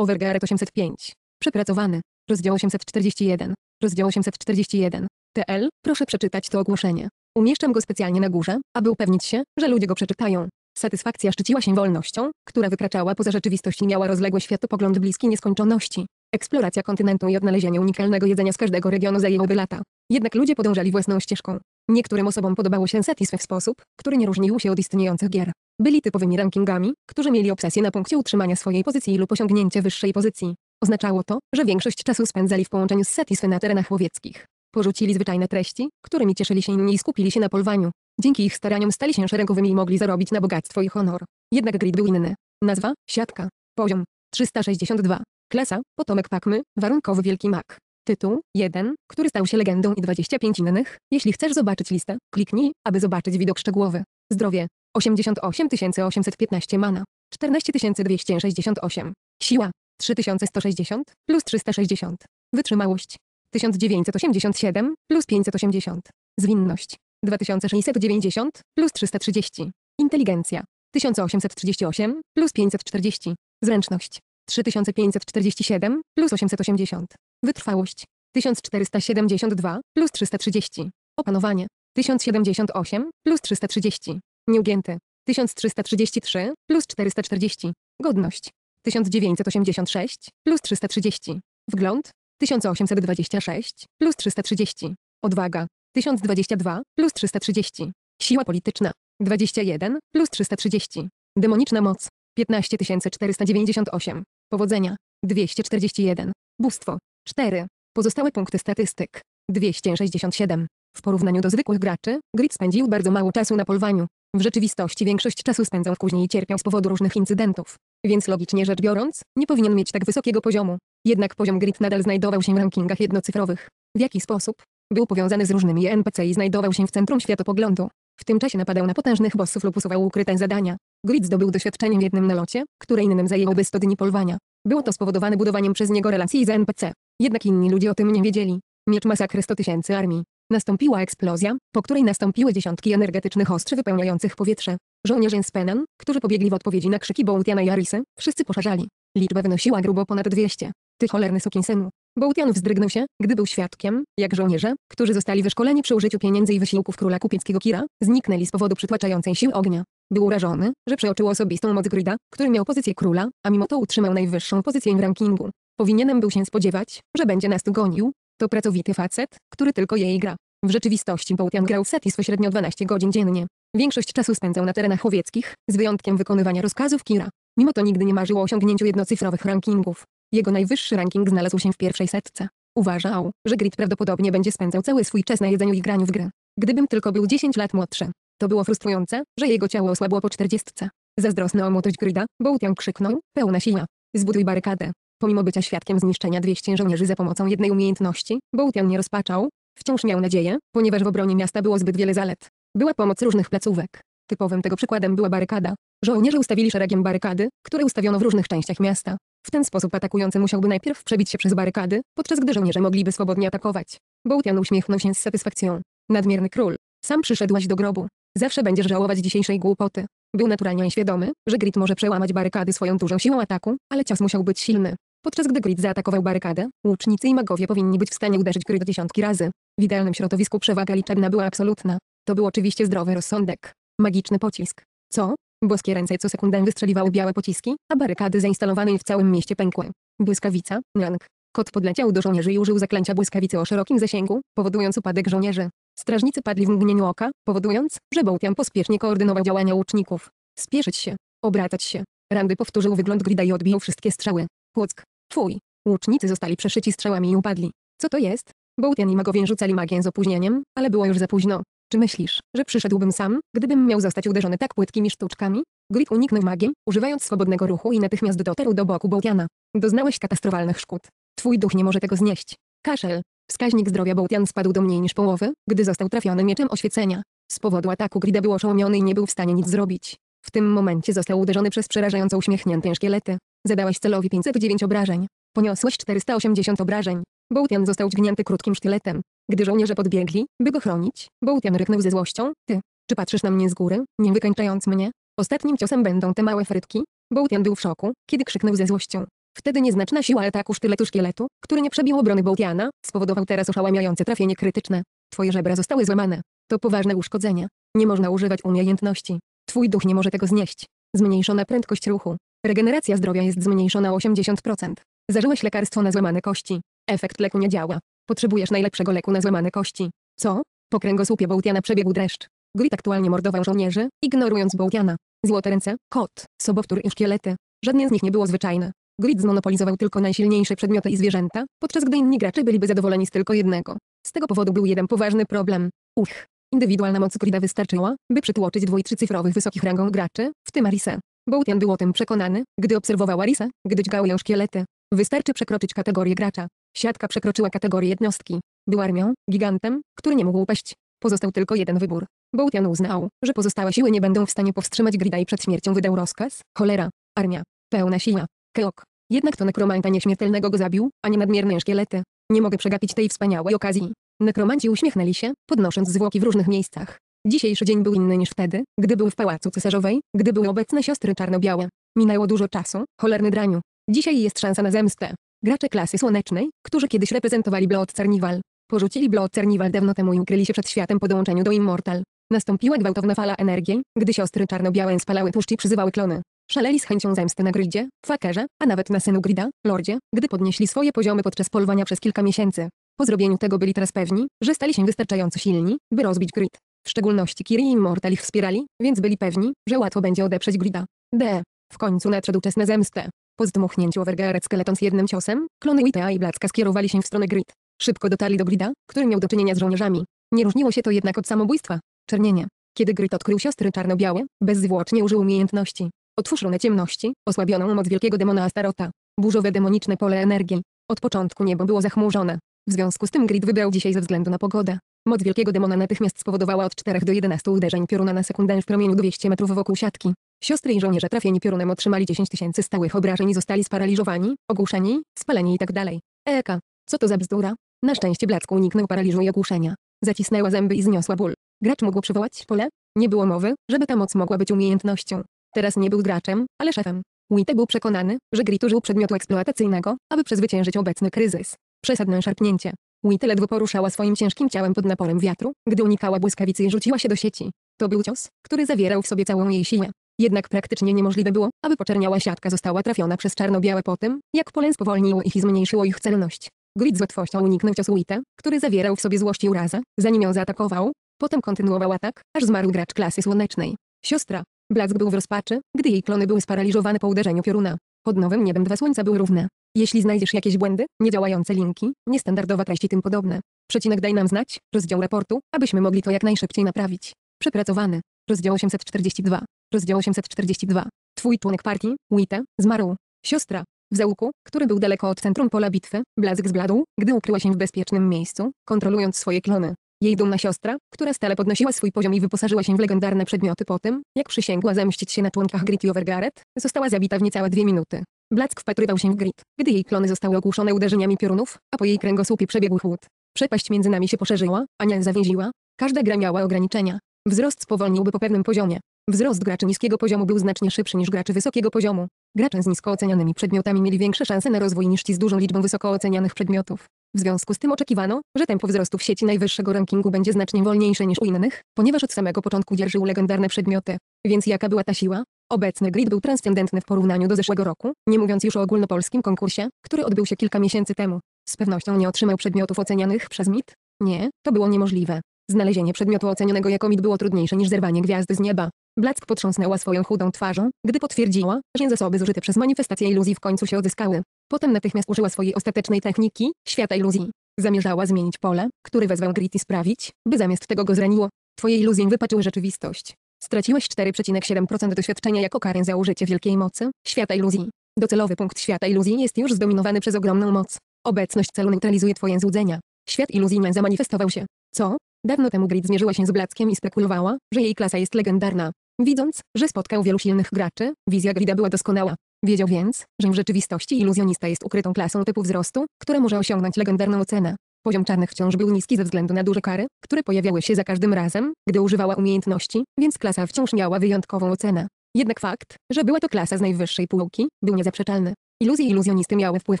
Overgearet 805. Przepracowany. Rozdział 841. Rozdział 841. TL, proszę przeczytać to ogłoszenie. Umieszczam go specjalnie na górze, aby upewnić się, że ludzie go przeczytają. Satysfakcja szczyciła się wolnością, która wykraczała poza rzeczywistość i miała rozległy światopogląd bliski nieskończoności. Eksploracja kontynentu i odnalezienie unikalnego jedzenia z każdego regionu zajęłoby lata. Jednak ludzie podążali własną ścieżką. Niektórym osobom podobało się Satisfy w sposób, który nie różnił się od istniejących gier. Byli typowymi rankingami, którzy mieli obsesję na punkcie utrzymania swojej pozycji lub osiągnięcia wyższej pozycji. Oznaczało to, że większość czasu spędzali w połączeniu z Satisfy na terenach łowieckich. Porzucili zwyczajne treści, którymi cieszyli się inni i skupili się na polowaniu. Dzięki ich staraniom stali się szeregowymi i mogli zarobić na bogactwo i honor. Jednak grid był inny. Nazwa, siatka. Poziom, 362. Klasa, potomek Pakmy, warunkowy wielki mak. Tytuł, 1, który stał się legendą i 25 innych. Jeśli chcesz zobaczyć listę, kliknij, aby zobaczyć widok szczegółowy. Zdrowie, 88 815 mana, 14 268. Siła, 3160, plus 360. Wytrzymałość, 1987, plus 580. Zwinność, 2690, plus 330. Inteligencja, 1838, plus 540. Zręczność, 3547, plus 880. Wytrwałość, 1472, plus 330. Opanowanie, 1078, plus 330. Nieugięty, 1333, plus 440. Godność, 1986, plus 330. Wgląd, 1826, plus 330. Odwaga, 1022, plus 330. Siła polityczna, 21, plus 330. Demoniczna moc, 15498. Powodzenia, 241. Bóstwo, 4. Pozostałe punkty statystyk, 267. W porównaniu do zwykłych graczy, Grid spędził bardzo mało czasu na polowaniu. W rzeczywistości większość czasu spędzał i cierpiał z powodu różnych incydentów. Więc logicznie rzecz biorąc, nie powinien mieć tak wysokiego poziomu. Jednak poziom Grid nadal znajdował się w rankingach jednocyfrowych. W jaki sposób? Był powiązany z różnymi NPC i znajdował się w centrum światopoglądu. W tym czasie napadał na potężnych bossów lub usuwał ukryte zadania. Grid zdobył doświadczenie w jednym nalocie, które innym zajęłoby 100 dni polowania. Było to spowodowane budowaniem przez niego relacji z NPC. Jednak inni ludzie o tym nie wiedzieli. Miecz masakry 100 tysięcy armii. Nastąpiła eksplozja, po której nastąpiły dziesiątki energetycznych ostrzy wypełniających powietrze. Żołnierze z Penan, którzy pobiegli w odpowiedzi na krzyki Bołtiana i Arisy, wszyscy poszarzali. Liczba wynosiła grubo ponad 200. Ty cholerny sukinsynu. Bołtian wzdrygnął się, gdy był świadkiem, jak żołnierze, którzy zostali wyszkoleni przy użyciu pieniędzy i wysiłków króla kupieckiego Kira, zniknęli z powodu przytłaczającej siły ognia. Był urażony, że przeoczył osobistą moc Grida, który miał pozycję króla, a mimo to utrzymał najwyższą pozycję w rankingu. Powinienem był się spodziewać, że będzie nas tu gonił. To pracowity facet, który tylko jej gra. W rzeczywistości Bołtian grał w Satisfy średnio 12 godzin dziennie. Większość czasu spędzał na terenach łowieckich, z wyjątkiem wykonywania rozkazów Kira. Mimo to nigdy nie marzył o osiągnięciu jednocyfrowych rankingów. Jego najwyższy ranking znalazł się w pierwszej setce. Uważał, że Grid prawdopodobnie będzie spędzał cały swój czas na jedzeniu i graniu w gry. Gdybym tylko był 10 lat młodszy. To było frustrujące, że jego ciało osłabło po czterdziestce. Zazdrosny o młodość Grida, Bołtian krzyknął, pełna siła. Zbuduj barykadę. Pomimo bycia świadkiem zniszczenia 200 żołnierzy za pomocą jednej umiejętności, Bołtian nie rozpaczał. Wciąż miał nadzieję, ponieważ w obronie miasta było zbyt wiele zalet. Była pomoc różnych placówek. Typowym tego przykładem była barykada. Żołnierze ustawili szeregiem barykady, które ustawiono w różnych częściach miasta. W ten sposób atakujący musiałby najpierw przebić się przez barykady, podczas gdy żołnierze mogliby swobodnie atakować. Bołtian uśmiechnął się z satysfakcją. Nadmierny król. Sam przyszedłeś do grobu. Zawsze będziesz żałować dzisiejszej głupoty. Był naturalnie świadomy, że Grid może przełamać barykady swoją dużą siłą ataku, ale cios musiał być silny. Podczas gdy Grid zaatakował barykadę, łucznicy i magowie powinni być w stanie uderzyć Grid dziesiątki razy. W idealnym środowisku przewaga liczebna była absolutna. To był oczywiście zdrowy rozsądek. Magiczny pocisk. Co? Boskie ręce co sekundę wystrzeliwały białe pociski, a barykady zainstalowane w całym mieście pękły. Błyskawica, Nang. Kot podleciał do żołnierzy i użył zaklęcia błyskawicy o szerokim zasięgu, powodując upadek żołnierzy. Strażnicy padli w mgnieniu oka, powodując, że Bołtian pospiesznie koordynował działania łuczników. Spieszyć się. Obracać się. Randy powtórzył wygląd Grida i odbił wszystkie strzały. Płock. Twój. Łucznicy zostali przeszyci strzałami i upadli. Co to jest? Bołtian i magowie rzucali magię z opóźnieniem, ale było już za późno. Czy myślisz, że przyszedłbym sam, gdybym miał zostać uderzony tak płytkimi sztuczkami? Grid uniknął magii, używając swobodnego ruchu i natychmiast dotarł do boku Bołtiana. Doznałeś katastrofalnych szkód. Twój duch nie może tego znieść. Kaszel. Wskaźnik zdrowia Bołtian spadł do mniej niż połowy, gdy został trafiony mieczem oświecenia. Z powodu ataku Grida był oszołomiony i nie był w stanie nic zrobić. W tym momencie został uderzony przez przerażająco uśmiechnięte szkielety. Zadałeś celowi 509 obrażeń. Poniosłeś 480 obrażeń. Bołtian został dźgnięty krótkim sztyletem. Gdy żołnierze podbiegli, by go chronić, Bołtian ryknął ze złością. Ty, czy patrzysz na mnie z góry, nie wykańczając mnie? Ostatnim ciosem będą te małe frytki? Bołtian był w szoku, kiedy krzyknął ze złością. Wtedy nieznaczna siła ataku sztyletu szkieletu, który nie przebił obrony Bołtiana, spowodował teraz oszałamiające trafienie krytyczne. Twoje żebra zostały złamane. To poważne uszkodzenie. Nie można używać umiejętności. Twój duch nie może tego znieść. Zmniejszona prędkość ruchu. Regeneracja zdrowia jest zmniejszona o 80%. Zażyłeś lekarstwo na złamane kości. Efekt leku nie działa. Potrzebujesz najlepszego leku na złamane kości. Co? Po kręgosłupie Bołtiana przebiegł dreszcz. Grit aktualnie mordował żołnierzy, ignorując Bołtiana. Złote ręce, kot, sobowtór i szkielety. Żadne z nich nie było zwyczajne. Grid zmonopolizował tylko najsilniejsze przedmioty i zwierzęta, podczas gdy inni gracze byliby zadowoleni z tylko jednego. Z tego powodu był jeden poważny problem. Uch. Indywidualna moc Grida wystarczyła, by przytłoczyć dwój trzycyfrowych wysokich rangą graczy, w tym Arisę. Bołtian był o tym przekonany, gdy obserwował Arisę, gdy dźgały ją szkielety. Wystarczy przekroczyć kategorię gracza. Siatka przekroczyła kategorię jednostki. Był armią, gigantem, który nie mógł upaść. Pozostał tylko jeden wybór. Bołtian uznał, że pozostałe siły nie będą w stanie powstrzymać Grida i przed śmiercią wydał rozkaz. Cholera. Armia. Pełna siła. Keok. Jednak to nekromanta nieśmiertelnego go zabił, a nie nadmierne szkielety. Nie mogę przegapić tej wspaniałej okazji. Nekromanci uśmiechnęli się, podnosząc zwłoki w różnych miejscach. Dzisiejszy dzień był inny niż wtedy, gdy był w pałacu cesarzowej, gdy były obecne siostry czarno-białe. Minęło dużo czasu, cholerny draniu. Dzisiaj jest szansa na zemstę. Gracze klasy słonecznej, którzy kiedyś reprezentowali Blood Carnival, porzucili Blood Carnival dawno temu i ukryli się przed światem po dołączeniu do Immortal. Nastąpiła gwałtowna fala energii, gdy siostry czarno-białe spalały tłuszcz i przyzywały klony. Szaleli z chęcią zemsty na Gridzie, Fakerze, a nawet na synu Grida, Lordzie, gdy podnieśli swoje poziomy podczas polowania przez kilka miesięcy. Po zrobieniu tego byli teraz pewni, że stali się wystarczająco silni, by rozbić Grid. W szczególności Kiri i Immortal ich wspierali, więc byli pewni, że łatwo będzie odeprzeć Grida. D. W końcu nadszedł czas na zemstę. Po zdmuchnięciu Overgearet Skeleton z jednym ciosem, klony Witea i Blacka skierowali się w stronę Grid. Szybko dotarli do Grida, który miał do czynienia z żołnierzami. Nie różniło się to jednak od samobójstwa. Czernienie. Kiedy Grid odkrył siostry czarno-białe, bezzwłocznie użył umiejętności. Otwórz runę ciemności, osłabioną moc wielkiego demona Astarota. Burzowe demoniczne pole energii. Od początku niebo było zachmurzone. W związku z tym Grid wybrał dzisiaj ze względu na pogodę. Moc wielkiego demona natychmiast spowodowała od 4 do 11 uderzeń pioruna na sekundę w promieniu 200 metrów wokół siatki. Siostry i żołnierze trafieni piorunem otrzymali 10 tysięcy stałych obrażeń i zostali sparaliżowani, ogłuszeni, spaleni itd. Eka, co to za bzdura? Na szczęście Blacku uniknął paraliżu i ogłuszenia. Zacisnęła zęby i zniosła ból. Gracz mógł przywołać pole? Nie było mowy, żeby ta moc mogła być umiejętnością. Teraz nie był graczem, ale szefem. Witte był przekonany, że Grit użył przedmiotu eksploatacyjnego, aby przezwyciężyć obecny kryzys. Przesadne szarpnięcie. Witte ledwo poruszała swoim ciężkim ciałem pod naporem wiatru, gdy unikała błyskawicy i rzuciła się do sieci. To był cios, który zawierał w sobie całą jej siłę. Jednak praktycznie niemożliwe było, aby poczerniała siatka została trafiona przez czarno-białe po tym, jak Polen spowolniło ich i zmniejszyło ich celność. Grid z łatwością uniknął ciosu Witte, który zawierał w sobie złość i urazę, zanim ją zaatakował. Potem kontynuował atak, aż zmarł gracz klasy słonecznej. Siostra. Blask był w rozpaczy, gdy jej klony były sparaliżowane po uderzeniu pioruna. Pod nowym niebem dwa słońca były równe. Jeśli znajdziesz jakieś błędy, niedziałające linki, niestandardowa treść i tym podobne, przecinek daj nam znać, rozdział raportu, abyśmy mogli to jak najszybciej naprawić. Przepracowany. Rozdział 842. Rozdział 842. Twój członek partii, Witte, zmarł. Siostra. W załuku, który był daleko od centrum pola bitwy, Blask zbladł, gdy ukryła się w bezpiecznym miejscu, kontrolując swoje klony. Jej dumna siostra, która stale podnosiła swój poziom i wyposażyła się w legendarne przedmioty po tym, jak przysięgła zemścić się na członkach Grit i Overgaret, została zabita w niecałe dwie minuty. Black wpatrywał się w Grit, gdy jej klony zostały ogłuszone uderzeniami piorunów, a po jej kręgosłupie przebiegł chłód. Przepaść między nami się poszerzyła, a nie zawięziła. Każda gra miała ograniczenia. Wzrost spowolniłby po pewnym poziomie. Wzrost graczy niskiego poziomu był znacznie szybszy niż graczy wysokiego poziomu. Gracze z nisko ocenianymi przedmiotami mieli większe szanse na rozwój niż ci z dużą liczbą wysoko ocenianych przedmiotów. W związku z tym oczekiwano, że tempo wzrostu w sieci najwyższego rankingu będzie znacznie wolniejsze niż u innych, ponieważ od samego początku dzierżył legendarne przedmioty. Więc jaka była ta siła? Obecny grid był transcendentny w porównaniu do zeszłego roku, nie mówiąc już o ogólnopolskim konkursie, który odbył się kilka miesięcy temu. Z pewnością nie otrzymał przedmiotów ocenianych przez MIT? Nie, to było niemożliwe. Znalezienie przedmiotu ocenionego jako MIT było trudniejsze niż zerwanie gwiazdy z nieba. Black potrząsnęła swoją chudą twarzą, gdy potwierdziła, że zasoby zużyte przez manifestację iluzji w końcu się odzyskały. Potem natychmiast użyła swojej ostatecznej techniki, świata iluzji. Zamierzała zmienić pole, który wezwał Grit i sprawić, by zamiast tego go zraniło. Twoje iluzje wypaczyły rzeczywistość. Straciłeś 4,7% doświadczenia jako karę za użycie wielkiej mocy, świata iluzji. Docelowy punkt świata iluzji jest już zdominowany przez ogromną moc. Obecność celu neutralizuje twoje złudzenia. Świat iluzji nie zamanifestował się. Co? Dawno temu Grid zmierzyła się z Blackiem i spekulowała, że jej klasa jest legendarna. Widząc, że spotkał wielu silnych graczy, wizja Grida była doskonała. Wiedział więc, że w rzeczywistości iluzjonista jest ukrytą klasą typu wzrostu, która może osiągnąć legendarną ocenę. Poziom czarnych wciąż był niski ze względu na duże kary, które pojawiały się za każdym razem, gdy używała umiejętności, więc klasa wciąż miała wyjątkową ocenę. Jednak fakt, że była to klasa z najwyższej półki, był niezaprzeczalny. Iluzje iluzjonisty miały wpływ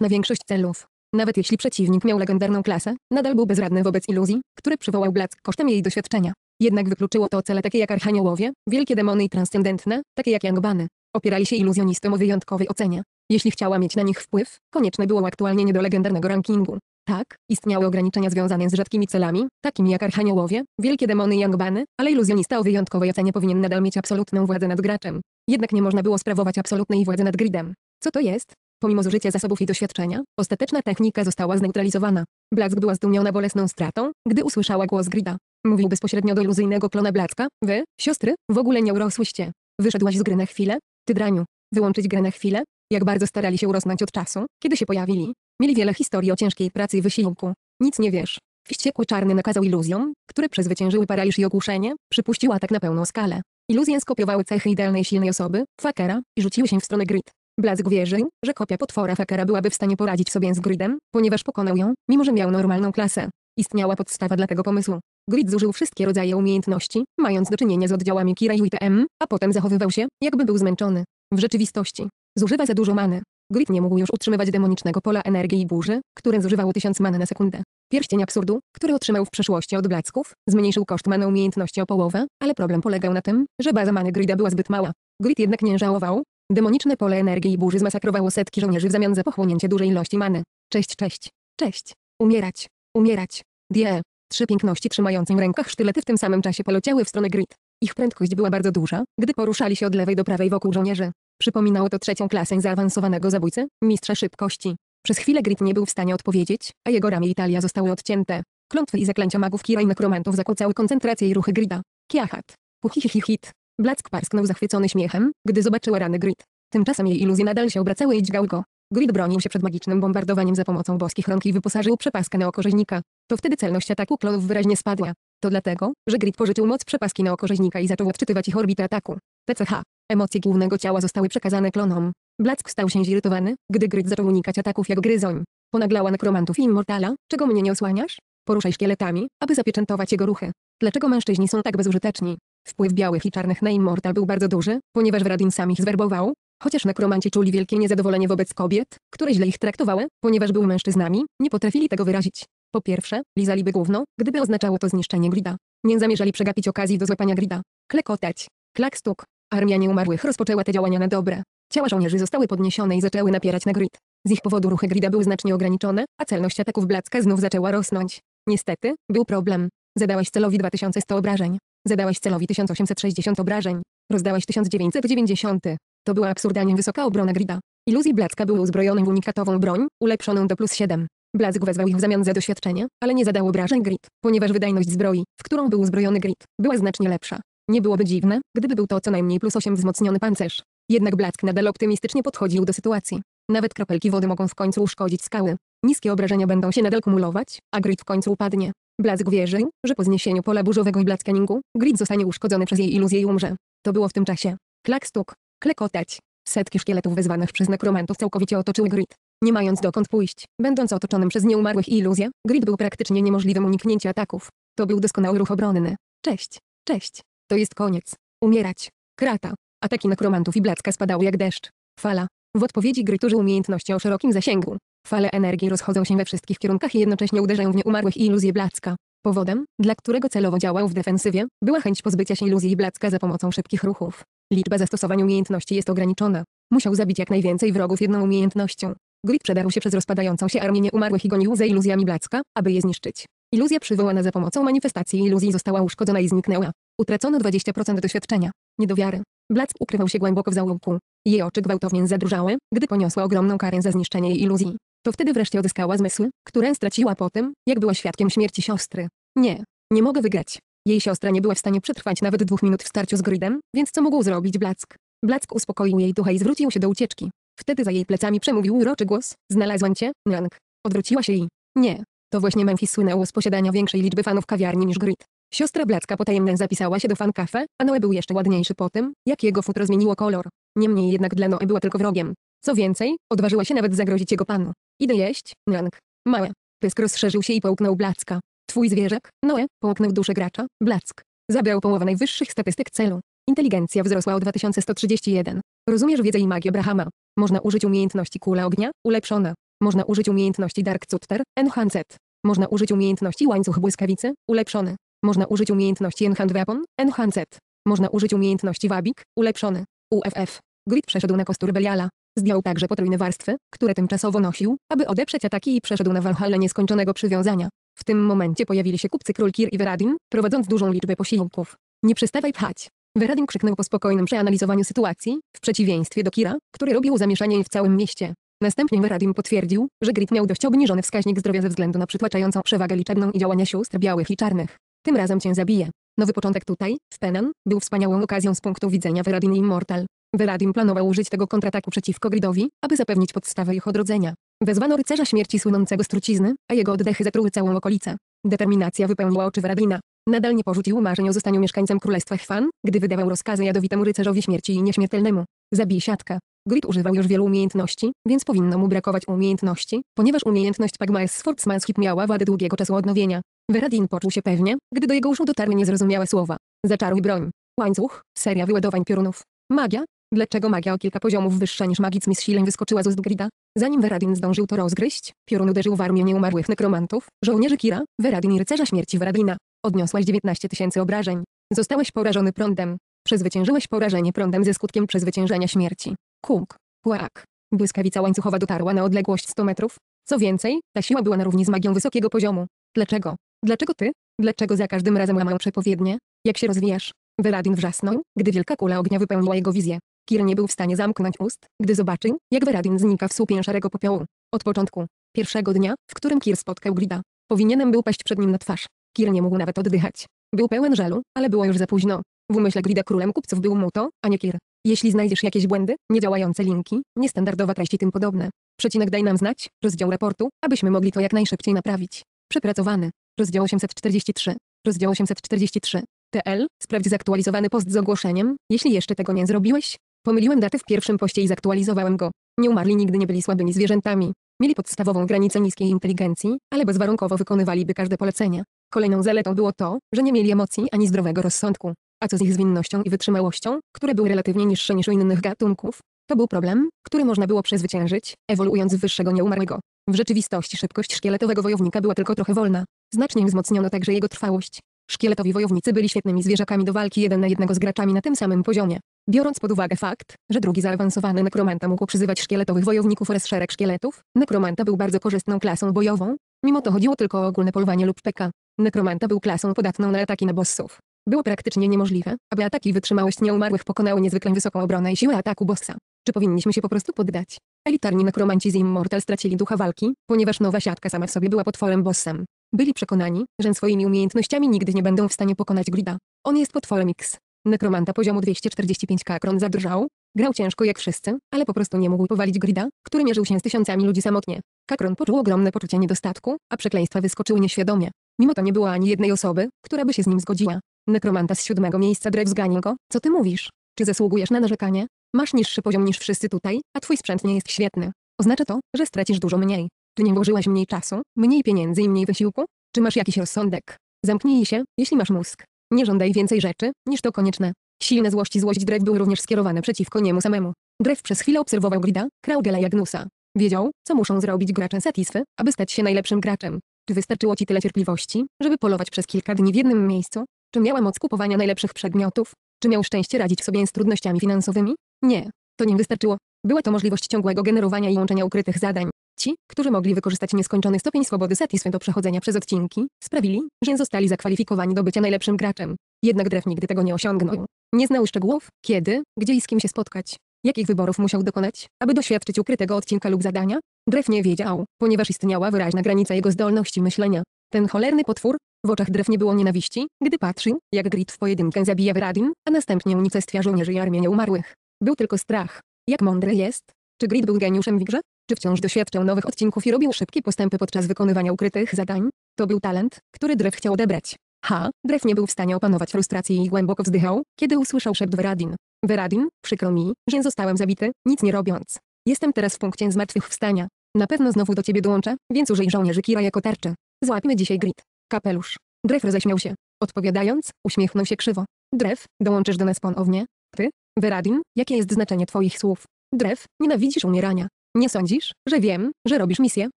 na większość celów. Nawet jeśli przeciwnik miał legendarną klasę, nadal był bezradny wobec iluzji, które przywołał Black kosztem jej doświadczenia. Jednak wykluczyło to cele takie jak archaniołowie, wielkie demony i transcendentne, takie jak Yangbany. Opierali się iluzjonistom o wyjątkowej ocenie. Jeśli chciała mieć na nich wpływ, konieczne było uaktualnienie do legendarnego rankingu. Tak, istniały ograniczenia związane z rzadkimi celami, takimi jak archaniołowie, wielkie demony i Yangbany, ale iluzjonista o wyjątkowej ocenie powinien nadal mieć absolutną władzę nad graczem. Jednak nie można było sprawować absolutnej władzy nad gridem. Co to jest? Pomimo zużycia zasobów i doświadczenia, ostateczna technika została zneutralizowana. Black była zdumiona bolesną stratą, gdy usłyszała głos grida. Mówił bezpośrednio do iluzyjnego klona Blacka. Wy, siostry, w ogóle nie urosłyście. Wyszedłaś z gry na chwilę? Ty draniu. Wyłączyć grę na chwilę? Jak bardzo starali się urosnąć od czasu, kiedy się pojawili. Mieli wiele historii o ciężkiej pracy i wysiłku. Nic nie wiesz. Wściekły czarny nakazał iluzjom, które przezwyciężyły paraliż i ogłuszenie, przypuścił atak na pełną skalę. Iluzje skopiowały cechy idealnej silnej osoby, Fakera, i rzuciły się w stronę Grid. Blask wierzył, że kopia potwora Fakera byłaby w stanie poradzić sobie z Gridem, ponieważ pokonał ją, mimo że miał normalną klasę. Istniała podstawa dla tego pomysłu. Grid zużył wszystkie rodzaje umiejętności, mając do czynienia z oddziałami Kira i UTM, a potem zachowywał się, jakby był zmęczony. W rzeczywistości, zużywa za dużo many. Grid nie mógł już utrzymywać demonicznego pola energii i burzy, które zużywało tysiąc many na sekundę. Pierścień absurdu, który otrzymał w przeszłości od Blacków, zmniejszył koszt many umiejętności o połowę, ale problem polegał na tym, że baza many Grida była zbyt mała. Grid jednak nie żałował. Demoniczne pole energii i burzy zmasakrowało setki żołnierzy w zamian za pochłonięcie dużej ilości many. Cześć, cześć, cześć. Umierać, umierać. Die. Trzy piękności trzymające w rękach sztylety w tym samym czasie poleciały w stronę Grid. Ich prędkość była bardzo duża, gdy poruszali się od lewej do prawej wokół żołnierzy. Przypominało to trzecią klasę zaawansowanego zabójcy, mistrza szybkości. Przez chwilę Grid nie był w stanie odpowiedzieć, a jego ramię i talia zostały odcięte. Klątwy i zaklęcia magów Kira i nekromantów zakłócały koncentrację i ruchy Grida. Kiachat. Puchichichit. Black parsknął zachwycony śmiechem, gdy zobaczyła rany Grid. Tymczasem jej iluzje nadal się obracały i dźgały go. Grid bronił się przed magicznym bombardowaniem za pomocą boskich rąk i wyposażył przepaskę neokorzeźnika. To wtedy celność ataku klonów wyraźnie spadła. To dlatego, że Grid pożyczył moc przepaski neokorzeźnika i zaczął odczytywać ich orbitę ataku. TCH. Emocje głównego ciała zostały przekazane klonom. Black stał się zirytowany, gdy Grid zaczął unikać ataków jak gryzoń. Ponaglała nekromantów i immortala, czego mnie nie osłaniasz? Poruszaj szkieletami, aby zapieczętować jego ruchy. Dlaczego mężczyźni są tak bezużyteczni? Wpływ białych i czarnych na Immortal był bardzo duży, ponieważ Wradin sam ich zwerbował. Chociaż nekromanci czuli wielkie niezadowolenie wobec kobiet, które źle ich traktowały, ponieważ były mężczyznami, nie potrafili tego wyrazić. Po pierwsze, lizaliby gówno, gdyby oznaczało to zniszczenie grida. Nie zamierzali przegapić okazji do złapania grida. Klekotać. Klak stuk. Armia nieumarłych rozpoczęła te działania na dobre. Ciała żołnierzy zostały podniesione i zaczęły napierać na grid. Z ich powodu ruchy grida były znacznie ograniczone, a celność ataków Blacka znów zaczęła rosnąć. Niestety, był problem. Zadałaś celowi 2100 obrażeń. Zadałaś celowi 1860 obrażeń. Rozdałaś 1990. To była absurdalnie wysoka obrona grida. Iluzji Blacka były uzbrojone w unikatową broń, ulepszoną do plus 7. Black wezwał ich w zamian za doświadczenie, ale nie zadał obrażeń grid, ponieważ wydajność zbroi, w którą był uzbrojony grid, była znacznie lepsza. Nie byłoby dziwne, gdyby był to co najmniej plus 8 wzmocniony pancerz. Jednak Black nadal optymistycznie podchodził do sytuacji. Nawet kropelki wody mogą w końcu uszkodzić skały. Niskie obrażenia będą się nadal kumulować, a grid w końcu upadnie. Blask wierzył, że po zniesieniu pola burzowego i blackaningu, grid zostanie uszkodzony przez jej iluzję i umrze. To było w tym czasie. Klak stuk. Klekotać. Setki szkieletów wezwanych przez nekromantów całkowicie otoczyły grid. Nie mając dokąd pójść, będąc otoczonym przez nieumarłych i iluzje, grid był praktycznie niemożliwym uniknięcia ataków. To był doskonały ruch obronny. Cześć. Cześć. To jest koniec. Umierać. Krata. Ataki nekromantów i blacka spadały jak deszcz. Fala. W odpowiedzi gry użył umiejętności o szerokim zasięgu. Fale energii rozchodzą się we wszystkich kierunkach i jednocześnie uderzają w nieumarłych i iluzje Blacka. Powodem, dla którego celowo działał w defensywie, była chęć pozbycia się iluzji Blacka za pomocą szybkich ruchów. Liczba zastosowań umiejętności jest ograniczona. Musiał zabić jak najwięcej wrogów jedną umiejętnością. Grid przedarł się przez rozpadającą się armię nieumarłych i gonił za iluzjami Blacka, aby je zniszczyć. Iluzja przywołana za pomocą manifestacji iluzji została uszkodzona i zniknęła. Utracono 20% doświadczenia. Nie do wiary. Black ukrywał się głęboko w zaułku. Jej oczy gwałtownie zadrżały, gdy poniosła ogromną karę za zniszczenie jej iluzji. To wtedy wreszcie odzyskała zmysły, które straciła po tym, jak była świadkiem śmierci siostry. Nie, nie mogę wygrać. Jej siostra nie była w stanie przetrwać nawet dwóch minut w starciu z Gridem, więc co mógł zrobić Black? Black uspokoił jej ducha i zwrócił się do ucieczki. Wtedy za jej plecami przemówił uroczy głos. Znalazłem cię, Nang. Odwróciła się i... Nie. To właśnie Memphis słynęło z posiadania większej liczby fanów kawiarni niż Grid. Siostra Blacka potajemnie zapisała się do fan cafe, a Noe był jeszcze ładniejszy po tym, jak jego futro zmieniło kolor. Niemniej jednak dla Noe była tylko wrogiem. Co więcej, odważyła się nawet zagrozić jego panu. Idę jeść, Nang. Małe. Pysk rozszerzył się i połknął Blacka. Twój zwierzak, Noe, połknął duszę gracza, Black. Zabrał połowę najwyższych statystyk celu. Inteligencja wzrosła o 2131. Rozumiesz wiedzę i magię Brahama. Można użyć umiejętności Kula Ognia, ulepszone. Można użyć umiejętności Dark Cutter, Enhanced. Można użyć umiejętności Łańcuch Błyskawicy, ulepszony. Można użyć umiejętności Enhand Weapon, Enhanced. Można użyć umiejętności Wabik, ulepszony. UFF. Grid przeszedł na kostur Beliala. Zdjął także potrójne warstwy, które tymczasowo nosił, aby odeprzeć ataki i przeszedł na Valhalla nieskończonego przywiązania. W tym momencie pojawili się kupcy Król Kir i Veradin, prowadząc dużą liczbę posiłków. Nie przestawaj pchać. Veradin krzyknął po spokojnym przeanalizowaniu sytuacji, w przeciwieństwie do Kira, który robił zamieszanie w całym mieście. Następnie Veradin potwierdził, że Grit miał dość obniżony wskaźnik zdrowia ze względu na przytłaczającą przewagę liczebną i działania sióstr białych i czarnych. Tym razem cię zabije. Nowy początek tutaj, w Penan, był wspaniałą okazją z punktu widzenia Veradin Immortal. Veradin planował użyć tego kontrataku przeciwko Gridowi, aby zapewnić podstawę ich odrodzenia. Wezwano rycerza śmierci słynącego z trucizny, a jego oddechy zatruły całą okolicę. Determinacja wypełniła oczy Veradina. Nadal nie porzucił marzeń o zostaniu mieszkańcem Królestwa Chwan, gdy wydawał rozkazy jadowitemu rycerzowi śmierci i nieśmiertelnemu. Zabij siatkę. Grid używał już wielu umiejętności, więc powinno mu brakować umiejętności, ponieważ umiejętność Pagmaes Swordsmanship miała wadę długiego czasu odnowienia. Veradin poczuł się pewnie, gdy do jego uszu dotarły niezrozumiałe słowa. Zaczaruj broń. Łańcuch, seria wyładowań piorunów. Magia? Dlaczego magia o kilka poziomów wyższa niż magicm z silem wyskoczyła z ust Grida? Zanim Veradin zdążył to rozgryźć, piorun uderzył w armię nieumarłych nekromantów, żołnierzy Kira, Veradin i rycerza śmierci Veradina. Odniosłaś 19 tysięcy obrażeń. Zostałeś porażony prądem. Przezwyciężyłeś porażenie prądem ze skutkiem przezwyciężenia śmierci. Kuk. Płak. Błyskawica łańcuchowa dotarła na odległość 100 metrów. Co więcej, ta siła była na równi z magią wysokiego poziomu. Dlaczego? Dlaczego ty? Dlaczego za każdym razem łamają przepowiednie? Jak się rozwijasz? Veradin wrzasnął, gdy wielka kula ognia wypełniła jego wizję. Kir nie był w stanie zamknąć ust, gdy zobaczył, jak Veradin znika w słupie szarego popiołu. Od początku, pierwszego dnia, w którym Kir spotkał Grida, powinienem był paść przed nim na twarz. Kir nie mógł nawet oddychać. Był pełen żalu, ale było już za późno. W umyśle Grida królem kupców był Muto, a nie Kir. Jeśli znajdziesz jakieś błędy, niedziałające linki, niestandardowa treść i tym podobne, przecinek daj nam znać, rozdział raportu, abyśmy mogli to jak najszybciej naprawić. Przepracowany. Rozdział 843. Rozdział 843. TL, sprawdź zaktualizowany post z ogłoszeniem, jeśli jeszcze tego nie zrobiłeś. Pomyliłem datę w pierwszym poście i zaktualizowałem go. Nieumarli nigdy nie byli słabymi zwierzętami. Mieli podstawową granicę niskiej inteligencji, ale bezwarunkowo wykonywaliby każde polecenie. Kolejną zaletą było to, że nie mieli emocji ani zdrowego rozsądku. A co z ich zwinnością i wytrzymałością, które były relatywnie niższe niż u innych gatunków? To był problem, który można było przezwyciężyć, ewoluując w wyższego nieumarłego. W rzeczywistości szybkość szkieletowego wojownika była tylko trochę wolna. Znacznie wzmocniono także jego trwałość. Szkieletowi wojownicy byli świetnymi zwierzakami do walki jeden na jednego z graczami na tym samym poziomie. Biorąc pod uwagę fakt, że drugi zaawansowany nekromanta mógł przyzywać szkieletowych wojowników oraz szereg szkieletów, nekromanta był bardzo korzystną klasą bojową, mimo to chodziło tylko o ogólne polowanie lub peka. Nekromanta był klasą podatną na ataki na bossów. Było praktycznie niemożliwe, aby ataki i wytrzymałość nieumarłych pokonały niezwykle wysoką obronę i siłę ataku bossa. Czy powinniśmy się po prostu poddać? Elitarni nekromanci z Immortal stracili ducha walki, ponieważ nowa siatka sama w sobie była potworem bossem. Byli przekonani, że swoimi umiejętnościami nigdy nie będą w stanie pokonać Grida. On jest potworem X. Nekromanta poziomu 245 Kakron zadrżał, grał ciężko jak wszyscy, ale po prostu nie mógł powalić Grida, który mierzył się z tysiącami ludzi samotnie. Kakron poczuł ogromne poczucie niedostatku, a przekleństwa wyskoczyły nieświadomie. Mimo to nie było ani jednej osoby, która by się z nim zgodziła. Nekromanta z siódmego miejsca Drew zganił go. Co ty mówisz? Czy zasługujesz na narzekanie? Masz niższy poziom niż wszyscy tutaj, a twój sprzęt nie jest świetny. Oznacza to, że stracisz dużo mniej. Czy nie włożyłaś mniej czasu, mniej pieniędzy i mniej wysiłku? Czy masz jakiś rozsądek? Zamknij się, jeśli masz mózg. Nie żądaj więcej rzeczy, niż to konieczne. Silne złość i złość Drew były również skierowane przeciwko niemu samemu. Drew przez chwilę obserwował Grida, Kraugela i Agnusa. Wiedział, co muszą zrobić gracze Satisfy, aby stać się najlepszym graczem. Czy wystarczyło ci tyle cierpliwości, żeby polować przez kilka dni w jednym miejscu? Czy miała moc kupowania najlepszych przedmiotów? Czy miał szczęście radzić sobie z trudnościami finansowymi? Nie. To nie wystarczyło. Była to możliwość ciągłego generowania i łączenia ukrytych zadań. Ci, którzy mogli wykorzystać nieskończony stopień swobody Satisfy do przechodzenia przez odcinki, sprawili, że zostali zakwalifikowani do bycia najlepszym graczem. Jednak Drew nigdy tego nie osiągnął. Nie znał szczegółów, kiedy, gdzie i z kim się spotkać. Jakich wyborów musiał dokonać, aby doświadczyć ukrytego odcinka lub zadania? Drew nie wiedział, ponieważ istniała wyraźna granica jego zdolności myślenia. Ten cholerny potwór, w oczach Drew nie było nienawiści, gdy patrzył, jak Grit w pojedynkę zabija Veradin, a następnie unicestwia żołnierzy i armię nieumarłych. Był tylko strach. Jak mądry jest? Czy Grit był geniuszem w grze? Czy wciąż doświadczał nowych odcinków i robił szybkie postępy podczas wykonywania ukrytych zadań? To był talent, który Drew chciał odebrać. Ha, Drew nie był w stanie opanować frustracji i głęboko wzdychał, kiedy usłyszał szept Veradin. Veradin, przykro mi, że zostałem zabity, nic nie robiąc. Jestem teraz w punkcie zmartwychwstania. Na pewno znowu do ciebie dołączę, więc użyj żołnierzy Kira jako tarczy. Złapmy dzisiaj Grit. Kapelusz. Drew roześmiał się. Odpowiadając, uśmiechnął się krzywo. Drew, dołączysz do nas ponownie? Ty? Veradin, jakie jest znaczenie twoich słów? Drew, nienawidzisz umierania. Nie sądzisz, że wiem, że robisz misję,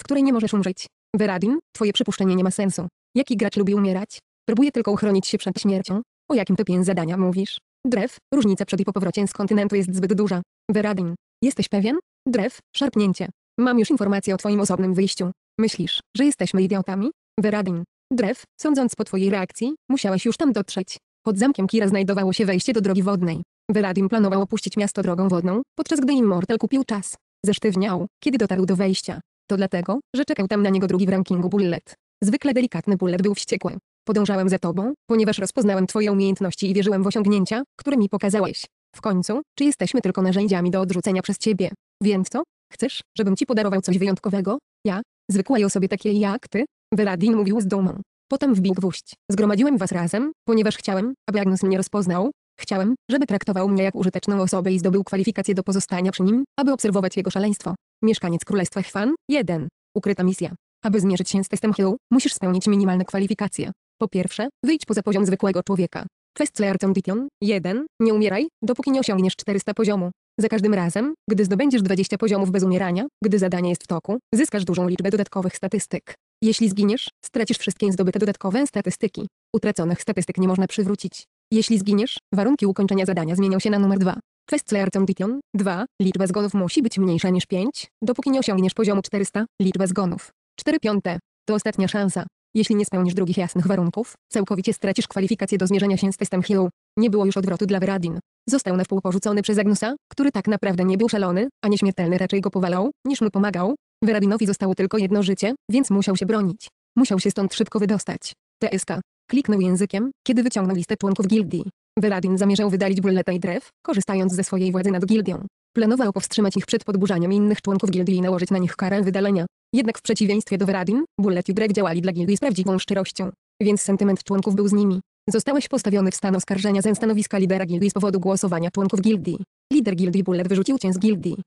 w której nie możesz umrzeć? Veradin, twoje przypuszczenie nie ma sensu. Jaki gracz lubi umierać? Próbuje tylko uchronić się przed śmiercią. O jakim typie zadania mówisz? Drew, różnica przed i po powrocie z kontynentu jest zbyt duża. Veradin, jesteś pewien? Drew, szarpnięcie. Mam już informację o twoim osobnym wyjściu. Myślisz, że jesteśmy idiotami? Veradin, Drew, sądząc po twojej reakcji, musiałeś już tam dotrzeć. Pod zamkiem Kira znajdowało się wejście do drogi wodnej. Veradin planował opuścić miasto drogą wodną, podczas gdy Immortal kupił czas. Zesztywniał, kiedy dotarł do wejścia. To dlatego, że czekał tam na niego drugi w rankingu Bullet. Zwykle delikatny Bullet był wściekły. Podążałem za tobą, ponieważ rozpoznałem twoje umiejętności i wierzyłem w osiągnięcia, które mi pokazałeś. W końcu, czy jesteśmy tylko narzędziami do odrzucenia przez ciebie? Więc co? Chcesz, żebym ci podarował coś wyjątkowego? Ja? Zwykłej osobie takiej jak ty? Veradin mówił z dumą. Potem wbił gwóźdź. Zgromadziłem was razem, ponieważ chciałem, aby Agnus mnie rozpoznał. Chciałem, żeby traktował mnie jak użyteczną osobę i zdobył kwalifikacje do pozostania przy nim, aby obserwować jego szaleństwo. Mieszkaniec Królestwa Chwan, 1. Ukryta misja. Aby zmierzyć się z testem Hill, musisz spełnić minimalne kwalifikacje. Po pierwsze, wyjdź poza poziom zwykłego człowieka. Quest Condition 1. Nie umieraj, dopóki nie osiągniesz 400 poziomu. Za każdym razem, gdy zdobędziesz 20 poziomów bez umierania, gdy zadanie jest w toku, zyskasz dużą liczbę dodatkowych statystyk. Jeśli zginiesz, stracisz wszystkie zdobyte dodatkowe statystyki. Utraconych statystyk nie można przywrócić. Jeśli zginiesz, warunki ukończenia zadania zmienią się na numer 2. Quest Condition 2. Liczba zgonów musi być mniejsza niż 5, dopóki nie osiągniesz poziomu 400. Liczba zgonów. 4 piąte. To ostatnia szansa. Jeśli nie spełnisz drugich jasnych warunków, całkowicie stracisz kwalifikację do zmierzenia się z testem Hill. Nie było już odwrotu dla Veradin. Został na wpół porzucony przez Agnusa, który tak naprawdę nie był szalony, a nieśmiertelny raczej go powalał, niż mu pomagał. Veradinowi zostało tylko jedno życie, więc musiał się bronić. Musiał się stąd szybko wydostać. TSK. Kliknął językiem, kiedy wyciągnął listę członków gildii. Veradin zamierzał wydalić Bulleta i Drew, korzystając ze swojej władzy nad gildią. Planował powstrzymać ich przed podburzaniem innych członków gildii i nałożyć na nich karę wydalenia. Jednak w przeciwieństwie do Veradin, Bullet i Greg działali dla gildii z prawdziwą szczerością. Więc sentyment członków był z nimi. Zostałeś postawiony w stan oskarżenia ze stanowiska lidera gildii z powodu głosowania członków gildii. Lider gildii Bullet wyrzucił cię z gildii.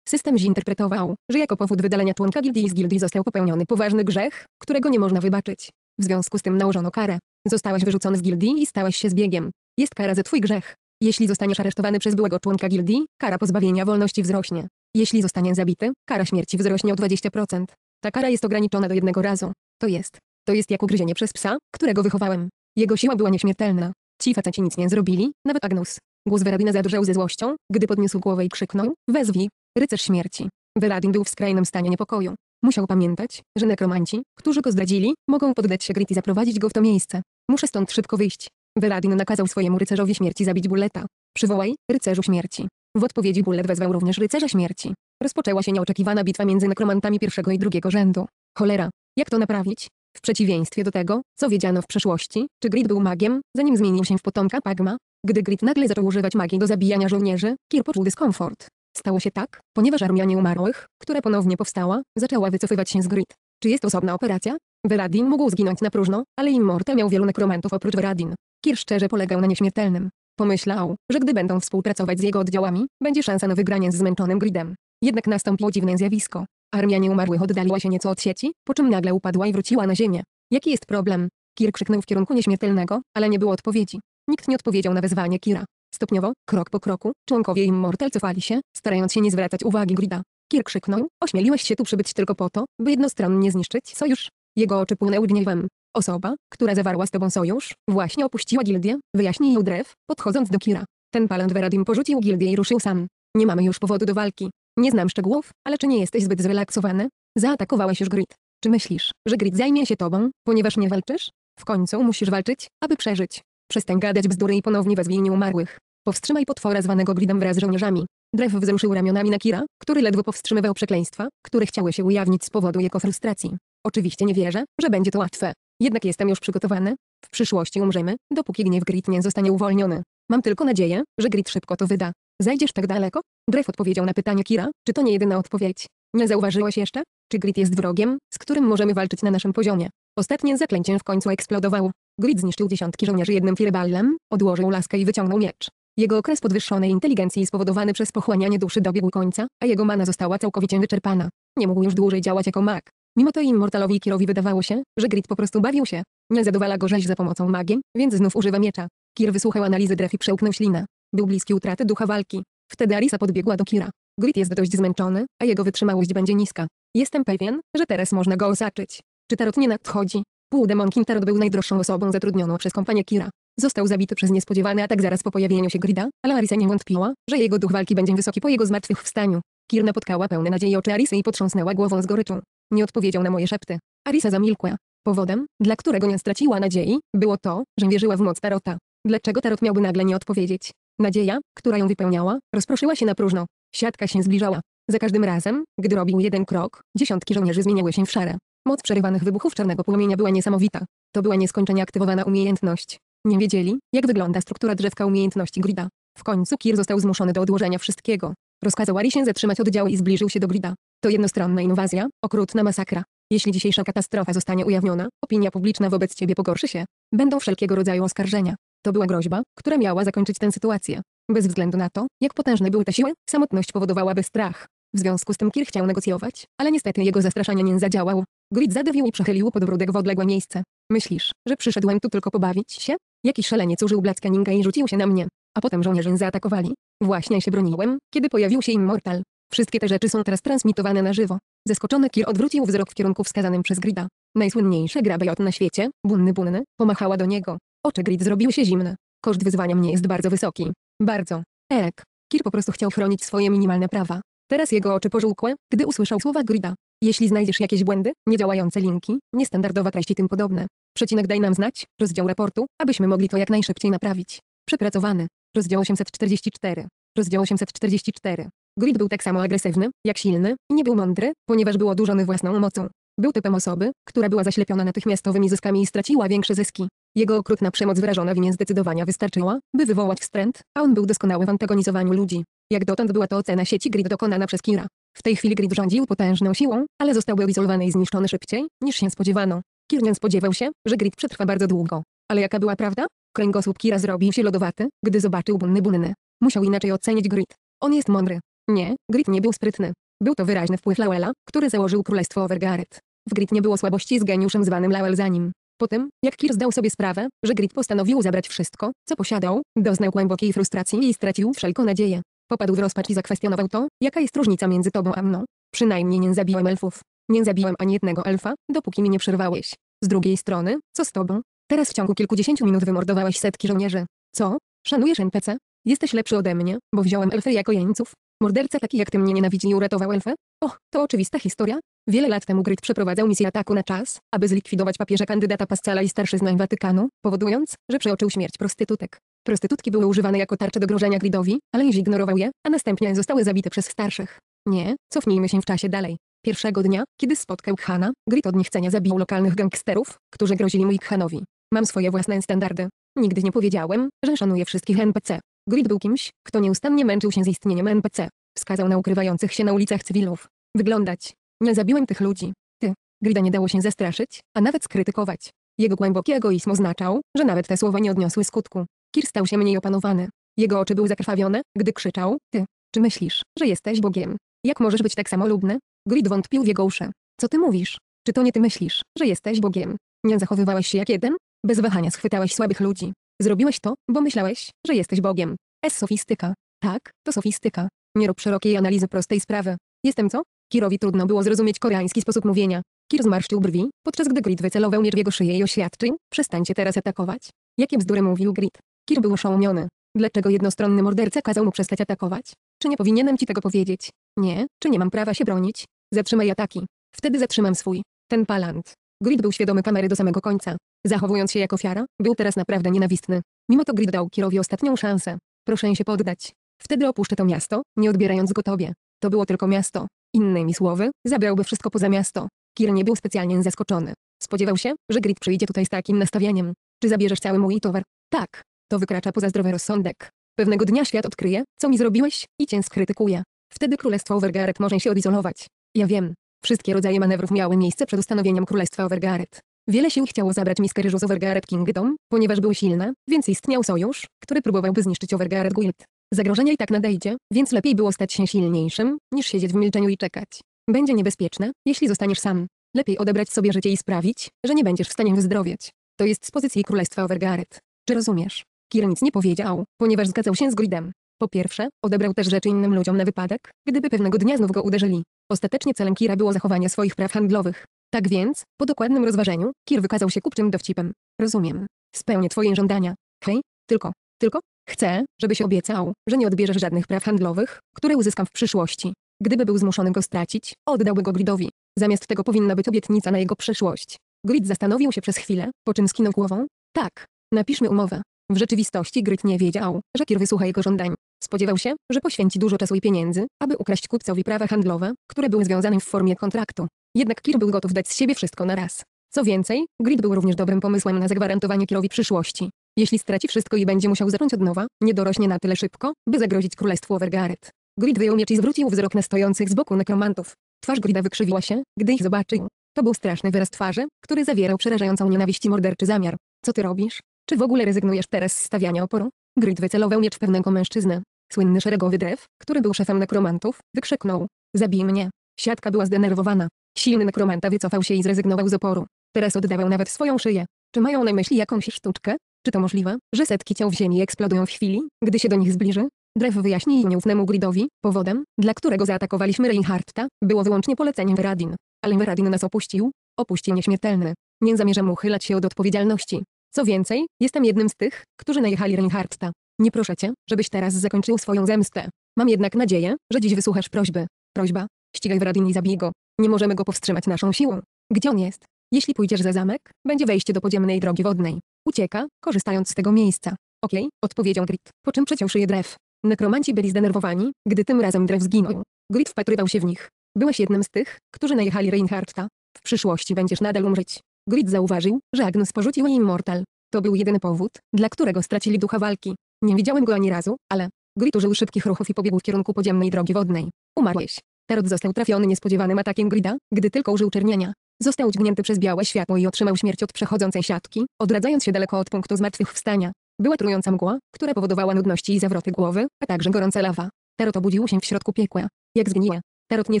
System zinterpretował, że jako powód wydalenia członka gildii z gildii został popełniony poważny grzech, którego nie można wybaczyć. W związku z tym nałożono karę. Zostałeś wyrzucony z gildii i stałeś się zbiegiem. Jest kara za twój grzech. Jeśli zostaniesz aresztowany przez byłego członka gildii, kara pozbawienia wolności wzrośnie. Jeśli zostanie zabity, kara śmierci wzrośnie o 20%. Ta kara jest ograniczona do jednego razu. To jest. To jest jak ugryzienie przez psa, którego wychowałem. Jego siła była nieśmiertelna. Ci faceci nic nie zrobili, nawet Agnus. Głos Veradina zadrżał ze złością, gdy podniósł głowę i krzyknął, wezwij, rycerz śmierci. Veradin był w skrajnym stanie niepokoju. Musiał pamiętać, że nekromanci, którzy go zdradzili, mogą poddać się Grit i zaprowadzić go w to miejsce. Muszę stąd szybko wyjść. Veradin nakazał swojemu rycerzowi śmierci zabić Bulleta. Przywołaj, rycerzu śmierci. W odpowiedzi Bullet wezwał również rycerza śmierci. Rozpoczęła się nieoczekiwana bitwa między nekromantami pierwszego i drugiego rzędu. Cholera, jak to naprawić? W przeciwieństwie do tego, co wiedziano w przeszłości, czy Grid był magiem, zanim zmienił się w potomka Pagma, gdy Grid nagle zaczął używać magii do zabijania żołnierzy, Kir poczuł dyskomfort. Stało się tak, ponieważ armia nieumarłych, która ponownie powstała, zaczęła wycofywać się z Grid. Czy jest osobna operacja? Veradin mógł zginąć na próżno, ale Immortal miał wielu nekromantów oprócz Veradin. Kir szczerze polegał na nieśmiertelnym. Pomyślał, że gdy będą współpracować z jego oddziałami, będzie szansa na wygranie z zmęczonym Gridem. Jednak nastąpiło dziwne zjawisko. Armia nieumarłych oddaliła się nieco od sieci, po czym nagle upadła i wróciła na ziemię. Jaki jest problem? Kir krzyknął w kierunku nieśmiertelnego, ale nie było odpowiedzi. Nikt nie odpowiedział na wezwanie Kira. Stopniowo, krok po kroku, członkowie Immortal cofali się, starając się nie zwracać uwagi Grida. Kir krzyknął, ośmieliłeś się tu przybyć tylko po to, by jednostronnie zniszczyć sojusz. Jego oczy płynęły gniewem. Osoba, która zawarła z tobą sojusz, właśnie opuściła gildię, wyjaśnił Drew, podchodząc do Kira. Ten palent Veradim porzucił gildię i ruszył sam. Nie mamy już powodu do walki. Nie znam szczegółów, ale czy nie jesteś zbyt zrelaksowany? Zaatakowałeś już Grid. Czy myślisz, że Grid zajmie się tobą, ponieważ nie walczysz? W końcu musisz walczyć, aby przeżyć. Przestań gadać bzdury i ponownie wezwij nieumarłych. Powstrzymaj potwora zwanego Gridem wraz z żołnierzami. Drew wzruszył ramionami na Kira, który ledwo powstrzymywał przekleństwa, które chciały się ujawnić z powodu jego frustracji. Oczywiście nie wierzę, że będzie to łatwe. Jednak jestem już przygotowany. W przyszłości umrzemy, dopóki gniew Grid nie zostanie uwolniony. Mam tylko nadzieję, że Grid szybko to wyda. Zajdziesz tak daleko? Drew odpowiedział na pytanie Kira, czy to nie jedyna odpowiedź. Nie zauważyłeś jeszcze? Czy Grid jest wrogiem, z którym możemy walczyć na naszym poziomie? Ostatnie zaklęcie w końcu eksplodowało. Grid zniszczył dziesiątki żołnierzy jednym fireballem, odłożył laskę i wyciągnął miecz. Jego okres podwyższonej inteligencji spowodowany przez pochłanianie duszy dobiegł końca, a jego mana została całkowicie wyczerpana. Nie mógł już dłużej działać jako mag. Mimo to Immortalowi Kirowi wydawało się, że Grid po prostu bawił się. Nie zadowala go rzeź za pomocą magii, więc znów używa miecza. Kir wysłuchał analizy Drew i przełknął ślinę. Był bliski utraty ducha walki. Wtedy Arisa podbiegła do Kira. Grit jest dość zmęczony, a jego wytrzymałość będzie niska. Jestem pewien, że teraz można go osaczyć. Czy Tarot nie nadchodzi? Półdemon Kim Tarot był najdroższą osobą zatrudnioną przez kompanię Kira. Został zabity przez niespodziewany atak zaraz po pojawieniu się Grida, ale Arisa nie wątpiła, że jego duch walki będzie wysoki po jego zmartwychwstaniu. Kir napotkała pełne nadziei oczy Arisy i potrząsnęła głową z goryczą. Nie odpowiedział na moje szepty. Arisa zamilkła. Powodem, dla którego nie straciła nadziei, było to, że wierzyła w moc Tarota. Dlaczego Tarot miałby nagle nie odpowiedzieć? Nadzieja, która ją wypełniała, rozproszyła się na próżno. Siatka się zbliżała. Za każdym razem, gdy robił jeden krok, dziesiątki żołnierzy zmieniały się w szare. Moc przerywanych wybuchów czarnego płomienia była niesamowita. To była nieskończenie aktywowana umiejętność. Nie wiedzieli, jak wygląda struktura drzewka umiejętności Grida. W końcu Kir został zmuszony do odłożenia wszystkiego. Rozkazał Arisie zatrzymać oddziały i zbliżył się do Grida. To jednostronna inwazja, okrutna masakra. Jeśli dzisiejsza katastrofa zostanie ujawniona, opinia publiczna wobec ciebie pogorszy się. Będą wszelkiego rodzaju oskarżenia. To była groźba, która miała zakończyć tę sytuację. Bez względu na to, jak potężne były te siły, samotność powodowałaby strach. W związku z tym Kir chciał negocjować, ale niestety jego zastraszanie nie zadziałał. Grid zadywił i przechylił podbródek w odległe miejsce. Myślisz, że przyszedłem tu tylko pobawić się? Jakiś szaleniec użył ninga i rzucił się na mnie. A potem żołnierze zaatakowali. Właśnie się broniłem, kiedy pojawił się Immortal. Wszystkie te rzeczy są teraz transmitowane na żywo. Zaskoczony Kir odwrócił wzrok w kierunku wskazanym przez Grida. Najsłynniejsze gra BJ na świecie, Bunny Bunny, pomachała do niego. Oczy Grid zrobiły się zimne. Koszt wyzwania mnie jest bardzo wysoki. Bardzo. Ek. Kir po prostu chciał chronić swoje minimalne prawa. Teraz jego oczy pożółkłe, gdy usłyszał słowa Grida. Jeśli znajdziesz jakieś błędy, niedziałające linki, niestandardowa treść i tym podobne. Przecinek daj nam znać, rozdział raportu, abyśmy mogli to jak najszybciej naprawić. Przepracowany. Rozdział 844. Rozdział 844. Grid był tak samo agresywny, jak silny, i nie był mądry, ponieważ był odurzony własną mocą. Był typem osoby, która była zaślepiona natychmiastowymi zyskami i straciła większe zyski. Jego okrutna przemoc wyrażona w imię zdecydowania wystarczyła, by wywołać wstręt, a on był doskonały w antagonizowaniu ludzi. Jak dotąd była to ocena sieci Grid dokonana przez Kira. W tej chwili Grid rządził potężną siłą, ale został odizolowany i zniszczony szybciej, niż się spodziewano. Kir nie spodziewał się, że Grid przetrwa bardzo długo. Ale jaka była prawda? Kręgosłup Kira zrobił się lodowaty, gdy zobaczył bunny bunny. Musiał inaczej ocenić Grid. On jest mądry. Nie, Grid nie był sprytny. Był to wyraźny wpływ Lawela, który założył królestwo Overgarret. W Grid nie było słabości z geniuszem zwanym Lawel za nim. Po tym, jak Kir zdał sobie sprawę, że Grid postanowił zabrać wszystko, co posiadał, doznał głębokiej frustracji i stracił wszelką nadzieję. Popadł w rozpacz i zakwestionował to, jaka jest różnica między tobą a mną. Przynajmniej nie zabiłem elfów. Nie zabiłem ani jednego elfa, dopóki mi nie przerwałeś. Z drugiej strony, co z tobą? Teraz w ciągu kilkudziesięciu minut wymordowałeś setki żołnierzy. Co? Szanujesz NPC? Jesteś lepszy ode mnie, bo wziąłem elfy jako jeńców? Morderca taki jak ty mnie nienawidzi i uratował elfę? Och, to oczywista historia. Wiele lat temu Grid przeprowadzał misję ataku na czas, aby zlikwidować papieża kandydata Pascala i starszyznę Watykanu, powodując, że przeoczył śmierć prostytutek. Prostytutki były używane jako tarcze do grożenia Gridowi, ale Liz ignorował je, a następnie zostały zabite przez starszych. Nie, cofnijmy się w czasie dalej. Pierwszego dnia, kiedy spotkał Khana, Grid od niechcenia zabił lokalnych gangsterów, którzy grozili mu i Khanowi. Mam swoje własne standardy. Nigdy nie powiedziałem, że szanuję wszystkich NPC. Grid był kimś, kto nieustannie męczył się z istnieniem NPC. Wskazał na ukrywających się na ulicach cywilów. Wyglądać. Nie zabiłem tych ludzi. Ty. Grida nie dało się zastraszyć, a nawet skrytykować. Jego głęboki egoizm oznaczał, że nawet te słowa nie odniosły skutku. Kir stał się mniej opanowany. Jego oczy były zakrwawione, gdy krzyczał, ty, czy myślisz, że jesteś Bogiem? Jak możesz być tak samolubny? Grid wątpił w jego uszy. Co ty mówisz? Czy to nie ty myślisz, że jesteś Bogiem? Nie zachowywałeś się jak jeden? Bez wahania schwytałeś słabych ludzi. Zrobiłeś to, bo myślałeś, że jesteś Bogiem. Es sofistyka. Tak, to sofistyka. Nie rób szerokiej analizy prostej sprawy. Jestem co? Kirowi trudno było zrozumieć koreański sposób mówienia. Kir zmarszczył brwi, podczas gdy Grid wycelował miecz w jego szyję i oświadczył, przestańcie teraz atakować. Jakie bzdury mówił Grid? Kir był oszołomiony. Dlaczego jednostronny morderca kazał mu przestać atakować? Czy nie powinienem ci tego powiedzieć? Nie, czy nie mam prawa się bronić? Zatrzymaj ataki. Wtedy zatrzymam swój. Ten palant. Grid był świadomy kamery do samego końca. Zachowując się jak ofiara, był teraz naprawdę nienawistny. Mimo to Grid dał Kirowi ostatnią szansę. Proszę się poddać. Wtedy opuszczę to miasto, nie odbierając go tobie. To było tylko miasto. Innymi słowy, zabrałby wszystko poza miasto. Kir nie był specjalnie zaskoczony. Spodziewał się, że Grid przyjdzie tutaj z takim nastawieniem. Czy zabierzesz cały mój towar? Tak. To wykracza poza zdrowy rozsądek. Pewnego dnia świat odkryje, co mi zrobiłeś, i cię skrytykuje. Wtedy królestwo Overgarret może się odizolować. Ja wiem. Wszystkie rodzaje manewrów miały miejsce przed ustanowieniem królestwa Overgarret. Wiele sił chciało zabrać Miskeriżu z Overgarret Kingdom, ponieważ były silne, więc istniał sojusz, który próbowałby zniszczyć Overgarret Guild. Zagrożenie i tak nadejdzie, więc lepiej było stać się silniejszym, niż siedzieć w milczeniu i czekać. Będzie niebezpieczne, jeśli zostaniesz sam. Lepiej odebrać sobie życie i sprawić, że nie będziesz w stanie wyzdrowieć. To jest z pozycji królestwa Overgarret. Czy rozumiesz? Kir nic nie powiedział, ponieważ zgadzał się z Gridem. Po pierwsze, odebrał też rzeczy innym ludziom na wypadek, gdyby pewnego dnia znów go uderzyli. Ostatecznie celem Kira było zachowanie swoich praw handlowych. Tak więc, po dokładnym rozważeniu, Kir wykazał się kupczym dowcipem. Rozumiem. Spełnię twoje żądania. Hej, tylko, tylko, chcę, żebyś obiecał, że nie odbierzesz żadnych praw handlowych, które uzyskam w przyszłości. Gdyby był zmuszony go stracić, oddałby go Gridowi. Zamiast tego powinna być obietnica na jego przyszłość. Grid zastanowił się przez chwilę, po czym skinął głową. Tak, napiszmy umowę. W rzeczywistości Grid nie wiedział, że Kir wysłucha jego żądań. Spodziewał się, że poświęci dużo czasu i pieniędzy, aby ukraść kupcowi prawa handlowe, które były związane w formie kontraktu. Jednak Kir był gotów dać z siebie wszystko na raz. Co więcej, Grid był również dobrym pomysłem na zagwarantowanie Kirowi przyszłości. Jeśli straci wszystko i będzie musiał zacząć od nowa, nie dorośnie na tyle szybko, by zagrozić królestwu Overgaret. Grid wyjął miecz i zwrócił wzrok na stojących z boku nekromantów. Twarz Grida wykrzywiła się, gdy ich zobaczył. To był straszny wyraz twarzy, który zawierał przerażającą nienawiść i morderczy zamiar. Co ty robisz? Czy w ogóle rezygnujesz teraz z stawiania oporu? Grid wycelował miecz pewnego mężczyznę. Słynny szeregowy drew, który był szefem nekromantów, wykrzyknął. Zabij mnie. Siatka była zdenerwowana. Silny nekromanta wycofał się i zrezygnował z oporu. Teraz oddawał nawet swoją szyję. Czy mają na myśli jakąś sztuczkę? Czy to możliwe, że setki ciał w ziemi eksplodują w chwili, gdy się do nich zbliży? Drew wyjaśni nieufnemu Gridowi, powodem, dla którego zaatakowaliśmy Reinhardta, było wyłącznie polecenie Veradin. Ale Veradin nas opuścił, opuścił nieśmiertelny. Nie zamierzam uchylać się od odpowiedzialności. Co więcej, jestem jednym z tych, którzy najechali Reinhardta. Nie proszę cię, żebyś teraz zakończył swoją zemstę. Mam jednak nadzieję, że dziś wysłuchasz prośby. Prośba. Ścigaj Veradin i zabij go. Nie możemy go powstrzymać naszą siłą. Gdzie on jest? Jeśli pójdziesz za zamek, będzie wejście do podziemnej drogi wodnej. Ucieka, korzystając z tego miejsca. Okej, odpowiedział Grit, po czym przeciął szyję drew. Nekromanci byli zdenerwowani, gdy tym razem drew zginął. Grit wpatrywał się w nich. Byłeś jednym z tych, którzy najechali Reinhardta. W przyszłości będziesz nadal umrzeć. Grit zauważył, że Agnus porzucił im Immortal. To był jedyny powód, dla którego stracili ducha walki. Nie widziałem go ani razu, ale... Grit użył szybkich ruchów i pobiegł w kierunku podziemnej drogi wodnej. Umarłeś. Tarot został trafiony niespodziewanym atakiem Grida, gdy tylko użył czernienia. Został udźgnięty przez białe światło i otrzymał śmierć od przechodzącej siatki, odradzając się daleko od punktu zmartwychwstania. Była trująca mgła, która powodowała nudności i zawroty głowy, a także gorąca lawa. Tarot obudził się w środku piekła. Jak zgnije. Tarot nie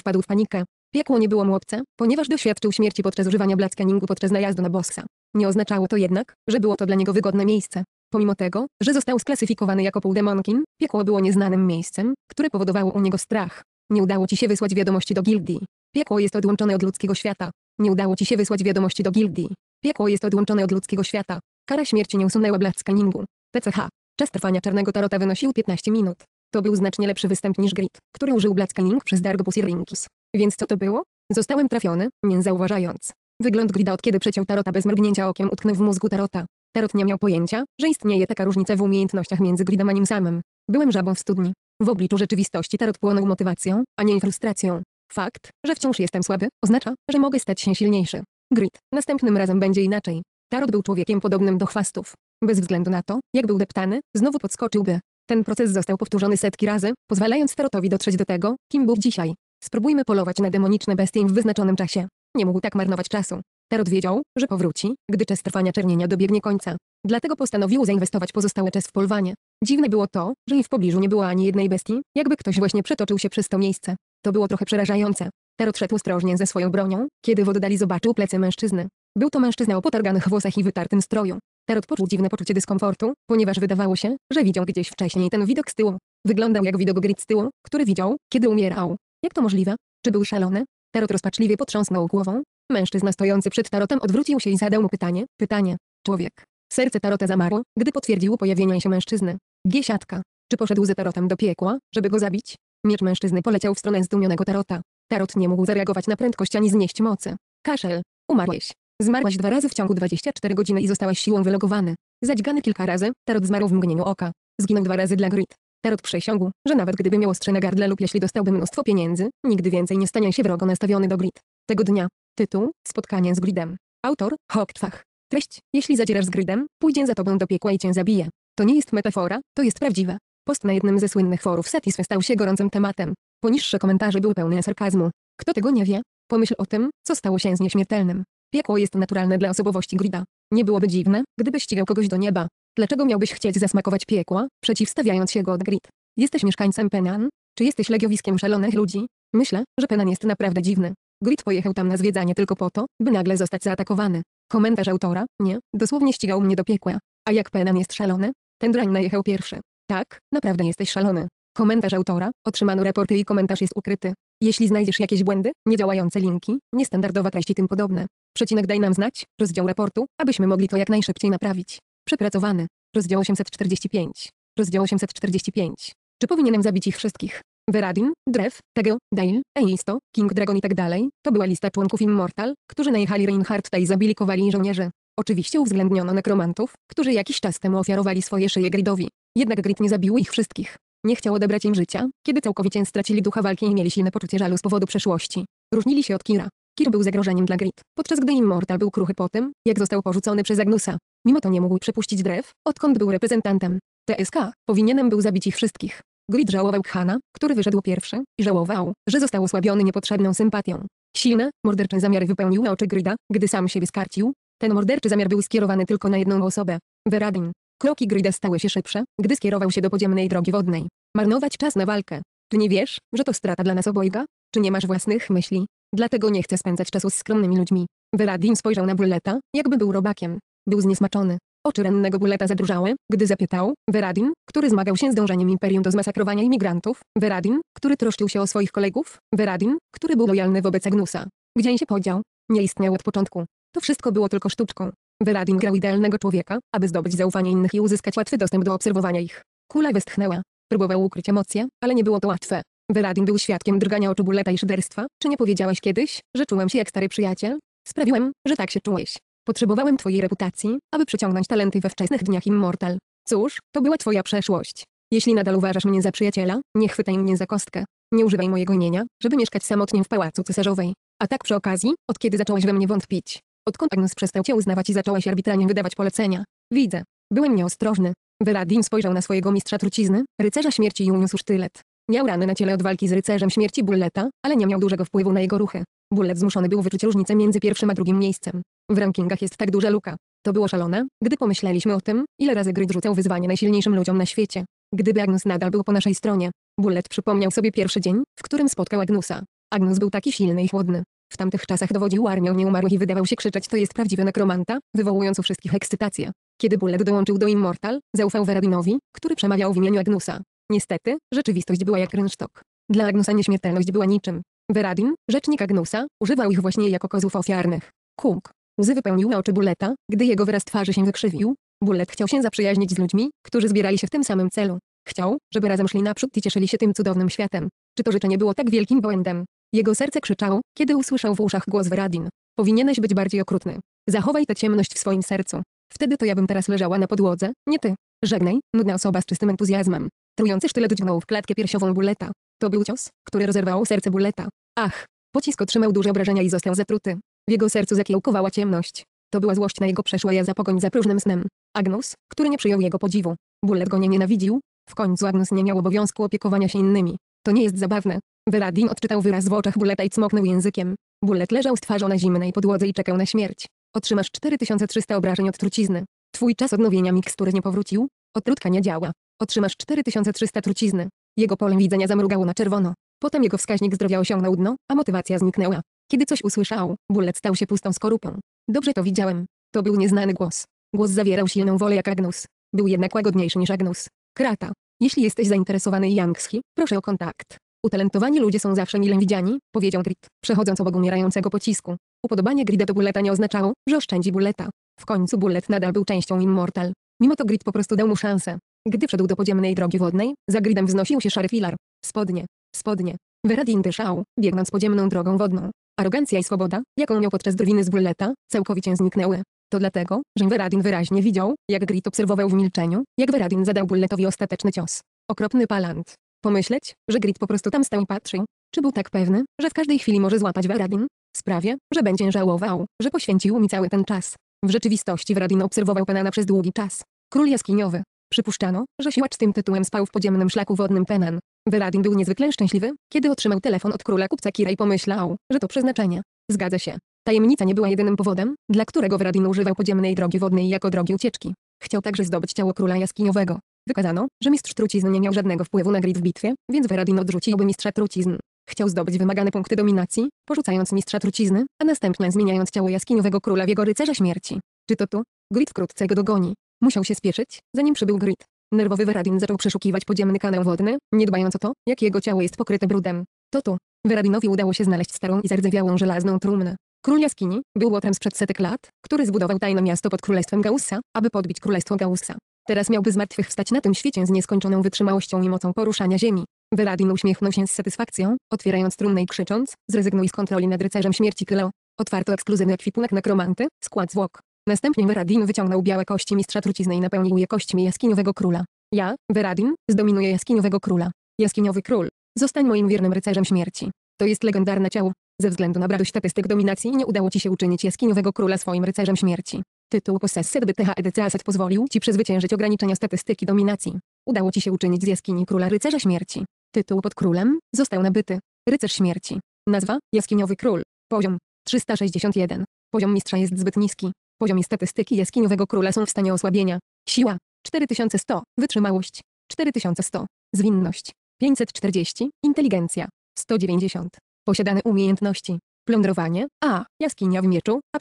wpadł w panikę. Piekło nie było mu obce, ponieważ doświadczył śmierci podczas używania blackeningu podczas najazdu na bossa. Nie oznaczało to jednak, że było to dla niego wygodne miejsce. Pomimo tego, że został sklasyfikowany jako półdemonkin, piekło było nieznanym miejscem, które powodowało u niego strach. Nie udało ci się wysłać wiadomości do gildii. Piekło jest odłączone od ludzkiego świata. Nie udało ci się wysłać wiadomości do gildii. Piekło jest odłączone od ludzkiego świata. Kara śmierci nie usunęła blackeningu. TCH. Czas trwania czarnego tarota wynosił 15 minut. To był znacznie lepszy występ niż Grit, który użył blackening przez Dargopus i Rinkus. Więc co to było? Zostałem trafiony, nie zauważając. Wygląd Grida od kiedy przeciął tarota bez mrugnięcia okiem utknął w mózgu tarota. Tarot nie miał pojęcia, że istnieje taka różnica w umiejętnościach między Gridem a nim samym. Byłem żabą w studni. W obliczu rzeczywistości tarot płonął motywacją, a nie frustracją. Fakt, że wciąż jestem słaby, oznacza, że mogę stać się silniejszy. Grid, następnym razem będzie inaczej. Tarot był człowiekiem podobnym do chwastów. Bez względu na to, jak był deptany, znowu podskoczyłby. Ten proces został powtórzony setki razy, pozwalając Tarotowi dotrzeć do tego, kim był dzisiaj. Spróbujmy polować na demoniczne bestie w wyznaczonym czasie. Nie mógł tak marnować czasu. Tarot wiedział, że powróci, gdy czas trwania czernienia dobiegnie końca. Dlatego postanowił zainwestować pozostały czas w polowanie. Dziwne było to, że i w pobliżu nie było ani jednej bestii, jakby ktoś właśnie przetoczył się przez to miejsce. To było trochę przerażające. Tarot szedł ostrożnie ze swoją bronią, kiedy w oddali zobaczył plecy mężczyzny. Był to mężczyzna o potarganych włosach i wytartym stroju. Tarot poczuł dziwne poczucie dyskomfortu, ponieważ wydawało się, że widział gdzieś wcześniej ten widok z tyłu. Wyglądał jak widok Grit z tyłu, który widział, kiedy umierał. Jak to możliwe? Czy był szalony? Tarot rozpaczliwie potrząsnął głową. Mężczyzna stojący przed Tarotem odwrócił się i zadał mu pytanie. Pytanie. Człowiek. Serce Tarota zamarło, gdy potwierdził pojawienie się mężczyzny. Giesiatka. Czy poszedł ze Tarotem do piekła, żeby go zabić? Miecz mężczyzny poleciał w stronę zdumionego Tarota. Tarot nie mógł zareagować na prędkość ani znieść mocy. Kaszel. Umarłeś. Zmarłaś dwa razy w ciągu 24 godziny i zostałaś siłą wylogowany. Zadźgany kilka razy, Tarot zmarł w mgnieniu oka. Zginął dwa razy dla Grit. Tarot przysiągł, że nawet gdyby miał ostrze na gardle lub jeśli dostałby mnóstwo pieniędzy, nigdy więcej nie stanie się wrogo nastawiony do Grit. Tego dnia. Tytuł. Spotkanie z Gridem. Autor. Hoktwach. Treść. Jeśli zadzierasz z Gridem, pójdzie za tobą do piekła i cię zabije. To nie jest metafora, to jest prawdziwe. Post na jednym ze słynnych forów Satisfy stał się gorącym tematem. Poniższe komentarze były pełne sarkazmu. Kto tego nie wie? Pomyśl o tym, co stało się z nieśmiertelnym. Piekło jest naturalne dla osobowości Grida. Nie byłoby dziwne, gdyby ścigał kogoś do nieba. Dlaczego miałbyś chcieć zasmakować piekła, przeciwstawiając się go od Grid? Jesteś mieszkańcem Penan? Czy jesteś legiowiskiem szalonych ludzi? Myślę, że Penan jest naprawdę dziwny. Grid pojechał tam na zwiedzanie tylko po to, by nagle zostać zaatakowany. Komentarz autora, nie, dosłownie ścigał mnie do piekła. A jak Penan jest szalony? Ten drań najechał pierwszy. Tak, naprawdę jesteś szalony. Komentarz autora, otrzymano raporty i komentarz jest ukryty. Jeśli znajdziesz jakieś błędy, niedziałające linki, niestandardowa treść i tym podobne. Przecinek daj nam znać, rozdział raportu, abyśmy mogli to jak najszybciej naprawić. Przepracowany. Rozdział 845. Rozdział 845. Czy powinienem zabić ich wszystkich? Veradin, Drew, Tegel, Dale, Eisto, King Dragon i tak dalej, to była lista członków Immortal, którzy najechali Reinhardta i zabili kowali żołnierzy. Oczywiście uwzględniono nekromantów, którzy jakiś czas temu ofiarowali swoje szyje Gridowi. Jednak Grid nie zabił ich wszystkich. Nie chciał odebrać im życia, kiedy całkowicie stracili ducha walki i mieli silne poczucie żalu z powodu przeszłości. Różnili się od Kira. Kir był zagrożeniem dla Grid, podczas gdy Immortal był kruchy po tym, jak został porzucony przez Agnusa. Mimo to nie mógł przepuścić Drew, odkąd był reprezentantem. TSK powinienem był zabić ich wszystkich. Grid żałował Khana, który wyszedł pierwszy, i żałował, że został osłabiony niepotrzebną sympatią. Silne, mordercze zamiary wypełniły oczy Grida, gdy sam siebie skarcił. Ten morderczy zamiar był skierowany tylko na jedną osobę. Veradin. Kroki Grida stały się szybsze, gdy skierował się do podziemnej drogi wodnej. Marnować czas na walkę. Czy nie wiesz, że to strata dla nas obojga? Czy nie masz własnych myśli? Dlatego nie chcę spędzać czasu z skromnymi ludźmi. Veradin spojrzał na Bulleta, jakby był robakiem. Był zniesmaczony. Oczy rannego Bulleta zadrżały, gdy zapytał, Veradin, który zmagał się z dążeniem Imperium do zmasakrowania imigrantów, Veradin, który troszczył się o swoich kolegów, Veradin, który był lojalny wobec Agnusa. Gdzie się podział? Nie istniał od początku. To wszystko było tylko sztuczką. Veradin grał idealnego człowieka, aby zdobyć zaufanie innych i uzyskać łatwy dostęp do obserwowania ich. Kula westchnęła. Próbował ukryć emocje, ale nie było to łatwe. Veradin był świadkiem drgania oczu Bulleta i szyderstwa. Czy nie powiedziałeś kiedyś, że czułem się jak stary przyjaciel? Sprawiłem, że tak się czułeś. Potrzebowałem twojej reputacji, aby przyciągnąć talenty we wczesnych dniach Immortal. Cóż, to była twoja przeszłość. Jeśli nadal uważasz mnie za przyjaciela, nie chwytaj mnie za kostkę. Nie używaj mojego imienia, żeby mieszkać samotnie w pałacu cesarzowej. A tak przy okazji, od kiedy zacząłeś we mnie wątpić. Odkąd Agnes przestał cię uznawać i zacząłeś arbitralnie wydawać polecenia. Widzę. Byłem nieostrożny. Veradin spojrzał na swojego mistrza trucizny, rycerza śmierci i uniósł sztylet. Miał rany na ciele od walki z rycerzem śmierci Bulleta, ale nie miał dużego wpływu na jego ruchy. Bullet zmuszony był wyczuć różnicę między pierwszym a drugim miejscem. W rankingach jest tak duża luka. To było szalone, gdy pomyśleliśmy o tym, ile razy Grid rzucał wyzwanie najsilniejszym ludziom na świecie. Gdyby Agnus nadal był po naszej stronie. Bullet przypomniał sobie pierwszy dzień, w którym spotkał Agnusa. Agnus był taki silny i chłodny. W tamtych czasach dowodził armią nieumarłych i wydawał się krzyczeć to jest prawdziwy nekromanta, wywołując u wszystkich ekscytację. Kiedy Bullet dołączył do Immortal, zaufał Veradinowi, który przemawiał w imieniu Agnusa. Niestety, rzeczywistość była jak rynsztok. Dla Agnusa nieśmiertelność była niczym. Veradin, rzecznik Agnusa, używał ich właśnie jako kozłów ofiarnych. Kuk. Łzy wypełniły oczy Bulleta, gdy jego wyraz twarzy się wykrzywił. Bullet chciał się zaprzyjaźnić z ludźmi, którzy zbierali się w tym samym celu. Chciał, żeby razem szli naprzód i cieszyli się tym cudownym światem. Czy to życzenie było tak wielkim błędem? Jego serce krzyczało, kiedy usłyszał w uszach głos Veradin. Powinieneś być bardziej okrutny. Zachowaj tę ciemność w swoim sercu. Wtedy to ja bym teraz leżała na podłodze, nie ty. Żegnaj, nudna osoba z czystym entuzjazmem. Trujący sztylet dźgnął w klatkę piersiową Bulleta. To był cios, który rozerwał serce Bulleta. Ach, pocisk otrzymał duże obrażenia i został zatruty. W jego sercu zakiełkowała ciemność. To była złość na jego przeszłe ja za pogoń za próżnym snem. Agnus, który nie przyjął jego podziwu. Bullet go nie nienawidził. W końcu Agnus nie miał obowiązku opiekowania się innymi. To nie jest zabawne. Veradin odczytał wyraz w oczach Bulleta i cmoknął językiem. Bullet leżał z twarzą na zimnej podłodze i czekał na śmierć. Otrzymasz 4300 obrażeń od trucizny. Twój czas odnowienia mikstury nie powrócił. Otrutka nie działa. Otrzymasz 4300 trucizny. Jego pole widzenia zamrugało na czerwono. Potem jego wskaźnik zdrowia osiągnął dno, a motywacja zniknęła. Kiedy coś usłyszał, Bullet stał się pustą skorupą. Dobrze to widziałem. To był nieznany głos. Głos zawierał silną wolę jak Agnus. Był jednak łagodniejszy niż Agnus. Krata. Jeśli jesteś zainteresowany Yangski, proszę o kontakt. Utalentowani ludzie są zawsze mile widziani, powiedział Grid, przechodząc obok umierającego pocisku. Upodobanie Grida do Bulleta nie oznaczało, że oszczędzi Bulleta. W końcu Bullet nadal był częścią Immortal. Mimo to Grid po prostu dał mu szansę. Gdy wszedł do podziemnej drogi wodnej, za Gridem wznosił się szary filar. Spodnie. Spodnie. Veradin dyszał, biegnąc podziemną drogą wodną. Arogancja i swoboda, jaką miał podczas drwiny z Bulleta, całkowicie zniknęły. To dlatego, że Veradin wyraźnie widział, jak Grid obserwował w milczeniu, jak Veradin zadał Bulletowi ostateczny cios. Okropny palant. Pomyśleć, że Grid po prostu tam stał i patrzył. Czy był tak pewny, że w każdej chwili może złapać Veradin? Sprawie, że będzie żałował, że poświęcił mi cały ten czas. W rzeczywistości Veradin obserwował Penana przez długi czas. Król jaskiniowy. Przypuszczano, że siłacz z tym tytułem spał w podziemnym szlaku wodnym Penan. Veradin był niezwykle szczęśliwy, kiedy otrzymał telefon od króla kupca Kira i pomyślał, że to przeznaczenie. Zgadza się. Tajemnica nie była jedynym powodem, dla którego Veradin używał podziemnej drogi wodnej jako drogi ucieczki. Chciał także zdobyć ciało króla jaskiniowego. Wykazano, że mistrz trucizn nie miał żadnego wpływu na grid w bitwie, więc Veradin odrzuciłby mistrza trucizn. Chciał zdobyć wymagane punkty dominacji, porzucając mistrza trucizny, a następnie zmieniając ciało jaskiniowego króla w jego rycerza śmierci. Czy to tu? Grid wkrótce go dogoni. Musiał się spieszyć, zanim przybył Grid. Nerwowy Weradin zaczął przeszukiwać podziemny kanał wodny, nie dbając o to, jak jego ciało jest pokryte brudem. To tu. Weradinowi udało się znaleźć starą i zardzewiałą żelazną trumnę. Król jaskini był łotrem sprzed setek lat, który zbudował tajne miasto pod królestwem Gaussa, aby podbić królestwo Gaussa. Teraz miałby zmartwychwstać na tym świecie z nieskończoną wytrzymałością i mocą poruszania ziemi. Weradin uśmiechnął się z satysfakcją, otwierając trumnę i krzycząc, zrezygnuj z kontroli nad rycerzem śmierci Kylo. Otwarto ekskluzywny ekwipunek nekromanty, skład zwłok. Następnie Weradin wyciągnął białe kości mistrza trucizny i napełnił je kośćmi jaskiniowego króla. Ja, Weradin, zdominuję jaskiniowego króla. Jaskiniowy król. Zostań moim wiernym rycerzem śmierci. To jest legendarne ciało. Ze względu na brak statystyk dominacji nie udało ci się uczynić jaskiniowego króla swoim rycerzem śmierci. Tytuł Possessed by THEDC Asset pozwolił ci przezwyciężyć ograniczenia statystyki dominacji. Udało ci się uczynić z jaskini króla rycerza śmierci. Tytuł pod królem został nabyty. Rycerz śmierci. Nazwa Jaskiniowy król. Poziom 361. Poziom mistrza jest zbyt niski. Poziom statystyki jaskiniowego króla są w stanie osłabienia. Siła 4100. Wytrzymałość 4100. Zwinność 540. Inteligencja 190. Posiadane umiejętności. Plądrowanie. A. Jaskinia w mieczu. A+.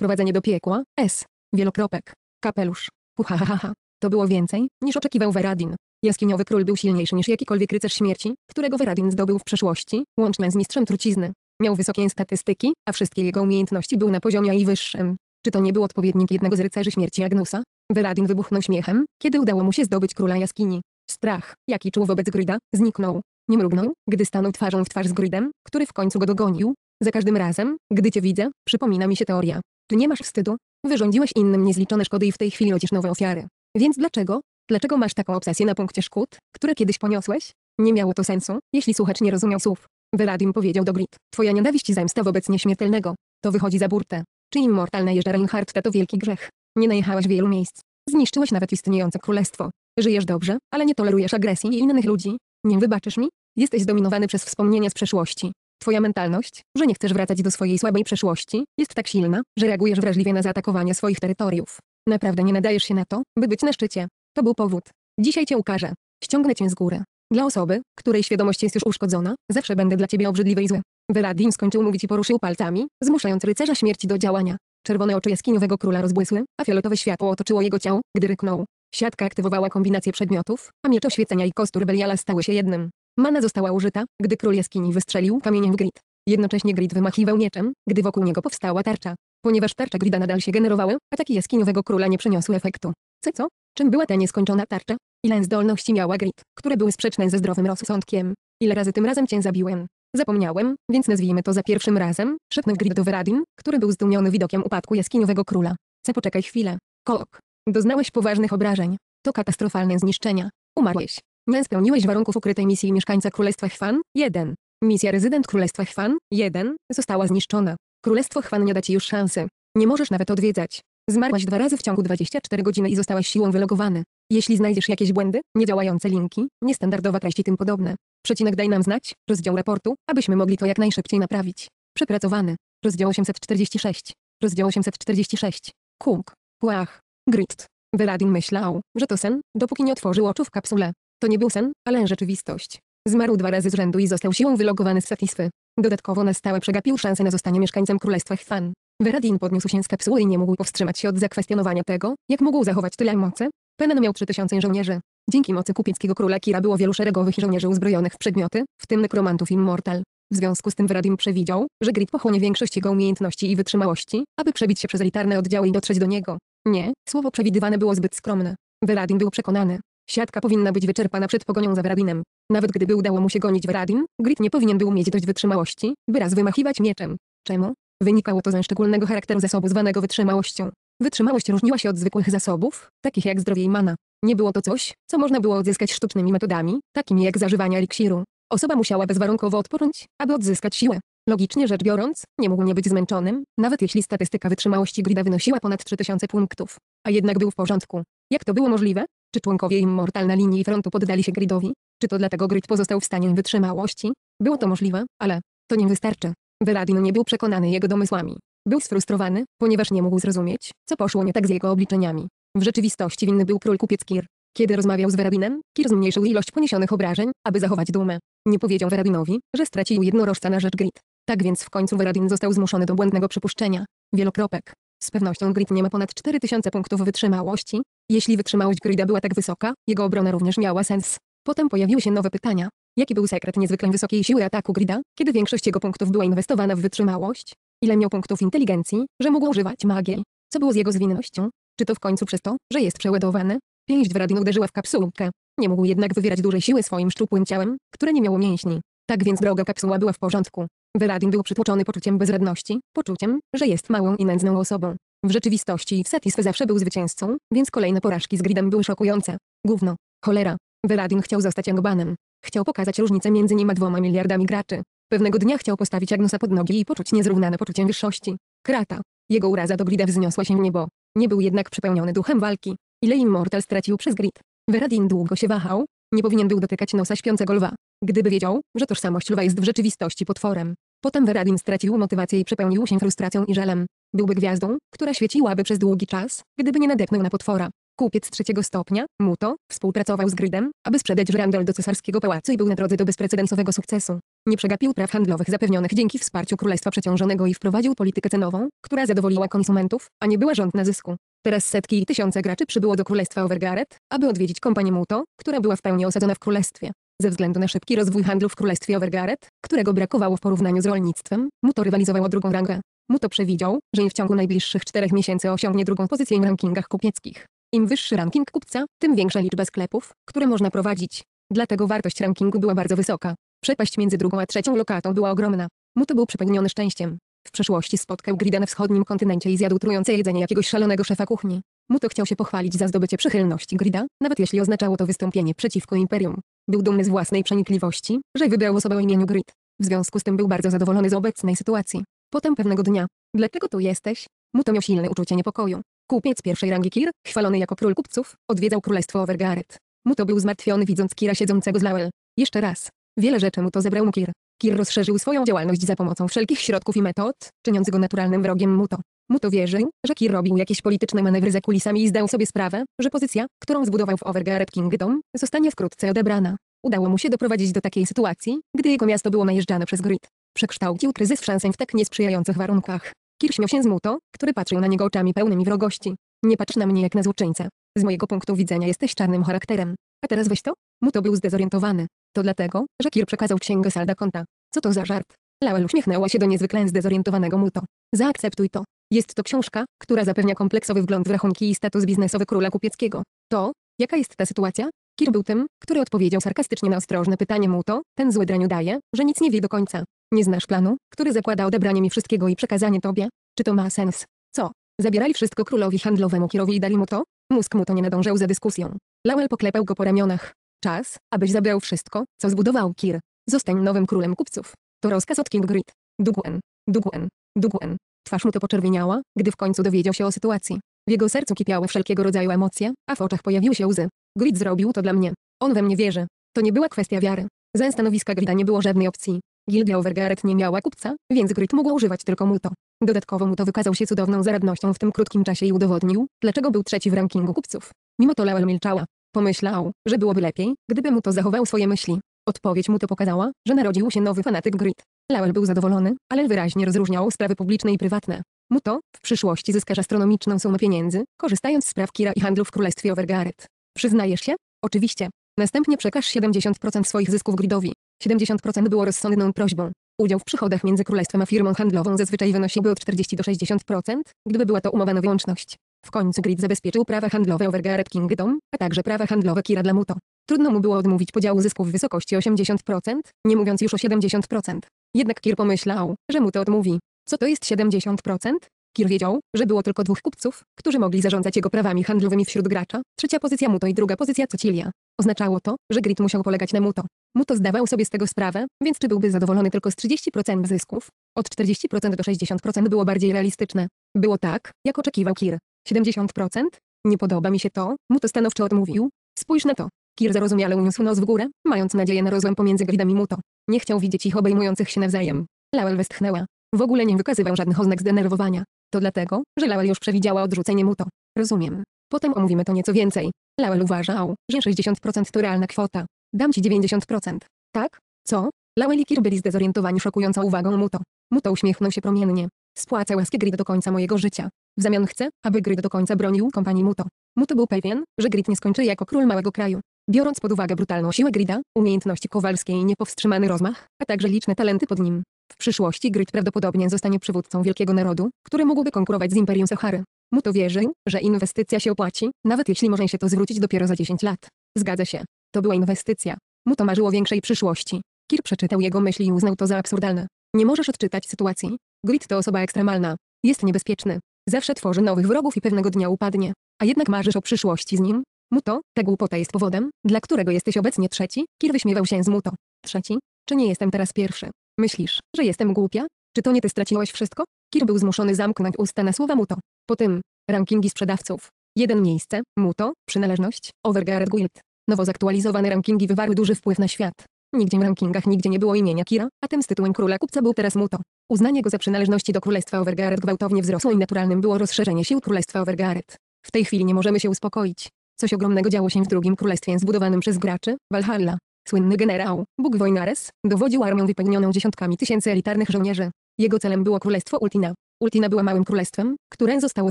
Prowadzenie do piekła. S. Wielokropek. Kapelusz. Huhahaha. To było więcej, niż oczekiwał Veradin. Jaskiniowy król był silniejszy niż jakikolwiek rycerz śmierci, którego Veradin zdobył w przeszłości, łącznie z mistrzem trucizny. Miał wysokie statystyki, a wszystkie jego umiejętności były na poziomie i wyższym. Czy to nie był odpowiednik jednego z rycerzy śmierci Agnusa? Veradin wybuchnął śmiechem, kiedy udało mu się zdobyć króla jaskini. Strach, jaki czuł wobec Grida, zniknął. Nie mrugnął, gdy stanął twarzą w twarz z Gridem, który w końcu go dogonił. Za każdym razem, gdy cię widzę, przypomina mi się teoria. Czy nie masz wstydu? Wyrządziłeś innym niezliczone szkody i w tej chwili ocisz nowe ofiary. Więc dlaczego? Dlaczego masz taką obsesję na punkcie szkód, które kiedyś poniosłeś? Nie miało to sensu, jeśli słuchacz nie rozumiał słów. Veladim powiedział do Grid. Twoja nienawiść i zemsta wobec nieśmiertelnego. To wychodzi za burtę. Czy immortal najeżdża Reinhardta to wielki grzech? Nie najechałaś wielu miejsc. Zniszczyłeś nawet istniejące królestwo. Żyjesz dobrze, ale nie tolerujesz agresji i innych ludzi. Nie wybaczysz mi? Jesteś zdominowany przez wspomnienia z przeszłości. Twoja mentalność, że nie chcesz wracać do swojej słabej przeszłości, jest tak silna, że reagujesz wrażliwie na zaatakowanie swoich terytoriów. Naprawdę nie nadajesz się na to, by być na szczycie. To był powód. Dzisiaj cię ukażę. Ściągnę cię z góry. Dla osoby, której świadomość jest już uszkodzona, zawsze będę dla ciebie obrzydliwy i zły. Veradin skończył mówić i poruszył palcami, zmuszając rycerza śmierci do działania. Czerwone oczy jaskiniowego króla rozbłysły, a fioletowe światło otoczyło jego ciało, gdy ryknął. Siatka aktywowała kombinację przedmiotów, a miecz oświecenia i kostur Beliala stały się jednym. Mana została użyta, gdy król jaskini wystrzelił kamieniem w grid. Jednocześnie grid wymachiwał mieczem, gdy wokół niego powstała tarcza. Ponieważ tarcza grida nadal się generowały, ataki jaskiniowego króla nie przyniosły efektu. Co co? Czym była ta nieskończona tarcza? Ile zdolności miała grid, które były sprzeczne ze zdrowym rozsądkiem? Ile razy tym razem cię zabiłem? Zapomniałem, więc nazwijmy to za pierwszym razem, szepnął grid do Veradin, który był zdumiony widokiem upadku jaskiniowego króla. Co poczekaj chwilę. Kok. Doznałeś poważnych obrażeń. To katastrofalne zniszczenia. Umarłeś. Nie spełniłeś warunków ukrytej misji mieszkańca Królestwa Chwan? 1. Misja rezydent Królestwa Chwan? 1. Została zniszczona. Królestwo Chwan nie da ci już szansy. Nie możesz nawet odwiedzać. Zmarłaś dwa razy w ciągu 24 godziny i zostałaś siłą wylogowany. Jeśli znajdziesz jakieś błędy, niedziałające linki, niestandardowa treść i tym podobne. Przecinek daj nam znać, rozdział raportu, abyśmy mogli to jak najszybciej naprawić. Przepracowany. Rozdział 846. Rozdział 846. Kung. Płach. Grit. Veladin myślał, że to sen, dopóki nie otworzył oczu w kapsule. To nie był sen, ale rzeczywistość. Zmarł dwa razy z rzędu i został siłą wylogowany z Satisfy. Dodatkowo na stałe przegapił szansę na zostanie mieszkańcem Królestwa Chwan. Veradin podniósł się z kapsuły i nie mógł powstrzymać się od zakwestionowania tego, jak mógł zachować tyle mocy. Penan miał 3000 żołnierzy. Dzięki mocy kupieckiego króla Kira było wielu szeregowych żołnierzy uzbrojonych w przedmioty, w tym nekromantów Immortal. W związku z tym Veradin przewidział, że Grid pochłonie większość jego umiejętności i wytrzymałości, aby przebić się przez elitarne oddziały i dotrzeć do niego. Nie, słowo przewidywane było zbyt skromne. Veradin był przekonany. Siatka powinna być wyczerpana przed pogonią za Veradinem. Nawet gdyby udało mu się gonić Veradin, Grid nie powinien był mieć dość wytrzymałości, by raz wymachiwać mieczem. Czemu? Wynikało to ze szczególnego charakteru zasobu zwanego wytrzymałością. Wytrzymałość różniła się od zwykłych zasobów, takich jak zdrowie i mana. Nie było to coś, co można było odzyskać sztucznymi metodami, takimi jak zażywanie eliksiru. Osoba musiała bezwarunkowo odpocząć, aby odzyskać siłę. Logicznie rzecz biorąc, nie mógł nie być zmęczonym, nawet jeśli statystyka wytrzymałości Grida wynosiła ponad 3000 punktów. A jednak był w porządku. Jak to było możliwe? Czy członkowie Immortal na linii frontu poddali się Gridowi? Czy to dlatego Grid pozostał w stanie wytrzymałości? Było to możliwe, ale to nie wystarczy. Veladin nie był przekonany jego domysłami. Był sfrustrowany, ponieważ nie mógł zrozumieć, co poszło nie tak z jego obliczeniami. W rzeczywistości winny był król kupiec Kir. Kiedy rozmawiał z Veradinem, Kir zmniejszył ilość poniesionych obrażeń, aby zachować dumę. Nie powiedział Veradinowi, że stracił jednorożca na rzecz Grid. Tak więc w końcu Veradin został zmuszony do błędnego przypuszczenia. Wielokropek. Z pewnością grid nie ma ponad 4000 punktów wytrzymałości. Jeśli wytrzymałość grida była tak wysoka, jego obrona również miała sens. Potem pojawiły się nowe pytania. Jaki był sekret niezwykle wysokiej siły ataku grida, kiedy większość jego punktów była inwestowana w wytrzymałość? Ile miał punktów inteligencji, że mógł używać magii? Co było z jego zwinnością? Czy to w końcu przez to, że jest przeładowany? Pięść Wradin uderzyła w kapsułkę. Nie mógł jednak wywierać dużej siły swoim szczupłym ciałem, które nie miało mięśni. Tak więc droga kapsuła była w porządku. Wyradin był przytłoczony poczuciem bezradności, poczuciem, że jest małą i nędzną osobą. W rzeczywistości Satisfy zawsze był zwycięzcą, więc kolejne porażki z Gridem były szokujące. Gówno. Cholera. Wyradin chciał zostać Angbanem. Chciał pokazać różnicę między nim a dwoma miliardami graczy. Pewnego dnia chciał postawić Agnusa pod nogi i poczuć niezrównane poczuciem wyższości. Krata. Jego uraza do Grida wzniosła się w niebo. Nie był jednak przepełniony duchem walki. Ile Immortal stracił przez Grid? Wyradin długo się wahał. Nie powinien był dotykać nosa śpiącego lwa. Gdyby wiedział, że tożsamość lwa jest w rzeczywistości potworem. Potem Veradin stracił motywację i przepełnił się frustracją i żalem. Byłby gwiazdą, która świeciłaby przez długi czas, gdyby nie nadepnął na potwora. Kupiec trzeciego stopnia, Muto, współpracował z Gridem, aby sprzedać żrandol do cesarskiego pałacu i był na drodze do bezprecedensowego sukcesu. Nie przegapił praw handlowych zapewnionych dzięki wsparciu Królestwa Przeciążonego i wprowadził politykę cenową, która zadowoliła konsumentów, a nie była żądna zysku. Teraz setki i tysiące graczy przybyło do Królestwa Overgaret, aby odwiedzić kompanię Muto, która była w pełni osadzona w królestwie. Ze względu na szybki rozwój handlu w Królestwie Overgaret, którego brakowało w porównaniu z rolnictwem, Muto rywalizował o drugą rangę. Muto przewidział, że w ciągu najbliższych czterech miesięcy osiągnie drugą pozycję w rankingach kupieckich. Im wyższy ranking kupca, tym większa liczba sklepów, które można prowadzić. Dlatego wartość rankingu była bardzo wysoka. Przepaść między drugą a trzecią lokatą była ogromna. Muto był przepełniony szczęściem. W przeszłości spotkał Grida na wschodnim kontynencie i zjadł trujące jedzenie jakiegoś szalonego szefa kuchni. Muto chciał się pochwalić za zdobycie przychylności Grida, nawet jeśli oznaczało to wystąpienie przeciwko Imperium. Był dumny z własnej przenikliwości, że wybrał osobę o imieniu Grid. W związku z tym był bardzo zadowolony z obecnej sytuacji. Potem pewnego dnia. Dlaczego tu jesteś? Muto miał silne uczucie niepokoju. Kupiec pierwszej rangi Kir, chwalony jako król kupców, odwiedzał królestwo Overgaret. Muto był zmartwiony widząc Kira siedzącego z Lawel. Jeszcze raz. Wiele rzeczy mu to zebrał mu Kir. Kir rozszerzył swoją działalność za pomocą wszelkich środków i metod, czyniąc go naturalnym wrogiem Muto. Muto wierzył, że Kir robił jakieś polityczne manewry za kulisami i zdał sobie sprawę, że pozycja, którą zbudował w Overgaret Kingdom, zostanie wkrótce odebrana. Udało mu się doprowadzić do takiej sytuacji, gdy jego miasto było najeżdżane przez Grid. Przekształcił kryzys w szansę w tak niesprzyjających warunkach. Kir śmiał się z Muto, który patrzył na niego oczami pełnymi wrogości. Nie patrz na mnie jak na złoczyńcę. Z mojego punktu widzenia jesteś czarnym charakterem. A teraz weź to? Muto był zdezorientowany. To dlatego, że Kir przekazał księgę Salda Konta. Co to za żart? Lawel uśmiechnęła się do niezwykle zdezorientowanego Muto. Zaakceptuj to. Jest to książka, która zapewnia kompleksowy wgląd w rachunki i status biznesowy króla kupieckiego. To, jaka jest ta sytuacja? Kir był tym, który odpowiedział sarkastycznie na ostrożne pytanie Muto. Ten zły draniu daje, że nic nie wie do końca. Nie znasz planu, który zakłada odebranie mi wszystkiego i przekazanie tobie? Czy to ma sens? Co? Zabierali wszystko królowi handlowemu Kirowi i dali mu to? Mózg mu to nie nadążał za dyskusją. Lawel poklepał go po ramionach. Czas, abyś zabrał wszystko, co zbudował Kir. Zostań nowym królem kupców. To rozkaz od King Grid. Duguen. Duguen. Duguen. Twarz mu to poczerwieniała, gdy w końcu dowiedział się o sytuacji. W jego sercu kipiały wszelkiego rodzaju emocje, a w oczach pojawiły się łzy. Grid zrobił to dla mnie. On we mnie wierzy. To nie była kwestia wiary. Za stanowiska Grida nie było żadnej opcji. Gildia Overgaret nie miała kupca, więc Grid mógł używać tylko Muto. Dodatkowo Muto wykazał się cudowną zaradnością w tym krótkim czasie i udowodnił, dlaczego był trzeci w rankingu kupców. Mimo to Lawel milczała. Pomyślał, że byłoby lepiej, gdyby Muto zachował swoje myśli. Odpowiedź Muto pokazała, że narodził się nowy fanatyk Grid. Lawel był zadowolony, ale wyraźnie rozróżniał sprawy publiczne i prywatne. Muto w przyszłości zyskasz astronomiczną sumę pieniędzy, korzystając z praw Kira i handlu w Królestwie Overgaret. Przyznajesz się? Oczywiście. Następnie przekaż 70% swoich zysków Gridowi. 70% było rozsądną prośbą. Udział w przychodach między królestwem a firmą handlową zazwyczaj wynosiłby od 40 do 60%, gdyby była to umowa na wyłączność. W końcu Grid zabezpieczył prawa handlowe Overgaret Kingdom, a także prawa handlowe Kira dla Muto. Trudno mu było odmówić podziału zysków w wysokości 80%, nie mówiąc już o 70%. Jednak Kir pomyślał, że mu to odmówi. Co to jest 70%? Kir wiedział, że było tylko dwóch kupców, którzy mogli zarządzać jego prawami handlowymi wśród gracza. Trzecia pozycja Muto i druga pozycja Cocilia. Oznaczało to, że Grid musiał polegać na Muto. Muto zdawał sobie z tego sprawę, więc czy byłby zadowolony tylko z 30% zysków? Od 40% do 60% było bardziej realistyczne. Było tak, jak oczekiwał Kir. 70%? Nie podoba mi się to, Muto stanowczo odmówił. Spójrz na to. Kir zarozumiale uniósł nos w górę, mając nadzieję na rozłam pomiędzy Gridem i Muto. Nie chciał widzieć ich obejmujących się nawzajem. Lawel westchnęła. W ogóle nie wykazywał żadnych oznak zdenerwowania. To dlatego, że Lawel już przewidziała odrzucenie Muto. Rozumiem. Potem omówimy to nieco więcej. Lawel uważał, że 60% to realna kwota. Dam ci 90%. Tak? Co? Lawel i Kir byli zdezorientowani szokującą uwagą Muto. Muto uśmiechnął się promiennie. Spłacę łaskę Grid do końca mojego życia. W zamian chce, aby Grid do końca bronił kompanii Muto. Muto był pewien, że Grid nie skończy jako król małego kraju. Biorąc pod uwagę brutalną siłę Grida, umiejętności kowalskie i niepowstrzymany rozmach, a także liczne talenty pod nim, w przyszłości Grid prawdopodobnie zostanie przywódcą wielkiego narodu, który mógłby konkurować z Imperium Sahary. Muto wierzył, że inwestycja się opłaci, nawet jeśli może się to zwrócić dopiero za 10 lat. Zgadza się. To była inwestycja. Muto marzył o większej przyszłości. Kir przeczytał jego myśli i uznał to za absurdalne. Nie możesz odczytać sytuacji. Grid to osoba ekstremalna. Jest niebezpieczny. Zawsze tworzy nowych wrogów i pewnego dnia upadnie. A jednak marzysz o przyszłości z nim? Muto, ta głupota jest powodem, dla którego jesteś obecnie trzeci? Kir wyśmiewał się z Muto. Trzeci? Czy nie jestem teraz pierwszy? Myślisz, że jestem głupia? Czy to nie ty straciłeś wszystko? Kir był zmuszony zamknąć usta na słowa Muto. Po tym, rankingi sprzedawców. Jeden miejsce, Muto, przynależność, Overgeared Guild. Nowo zaktualizowane rankingi wywarły duży wpływ na świat. Nigdzie w rankingach nigdzie nie było imienia Kira, a tym z tytułem króla kupca był teraz Muto. Uznanie go za przynależności do Królestwa Overgeared gwałtownie wzrosło i naturalnym było rozszerzenie sił Królestwa Overgeared. W tej chwili nie możemy się uspokoić. Coś ogromnego działo się w drugim królestwie zbudowanym przez graczy, Valhalla. Słynny generał, Bóg Wojnares, dowodził armią wypełnioną dziesiątkami tysięcy elitarnych żołnierzy. Jego celem było królestwo Ultina. Ultina była małym królestwem, które zostało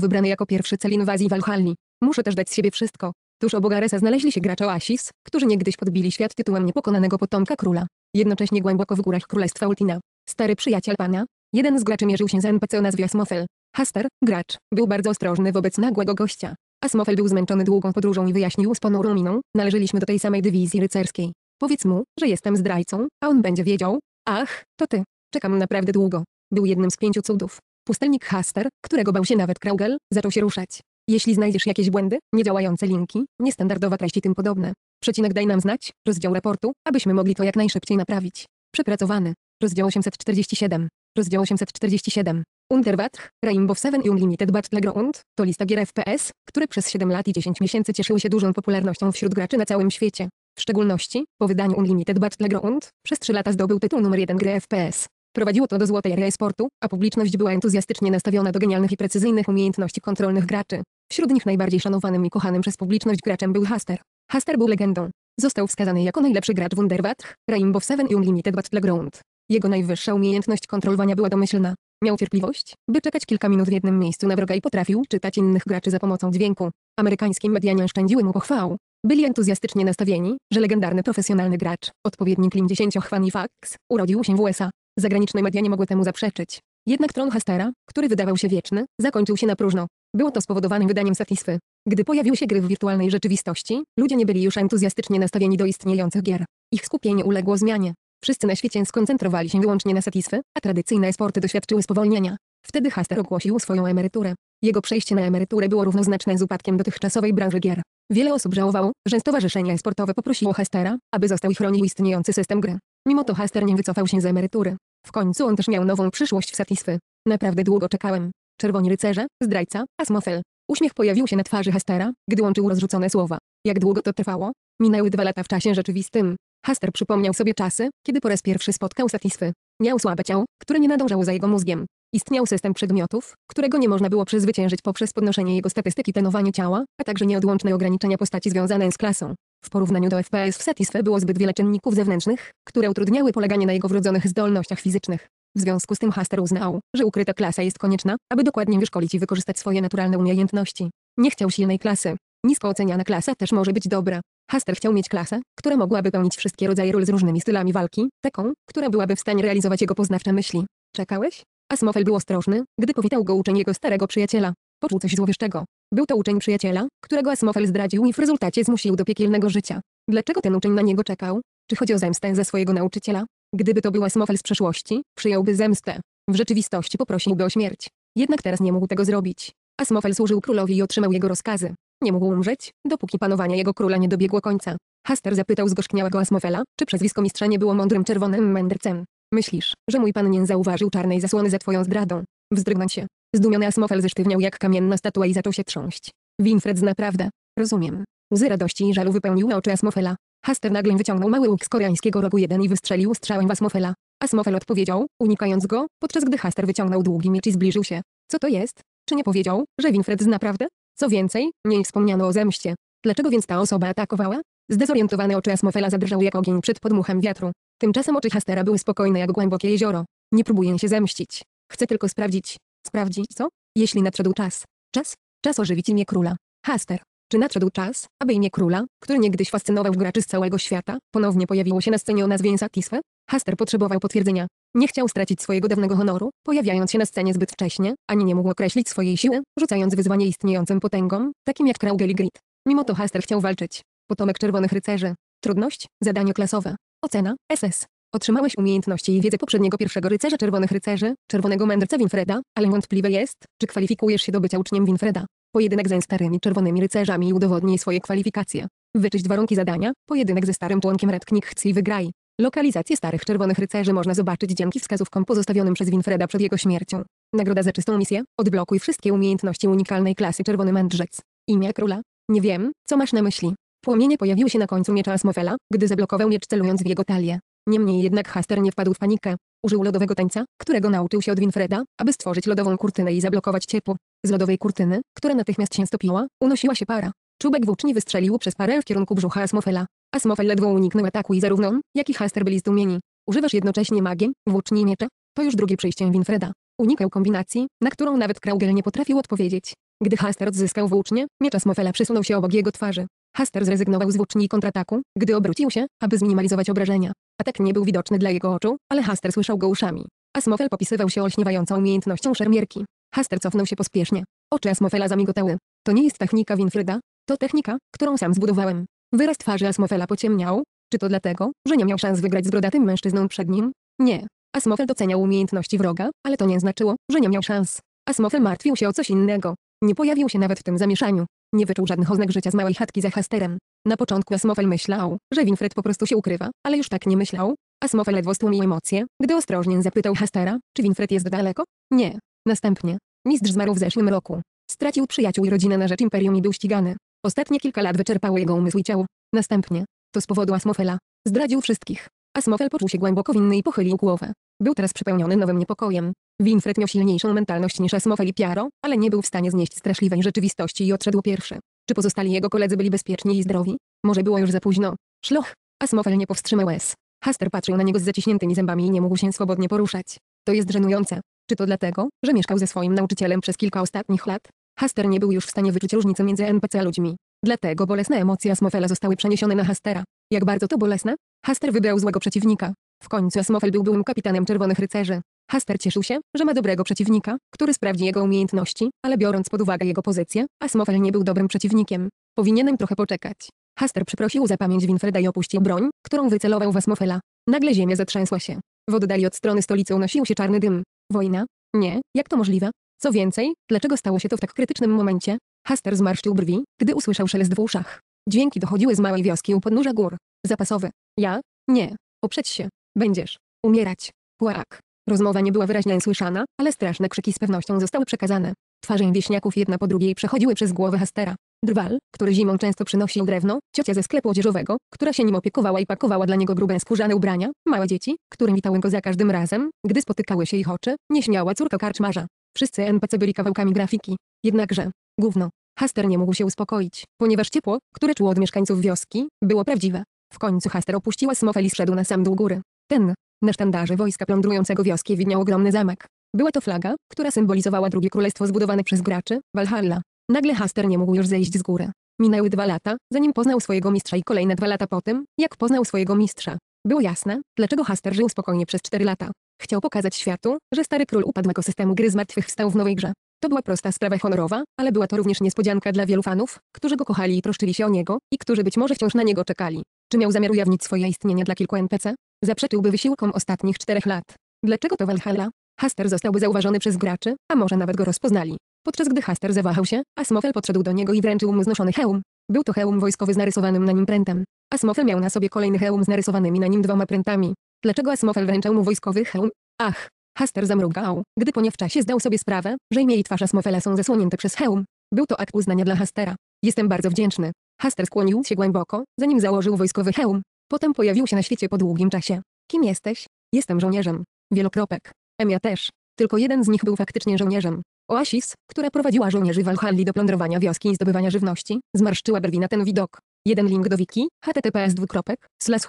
wybrane jako pierwszy cel inwazji Valhalli. Muszę też dać z siebie wszystko. Tuż obok Aresa znaleźli się gracze Oasis, którzy niegdyś podbili świat tytułem niepokonanego potomka króla. Jednocześnie głęboko w górach królestwa Ultina. Stary przyjaciel pana, jeden z graczy mierzył się z NPC o nazwie Asmofel. Haster, gracz, był bardzo ostrożny wobec nagłego gościa. Asmofel był zmęczony długą podróżą i wyjaśnił z ponurą miną, należeliśmy do tej samej dywizji rycerskiej. Powiedz mu, że jestem zdrajcą, a on będzie wiedział. Ach, to ty. Czekam naprawdę długo. Był jednym z pięciu cudów. Pustelnik Haster, którego bał się nawet Kraugel, zaczął się ruszać. Jeśli znajdziesz jakieś błędy, niedziałające linki, niestandardowa treść i tym podobne, przecinek daj nam znać, rozdział raportu, abyśmy mogli to jak najszybciej naprawić. Przepracowany. Rozdział 847. Rozdział 847. Unterwatch, Rainbow Seven i Unlimited Battleground to lista gier FPS, które przez 7 lat i 10 miesięcy cieszyły się dużą popularnością wśród graczy na całym świecie. W szczególności, po wydaniu Unlimited Battleground, przez 3 lata zdobył tytuł numer 1 gry FPS. Prowadziło to do złotej ery sportu, a publiczność była entuzjastycznie nastawiona do genialnych i precyzyjnych umiejętności kontrolnych graczy. Wśród nich najbardziej szanowanym i kochanym przez publiczność graczem był Haster. Haster był legendą. Został wskazany jako najlepszy gracz Wunderwatch, Rainbow Seven i Unlimited Battleground. Jego najwyższa umiejętność kontrolowania była domyślna. Miał cierpliwość, by czekać kilka minut w jednym miejscu na wroga i potrafił czytać innych graczy za pomocą dźwięku. Amerykańskie media nie oszczędziły mu pochwał. Byli entuzjastycznie nastawieni, że legendarny profesjonalny gracz, odpowiednik Lim 10 Hwani Fax, urodził się w USA. Zagraniczne media nie mogły temu zaprzeczyć. Jednak tron Hastera, który wydawał się wieczny, zakończył się na próżno. Było to spowodowane wydaniem Satisfy. Gdy pojawiły się gry w wirtualnej rzeczywistości, ludzie nie byli już entuzjastycznie nastawieni do istniejących gier. Ich skupienie uległo zmianie. Wszyscy na świecie skoncentrowali się wyłącznie na Satisfy, a tradycyjne sporty doświadczyły spowolnienia. Wtedy Haster ogłosił swoją emeryturę. Jego przejście na emeryturę było równoznaczne z upadkiem dotychczasowej branży gier. Wiele osób żałowało, że stowarzyszenie sportowe poprosiło Hastera, aby został i chronił istniejący system gry. Mimo to Haster nie wycofał się z emerytury. W końcu on też miał nową przyszłość w Satisfy. Naprawdę długo czekałem. Czerwoni rycerze, zdrajca, Asmofel. Uśmiech pojawił się na twarzy Hastera, gdy łączył rozrzucone słowa. Jak długo to trwało? Minęły dwa lata w czasie rzeczywistym. Haster przypomniał sobie czasy, kiedy po raz pierwszy spotkał Satisfy. Miał słabe ciało, które nie nadążało za jego mózgiem. Istniał system przedmiotów, którego nie można było przezwyciężyć poprzez podnoszenie jego statystyki trenowanie ciała, a także nieodłączne ograniczenia postaci związane z klasą. W porównaniu do FPS w Satisfy było zbyt wiele czynników zewnętrznych, które utrudniały poleganie na jego wrodzonych zdolnościach fizycznych. W związku z tym Haster uznał, że ukryta klasa jest konieczna, aby dokładnie wyszkolić i wykorzystać swoje naturalne umiejętności. Nie chciał silnej klasy. Nisko oceniana klasa też może być dobra. Haster chciał mieć klasę, która mogłaby pełnić wszystkie rodzaje ról z różnymi stylami walki, taką, która byłaby w stanie realizować jego poznawcze myśli. Czekałeś? Asmofel był ostrożny, gdy powitał go uczeń jego starego przyjaciela. Poczuł coś złowieszczego. Był to uczeń przyjaciela, którego Asmofel zdradził i w rezultacie zmusił do piekielnego życia. Dlaczego ten uczeń na niego czekał? Czy chodzi o zemstę za swojego nauczyciela? Gdyby to był Asmofel z przeszłości, przyjąłby zemstę. W rzeczywistości poprosiłby o śmierć. Jednak teraz nie mógł tego zrobić. Asmofel służył królowi i otrzymał jego rozkazy. Nie mógł umrzeć, dopóki panowanie jego króla nie dobiegło końca. Haster zapytał zgorzkniałego Asmofela, czy przezwisko mistrza nie było mądrym czerwonym mędrcem. Myślisz, że mój pan nie zauważył czarnej zasłony za twoją zdradą? Wzdrygnąć się. Zdumiony Asmofel zesztywniał jak kamienna statua i zaczął się trząść. Winfred zna prawdę. Rozumiem. Łzy radości i żalu wypełniły oczy Asmofela. Haster nagle wyciągnął mały łuk z koreańskiego rogu jeden i wystrzelił strzałem w Asmofela. Asmofel odpowiedział, unikając go, podczas gdy Haster wyciągnął długi miecz i zbliżył się. Co to jest? Czy nie powiedział, że Winfred zna prawdę? Co więcej, nie wspomniano o zemście. Dlaczego więc ta osoba atakowała? Zdezorientowane oczy Asmofela zadrżały jak ogień przed podmuchem wiatru. Tymczasem oczy Hastera były spokojne jak głębokie jezioro. Nie próbuję się zemścić. Chcę tylko sprawdzić. Sprawdzić co? Jeśli nadszedł czas. Czas? Czas ożywić imię króla. Haster. Czy nadszedł czas, aby imię króla, który niegdyś fascynował graczy z całego świata, ponownie pojawiło się na scenie o nazwie Insatisfe? Haster potrzebował potwierdzenia. Nie chciał stracić swojego dawnego honoru, pojawiając się na scenie zbyt wcześnie, ani nie mógł określić swojej siły, rzucając wyzwanie istniejącym potęgom, takim jak Kraugel Grid. Mimo to Haster chciał walczyć. Potomek Czerwonych Rycerzy. Trudność? Zadanie klasowe. Ocena? SS. Otrzymałeś umiejętności i wiedzę poprzedniego pierwszego rycerza Czerwonych Rycerzy, Czerwonego Mędrca Winfreda, ale wątpliwe jest, czy kwalifikujesz się do bycia uczniem Winfreda. Pojedynek ze starymi Czerwonymi Rycerzami i udowodnij swoje kwalifikacje. Wyczyść warunki zadania, pojedynek ze starym członkiem Red Knick i wygraj. Lokalizację starych Czerwonych Rycerzy można zobaczyć dzięki wskazówkom pozostawionym przez Winfreda przed jego śmiercią. Nagroda za czystą misję, odblokuj wszystkie umiejętności unikalnej klasy Czerwony Mędrzec. Imię króla? Nie wiem, co masz na myśli. Płomienie pojawiły się na końcu miecza Asmofela, gdy zablokował miecz celując w jego talię. Niemniej jednak Haster nie wpadł w panikę. Użył lodowego tańca, którego nauczył się od Winfreda, aby stworzyć lodową kurtynę i zablokować ciepło. Z lodowej kurtyny, która natychmiast się stopiła, unosiła się para. Czubek włóczni wystrzelił przez parę w kierunku brzucha Asmofela. Asmofel ledwo uniknął ataku i zarówno on, jak i Haster byli zdumieni. Używasz jednocześnie magię, włóczni i miecze? To już drugie przyjście Winfreda. Unikał kombinacji, na którą nawet Kraugel nie potrafił odpowiedzieć. Gdy Haster odzyskał włócznie, miecz Asmofela przesunął się obok jego twarzy. Haster zrezygnował z włóczni i kontrataku, gdy obrócił się, aby zminimalizować obrażenia. Atak nie był widoczny dla jego oczu, ale Haster słyszał go uszami. Asmofel popisywał się olśniewającą umiejętnością szermierki. Haster cofnął się pospiesznie. Oczy Asmofela zamigotały. To nie jest technika Winfrida, to technika, którą sam zbudowałem. Wyraz twarzy Asmofela pociemniał. Czy to dlatego, że nie miał szans wygrać z brodatym mężczyzną przed nim? Nie. Asmofel doceniał umiejętności wroga, ale to nie znaczyło, że nie miał szans. Asmofel martwił się o coś innego. Nie pojawił się nawet w tym zamieszaniu. Nie wyczuł żadnych oznak życia z małej chatki za Hasterem. Na początku Asmofel myślał, że Winfred po prostu się ukrywa, ale już tak nie myślał. Asmofel ledwo stłumił emocje, gdy ostrożnie zapytał Hastera, czy Winfred jest daleko? Nie. Następnie. Mistrz zmarł w zeszłym roku. Stracił przyjaciół i rodzinę na rzecz Imperium i był ścigany. Ostatnie kilka lat wyczerpało jego umysł i ciało. Następnie. To z powodu Asmofela. Zdradził wszystkich. Asmofel poczuł się głęboko winny i pochylił głowę. Był teraz przepełniony nowym niepokojem. Winfred miał silniejszą mentalność niż Asmofel i Piaro, ale nie był w stanie znieść straszliwej rzeczywistości i odszedł pierwszy. Czy pozostali jego koledzy byli bezpieczni i zdrowi? Może było już za późno. Szloch. Asmofel nie powstrzymał łez. Haster patrzył na niego z zaciśniętymi zębami i nie mógł się swobodnie poruszać. To jest żenujące. Czy to dlatego, że mieszkał ze swoim nauczycielem przez kilka ostatnich lat? Haster nie był już w stanie wyczuć różnicy między NPC a ludźmi. Dlatego bolesne emocje Asmofela zostały przeniesione na Hastera. Jak bardzo to bolesne? Haster wybrał złego przeciwnika. W końcu Asmofel był byłym kapitanem Czerwonych Rycerzy. Haster cieszył się, że ma dobrego przeciwnika, który sprawdzi jego umiejętności, ale biorąc pod uwagę jego pozycję, Asmofel nie był dobrym przeciwnikiem. Powinienem trochę poczekać. Haster przeprosił za pamięć Winfreda i opuścił broń, którą wycelował w Asmofela. Nagle ziemia zatrzęsła się. W oddali od strony stolicy unosił się czarny dym. Wojna? Nie, jak to możliwe? Co więcej, dlaczego stało się to w tak krytycznym momencie? Haster zmarszczył brwi, gdy usłyszał szelest w uszach. Dźwięki dochodziły z małej wioski u podnóża gór. Zapasowy. Ja? Nie. Oprzeć się. Będziesz. Umierać. Płak. Rozmowa nie była wyraźnie słyszana, ale straszne krzyki z pewnością zostały przekazane. Twarze wieśniaków jedna po drugiej przechodziły przez głowę Hastera. Drwal, który zimą często przynosił drewno, ciocia ze sklepu odzieżowego, która się nim opiekowała i pakowała dla niego grube skórzane ubrania, małe dzieci, którym witały go za każdym razem, gdy spotykały się ich oczy, nieśmiała córka karczmarza. Wszyscy NPC byli kawałkami grafiki. Jednakże, gówno. Haster nie mógł się uspokoić, ponieważ ciepło, które czuł od mieszkańców wioski, było prawdziwe. W końcu Haster opuściła Smofel i zszedł na sam dół góry. Ten, na sztandarze wojska plądrującego wioski widniał ogromny zamek. Była to flaga, która symbolizowała drugie królestwo zbudowane przez graczy, Valhalla. Nagle Haster nie mógł już zejść z góry. Minęły dwa lata, zanim poznał swojego mistrza i kolejne dwa lata po tym, jak poznał swojego mistrza. Było jasne, dlaczego Haster żył spokojnie przez cztery lata. Chciał pokazać światu, że stary król upadłego systemu gry zmartwychwstał w nowej grze. To była prosta sprawa honorowa, ale była to również niespodzianka dla wielu fanów, którzy go kochali i troszczyli się o niego, i którzy być może wciąż na niego czekali. Czy miał zamiar ujawnić swoje istnienie dla kilku NPC? Zaprzeczyłby wysiłkom ostatnich czterech lat. Dlaczego to Valhalla? Haster zostałby zauważony przez graczy, a może nawet go rozpoznali. Podczas gdy Haster zawahał się, Asmofel podszedł do niego i wręczył mu znoszony hełm. Był to hełm wojskowy z narysowanym na nim prętem. Asmofel miał na sobie kolejny hełm z narysowanymi na nim dwoma prętami. Dlaczego Asmofel wręczał mu wojskowy hełm? Ach! Haster zamrugał, gdy po nie w czasie zdał sobie sprawę, że imię i twarz Asmofela są zasłonięte przez hełm. Był to akt uznania dla Hastera. Jestem bardzo wdzięczny. Haster skłonił się głęboko, zanim założył wojskowy hełm. Potem pojawił się na świecie po długim czasie. Kim jesteś? Jestem żołnierzem. Wielokropek. Emia też. Tylko jeden z nich był faktycznie żołnierzem. Oasis, która prowadziła żołnierzy Walhalli do plądrowania wioski i zdobywania żywności, zmarszczyła brwi na ten widok. Jeden link do wiki, https dwukropek, slash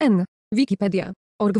n. Wikipedia. Org.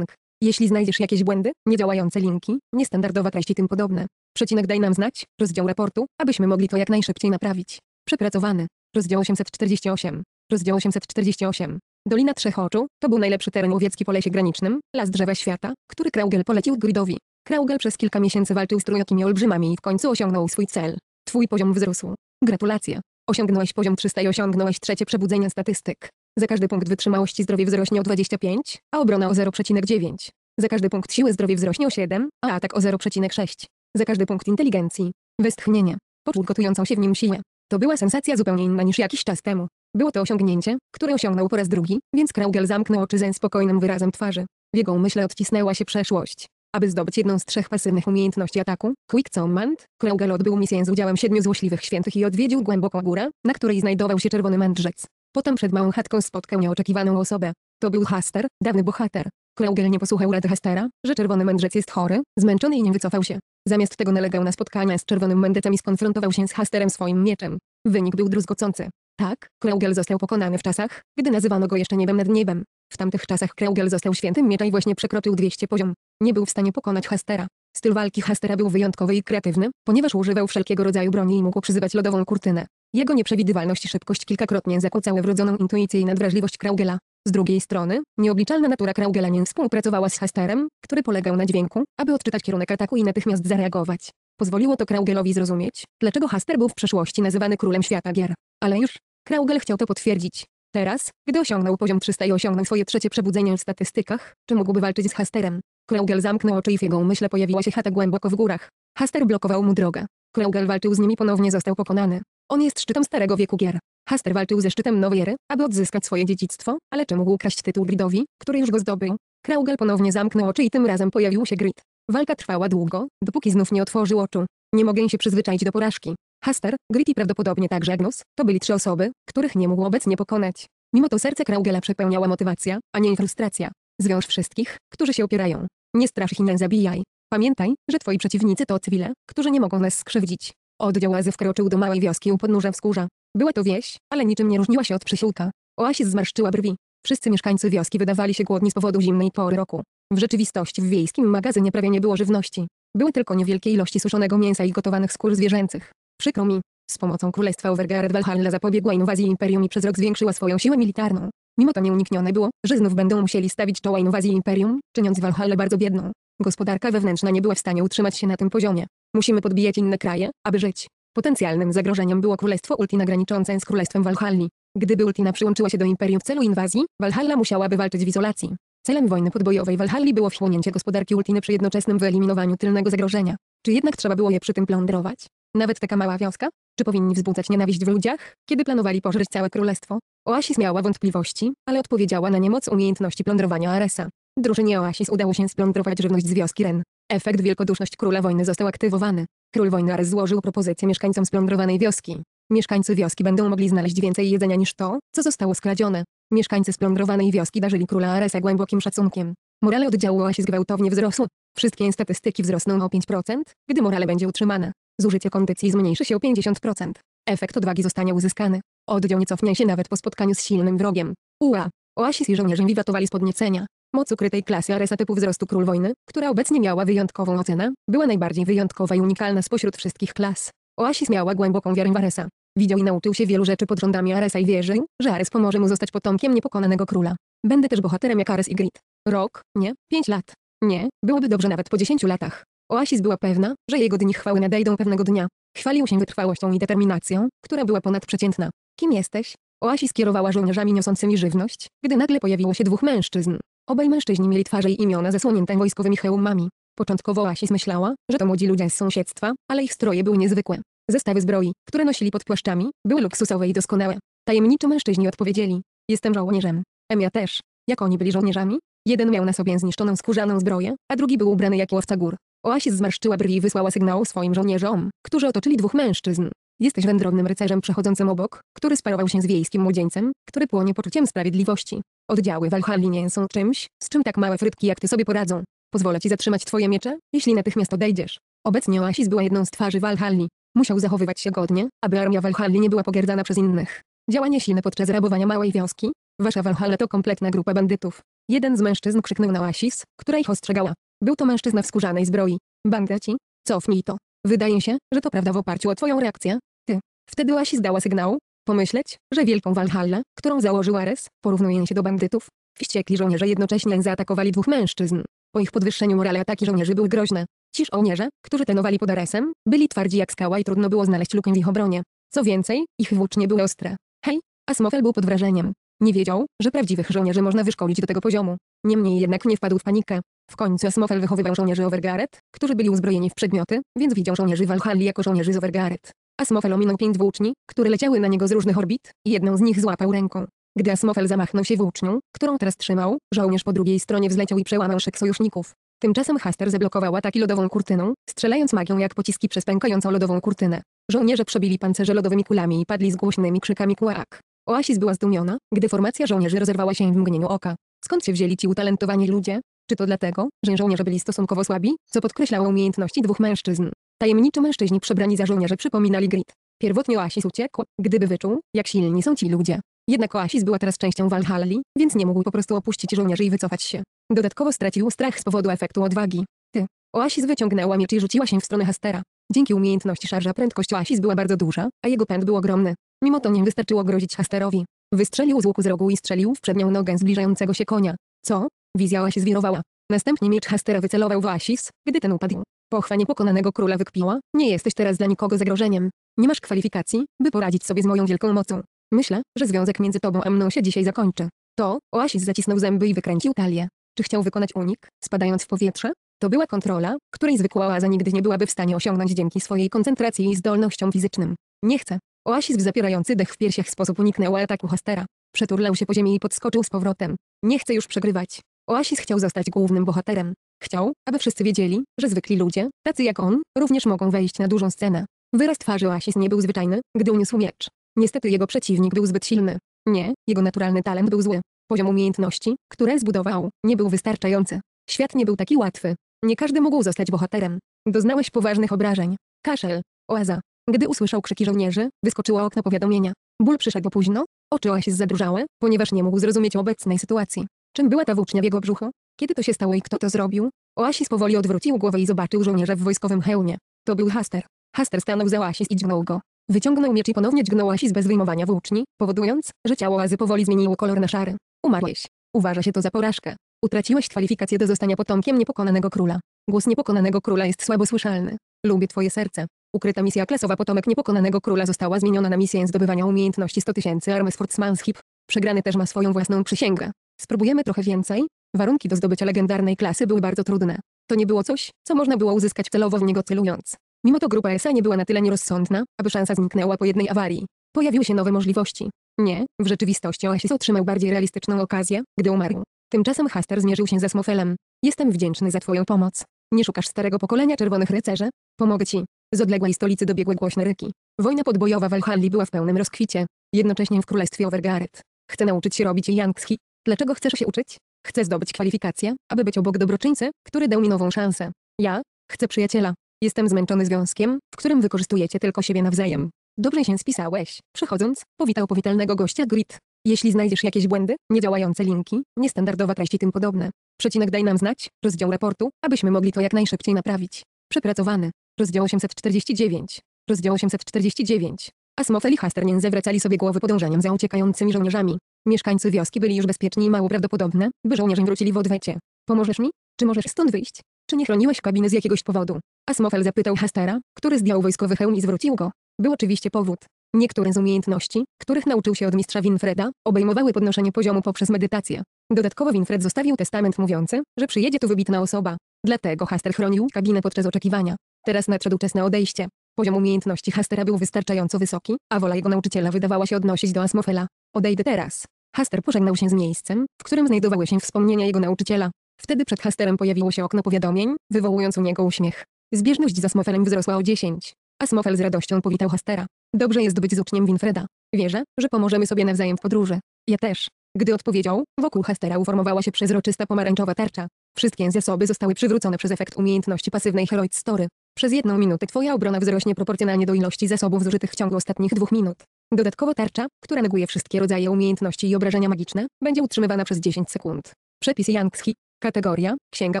Jeśli znajdziesz jakieś błędy, niedziałające linki, niestandardowa treść i tym podobne, Przecinek daj nam znać, rozdział raportu, abyśmy mogli to jak najszybciej naprawić. Przepracowany. Rozdział 848. Rozdział 848. Dolina Trzech Oczu to był najlepszy teren łowiecki po lesie granicznym, las drzewa świata, który Kraugel polecił Gridowi. Kraugel przez kilka miesięcy walczył z trójokimi olbrzymami i w końcu osiągnął swój cel. Twój poziom wzrósł. Gratulacje. Osiągnąłeś poziom 300 i osiągnąłeś trzecie przebudzenie statystyk. Za każdy punkt wytrzymałości zdrowie wzrośnie o 25, a obrona o 0,9. Za każdy punkt siły zdrowie wzrośnie o 7, a atak o 0,6. Za każdy punkt inteligencji. Westchnienie. Poczuł gotującą się w nim siłę. To była sensacja zupełnie inna niż jakiś czas temu. Było to osiągnięcie, które osiągnął po raz drugi, więc Kraugel zamknął oczy ze spokojnym wyrazem twarzy. W jego umyśle odcisnęła się przeszłość. Aby zdobyć jedną z trzech pasywnych umiejętności ataku, Quick Command, Kraugel odbył misję z udziałem siedmiu złośliwych świętych i odwiedził głęboką górę, na której znajdował się czerwony mędrzec. Potem przed małą chatką spotkał nieoczekiwaną osobę. To był Haster, dawny bohater. Kraugel nie posłuchał rad Hastera, że czerwony mędrzec jest chory, zmęczony i nie wycofał się. Zamiast tego nalegał na spotkania z czerwonym mędrcem i skonfrontował się z Hasterem swoim mieczem. Wynik był druzgocący. Tak, Kraugel został pokonany w czasach, gdy nazywano go jeszcze niebem nad niebem. W tamtych czasach Kraugel został świętym miecza i właśnie przekroczył 200 poziom. Nie był w stanie pokonać Hastera. Styl walki Hastera był wyjątkowy i kreatywny, ponieważ używał wszelkiego rodzaju broni i mógł przyzywać lodową kurtynę. Jego nieprzewidywalność i szybkość kilkakrotnie zakłócały wrodzoną intuicję i nadwrażliwość Kraugela. Z drugiej strony, nieobliczalna natura Kraugela nie współpracowała z Hasterem, który polegał na dźwięku, aby odczytać kierunek ataku i natychmiast zareagować. Pozwoliło to Kraugelowi zrozumieć, dlaczego Haster był w przeszłości nazywany królem świata gier. Ale już, Kraugel chciał to potwierdzić. Teraz, gdy osiągnął poziom 300 i osiągnął swoje trzecie przebudzenie w statystykach, czy mógłby walczyć z Hasterem? Kraugel zamknął oczy i w jego umyśle pojawiła się chata głęboko w górach. Haster blokował mu drogę. Kraugel walczył z nim i ponownie został pokonany. On jest szczytem starego wieku gier. Haster walczył ze szczytem nowej ery, aby odzyskać swoje dziedzictwo, ale czy mógł kraść tytuł Gridowi, który już go zdobył? Kraugel ponownie zamknął oczy i tym razem pojawił się Grid. Walka trwała długo, dopóki znów nie otworzył oczu. Nie mogę się przyzwyczaić do porażki. Haster, Grid i prawdopodobnie także Agnus, to byli trzy osoby, których nie mógł obecnie pokonać. Mimo to serce Kraugela przepełniała motywacja, a nie frustracja. Zwiąż wszystkich, którzy się opierają. Nie strasz ich i nie zabijaj. Pamiętaj, że twoi przeciwnicy to cywile, którzy nie mogą nas skrzywdzić. Oddział Azy wkroczył do małej wioski u podnóża wzgórza. Była to wieś, ale niczym nie różniła się od przysiłka. Oasis zmarszczyła brwi. Wszyscy mieszkańcy wioski wydawali się głodni z powodu zimnej pory roku. W rzeczywistości w wiejskim magazynie prawie nie było żywności. Były tylko niewielkie ilości suszonego mięsa i gotowanych skór zwierzęcych. Przykro mi. Z pomocą Królestwa Overgaard Valhalla zapobiegła inwazji Imperium i przez rok zwiększyła swoją siłę militarną. Mimo to nieuniknione było, że znów będą musieli stawić czoła inwazji Imperium, czyniąc Valhalla bardzo biedną. Gospodarka wewnętrzna nie była w stanie utrzymać się na tym poziomie. Musimy podbijać inne kraje, aby żyć. Potencjalnym zagrożeniem było Królestwo Ultina graniczące z Królestwem Walhalli. Gdyby Ultina przyłączyła się do Imperium w celu inwazji, Valhalla musiałaby walczyć w izolacji. Celem wojny podbojowej Walhalli było wchłonięcie gospodarki Ultiny przy jednoczesnym wyeliminowaniu tylnego zagrożenia. Czy jednak trzeba było je przy tym plądrować? Nawet taka mała wioska? Czy powinni wzbudzać nienawiść w ludziach, kiedy planowali pożreć całe królestwo? Oasis miała wątpliwości, ale odpowiedziała na niemoc umiejętności plądrowania Aresa. Drużynie Oasis udało się splądrować żywność z wioski Ren. Efekt wielkoduszność króla wojny został aktywowany. Król wojny Ares złożył propozycję mieszkańcom splądrowanej wioski. Mieszkańcy wioski będą mogli znaleźć więcej jedzenia niż to, co zostało skradzione. Mieszkańcy splądrowanej wioski darzyli króla Aresa głębokim szacunkiem. Morale oddziału Oasis gwałtownie wzrosły. Wszystkie statystyki wzrosną o 5%, gdy morale będzie utrzymane. Zużycie kondycji zmniejszy się o 50%. Efekt odwagi zostanie uzyskany. Oddział nie cofnie się nawet po spotkaniu z silnym wrogiem. UA. Oasis i żołnierze wiwatowali z podniecenia. Moc ukrytej klasy Aresa typu wzrostu Król Wojny, która obecnie miała wyjątkową ocenę, była najbardziej wyjątkowa i unikalna spośród wszystkich klas. Oasis miała głęboką wiarę w Aresa. Widział i nauczył się wielu rzeczy pod rządami Aresa i wierzył, że Ares pomoże mu zostać potomkiem niepokonanego króla. Będę też bohaterem jak Ares i Grid. Rok, nie, pięć lat. Nie, byłoby dobrze nawet po dziesięciu latach. Oasis była pewna, że jego dni chwały nadejdą pewnego dnia. Chwalił się wytrwałością i determinacją, która była ponadprzeciętna. Kim jesteś? Oasis kierowała żołnierzami niosącymi żywność, gdy nagle pojawiło się dwóch mężczyzn. Obaj mężczyźni mieli twarze i imiona zasłonięte wojskowymi hełmami. Początkowo Oasis myślała, że to młodzi ludzie z sąsiedztwa, ale ich stroje były niezwykłe. Zestawy zbroi, które nosili pod płaszczami, były luksusowe i doskonałe. Tajemniczo mężczyźni odpowiedzieli. Jestem żołnierzem. Emia też. Jak oni byli żołnierzami? Jeden miał na sobie zniszczoną skórzaną zbroję, a drugi był ubrany jak łowca gór. Oasis zmarszczyła brwi i wysłała sygnał swoim żołnierzom, którzy otoczyli dwóch mężczyzn. Jesteś wędrownym rycerzem przechodzącym obok, który sparował się z wiejskim młodzieńcem, który płonie poczuciem sprawiedliwości. Oddziały Walhalli nie są czymś, z czym tak małe frytki jak ty sobie poradzą. Pozwolę ci zatrzymać twoje miecze, jeśli natychmiast odejdziesz. Obecnie Oasis była jedną z twarzy Walhalli. Musiał zachowywać się godnie, aby armia Walhalli nie była pogardzana przez innych. Działanie silne podczas rabowania małej wioski. Wasza Walhalla to kompletna grupa bandytów. Jeden z mężczyzn krzyknął na Oasis, która ich ostrzegała. Był to mężczyzna w skórzanej zbroi. Bandyci? Cofnij to. Wydaje się, że to prawda w oparciu o twoją reakcję. Ty. Wtedy Oasis dała sygnał. Pomyśleć, że wielką Walhallę, którą założył Ares, porównuje się do bandytów. Wściekli żołnierze jednocześnie zaatakowali dwóch mężczyzn. Po ich podwyższeniu morale ataki żołnierzy były groźne. Ci żołnierze, którzy trenowali pod Aresem, byli twardzi jak skała i trudno było znaleźć lukę w ich obronie. Co więcej, ich włócznie były ostre. Hej, Asmofel był pod wrażeniem. Nie wiedział, że prawdziwych żołnierzy można wyszkolić do tego poziomu. Niemniej jednak nie wpadł w panikę. W końcu Asmofel wychowywał żołnierzy Overgaret, którzy byli uzbrojeni w przedmioty, więc widział żołnierzy Valhalli jako żołnierzy z Overgaret. Asmofel ominął pięć włóczni, które leciały na niego z różnych orbit, i jedną z nich złapał ręką. Gdy Asmofel zamachnął się włócznią, którą teraz trzymał, żołnierz po drugiej stronie wzleciał i przełamał szyk sojuszników. Tymczasem Haster zablokował ataki lodową kurtyną, strzelając magią jak pociski przez pękającą lodową kurtynę. Żołnierze przebili pancerze lodowymi kulami i padli z głośnymi krzykami kłak. Oasis była zdumiona, gdy formacja żołnierzy rozerwała się w mgnieniu oka. Skąd się wzięli ci utalentowani ludzie? Czy to dlatego, że żołnierze byli stosunkowo słabi, co podkreślało umiejętności dwóch mężczyzn? Tajemniczy mężczyźni przebrani za żołnierzy przypominali Grit. Pierwotnie Oasis uciekł, gdyby wyczuł, jak silni są ci ludzie. Jednak Oasis była teraz częścią Valhalli, więc nie mógł po prostu opuścić żołnierzy i wycofać się. Dodatkowo stracił strach z powodu efektu odwagi. Ty. Oasis wyciągnęła miecz i rzuciła się w stronę Hastera. Dzięki umiejętności szarża prędkość Oasis była bardzo duża, a jego pęd był ogromny. Mimo to nie wystarczyło grozić Hasterowi. Wystrzelił z łuku z rogu i strzelił w przednią nogę zbliżającego się konia. Co? Wizja się zwirowała. Następnie miecz Hastera wycelował w Oasis, gdy ten upadł. Pochwa niepokonanego króla wykpiła, nie jesteś teraz dla nikogo zagrożeniem. Nie masz kwalifikacji, by poradzić sobie z moją wielką mocą. Myślę, że związek między tobą a mną się dzisiaj zakończy. To, Oasis zacisnął zęby i wykręcił talię. Czy chciał wykonać unik, spadając w powietrze? To była kontrola, której zwykła oaza nigdy nie byłaby w stanie osiągnąć dzięki swojej koncentracji i zdolnościom fizycznym. Nie chcę. Oasis w zapierający dech w piersiach sposób uniknęła ataku Hastera. Przeturlał się po ziemi i podskoczył z powrotem. Nie chcę już przegrywać. Oasis chciał zostać głównym bohaterem. Chciał, aby wszyscy wiedzieli, że zwykli ludzie, tacy jak on, również mogą wejść na dużą scenę. Wyraz twarzy Oasis nie był zwyczajny, gdy uniósł miecz. Niestety jego przeciwnik był zbyt silny. Nie, jego naturalny talent był zły. Poziom umiejętności, które zbudował, nie był wystarczający. Świat nie był taki łatwy. Nie każdy mógł zostać bohaterem. Doznałeś poważnych obrażeń. Kaszel. Oaza. Gdy usłyszał krzyki żołnierzy, wyskoczyło okno powiadomienia. Ból przyszedł późno, oczy Oasis zadrżały, ponieważ nie mógł zrozumieć obecnej sytuacji. Czym była ta włócznia w jego brzuchu? Kiedy to się stało i kto to zrobił? Oasis powoli odwrócił głowę i zobaczył żołnierza w wojskowym hełmie. To był Haster. Haster stanął za Oasis i dźgnął go. Wyciągnął miecz i ponownie dźgnął Oasis bez wyjmowania włóczni, powodując, że ciało Oazy powoli zmieniło kolor na szary. Umarłeś. Uważa się to za porażkę. Utraciłeś kwalifikację do zostania potomkiem niepokonanego króla. Głos niepokonanego króla jest słabo słyszalny. Lubię twoje serce. Ukryta misja klasowa potomek niepokonanego króla została zmieniona na misję zdobywania umiejętności 100 tysięcy army Sportsmanship. Przegrany też ma swoją własną przysięgę. Spróbujemy trochę więcej? Warunki do zdobycia legendarnej klasy były bardzo trudne. To nie było coś, co można było uzyskać celowo w niego celując. Mimo to grupa ESA nie była na tyle nierozsądna, aby szansa zniknęła po jednej awarii. Pojawiły się nowe możliwości. Nie, w rzeczywistości Oasis otrzymał bardziej realistyczną okazję, gdy umarł. Tymczasem Haster zmierzył się ze Smofelem. Jestem wdzięczny za twoją pomoc. Nie szukasz starego pokolenia czerwonych rycerzy? Pomogę ci. Z odległej stolicy dobiegły głośne ryki. Wojna podbojowa w Alhalli była w pełnym rozkwicie. Jednocześnie w królestwie Overgaret. Chcę nauczyć się robić Yangski. Dlaczego chcesz się uczyć? Chcę zdobyć kwalifikacje, aby być obok dobroczyńcy, który dał mi nową szansę. Ja chcę przyjaciela. Jestem zmęczony związkiem, w którym wykorzystujecie tylko siebie nawzajem. Dobrze się spisałeś. Przychodząc, powitał powitalnego gościa Grit. Jeśli znajdziesz jakieś błędy, niedziałające linki, niestandardowa treść i tym podobne. Przecinek daj nam znać, rozdział raportu, abyśmy mogli to jak najszybciej naprawić. Przepracowany. Rozdział 849. Rozdział 849. Asmofel i Haster zawracali sobie głowy podążaniem za uciekającymi żołnierzami. Mieszkańcy wioski byli już bezpieczni i mało prawdopodobne, by żołnierze wrócili w odwecie. Pomożesz mi? Czy możesz stąd wyjść? Czy nie chroniłeś kabiny z jakiegoś powodu? Asmofel zapytał Hastera, który zdjął wojskowy hełm i zwrócił go. Był oczywiście powód. Niektóre z umiejętności, których nauczył się od mistrza Winfreda, obejmowały podnoszenie poziomu poprzez medytację. Dodatkowo Winfred zostawił testament mówiący, że przyjedzie tu wybitna osoba. Dlatego Haster chronił kabinę podczas oczekiwania. Teraz nadszedł czas na odejście. Poziom umiejętności Hastera był wystarczająco wysoki, a wola jego nauczyciela wydawała się odnosić do Asmofela. Odejdę teraz. Haster pożegnał się z miejscem, w którym znajdowały się wspomnienia jego nauczyciela. Wtedy przed Hasterem pojawiło się okno powiadomień, wywołując u niego uśmiech. Zbieżność z Asmofelem wzrosła o 10. Asmofel z radością powitał Hastera. Dobrze jest być z uczniem Winfreda. Wierzę, że pomożemy sobie nawzajem w podróży. Ja też. Gdy odpowiedział, wokół Hastera uformowała się przezroczysta pomarańczowa tarcza. Wszystkie zasoby zostały przywrócone przez efekt umiejętności pasywnej Heroic Story. Przez jedną minutę twoja obrona wzrośnie proporcjonalnie do ilości zasobów zużytych w ciągu ostatnich dwóch minut. Dodatkowo tarcza, która neguje wszystkie rodzaje umiejętności i obrażenia magiczne, będzie utrzymywana przez 10 sekund. Przepis Yangski. Kategoria, Księga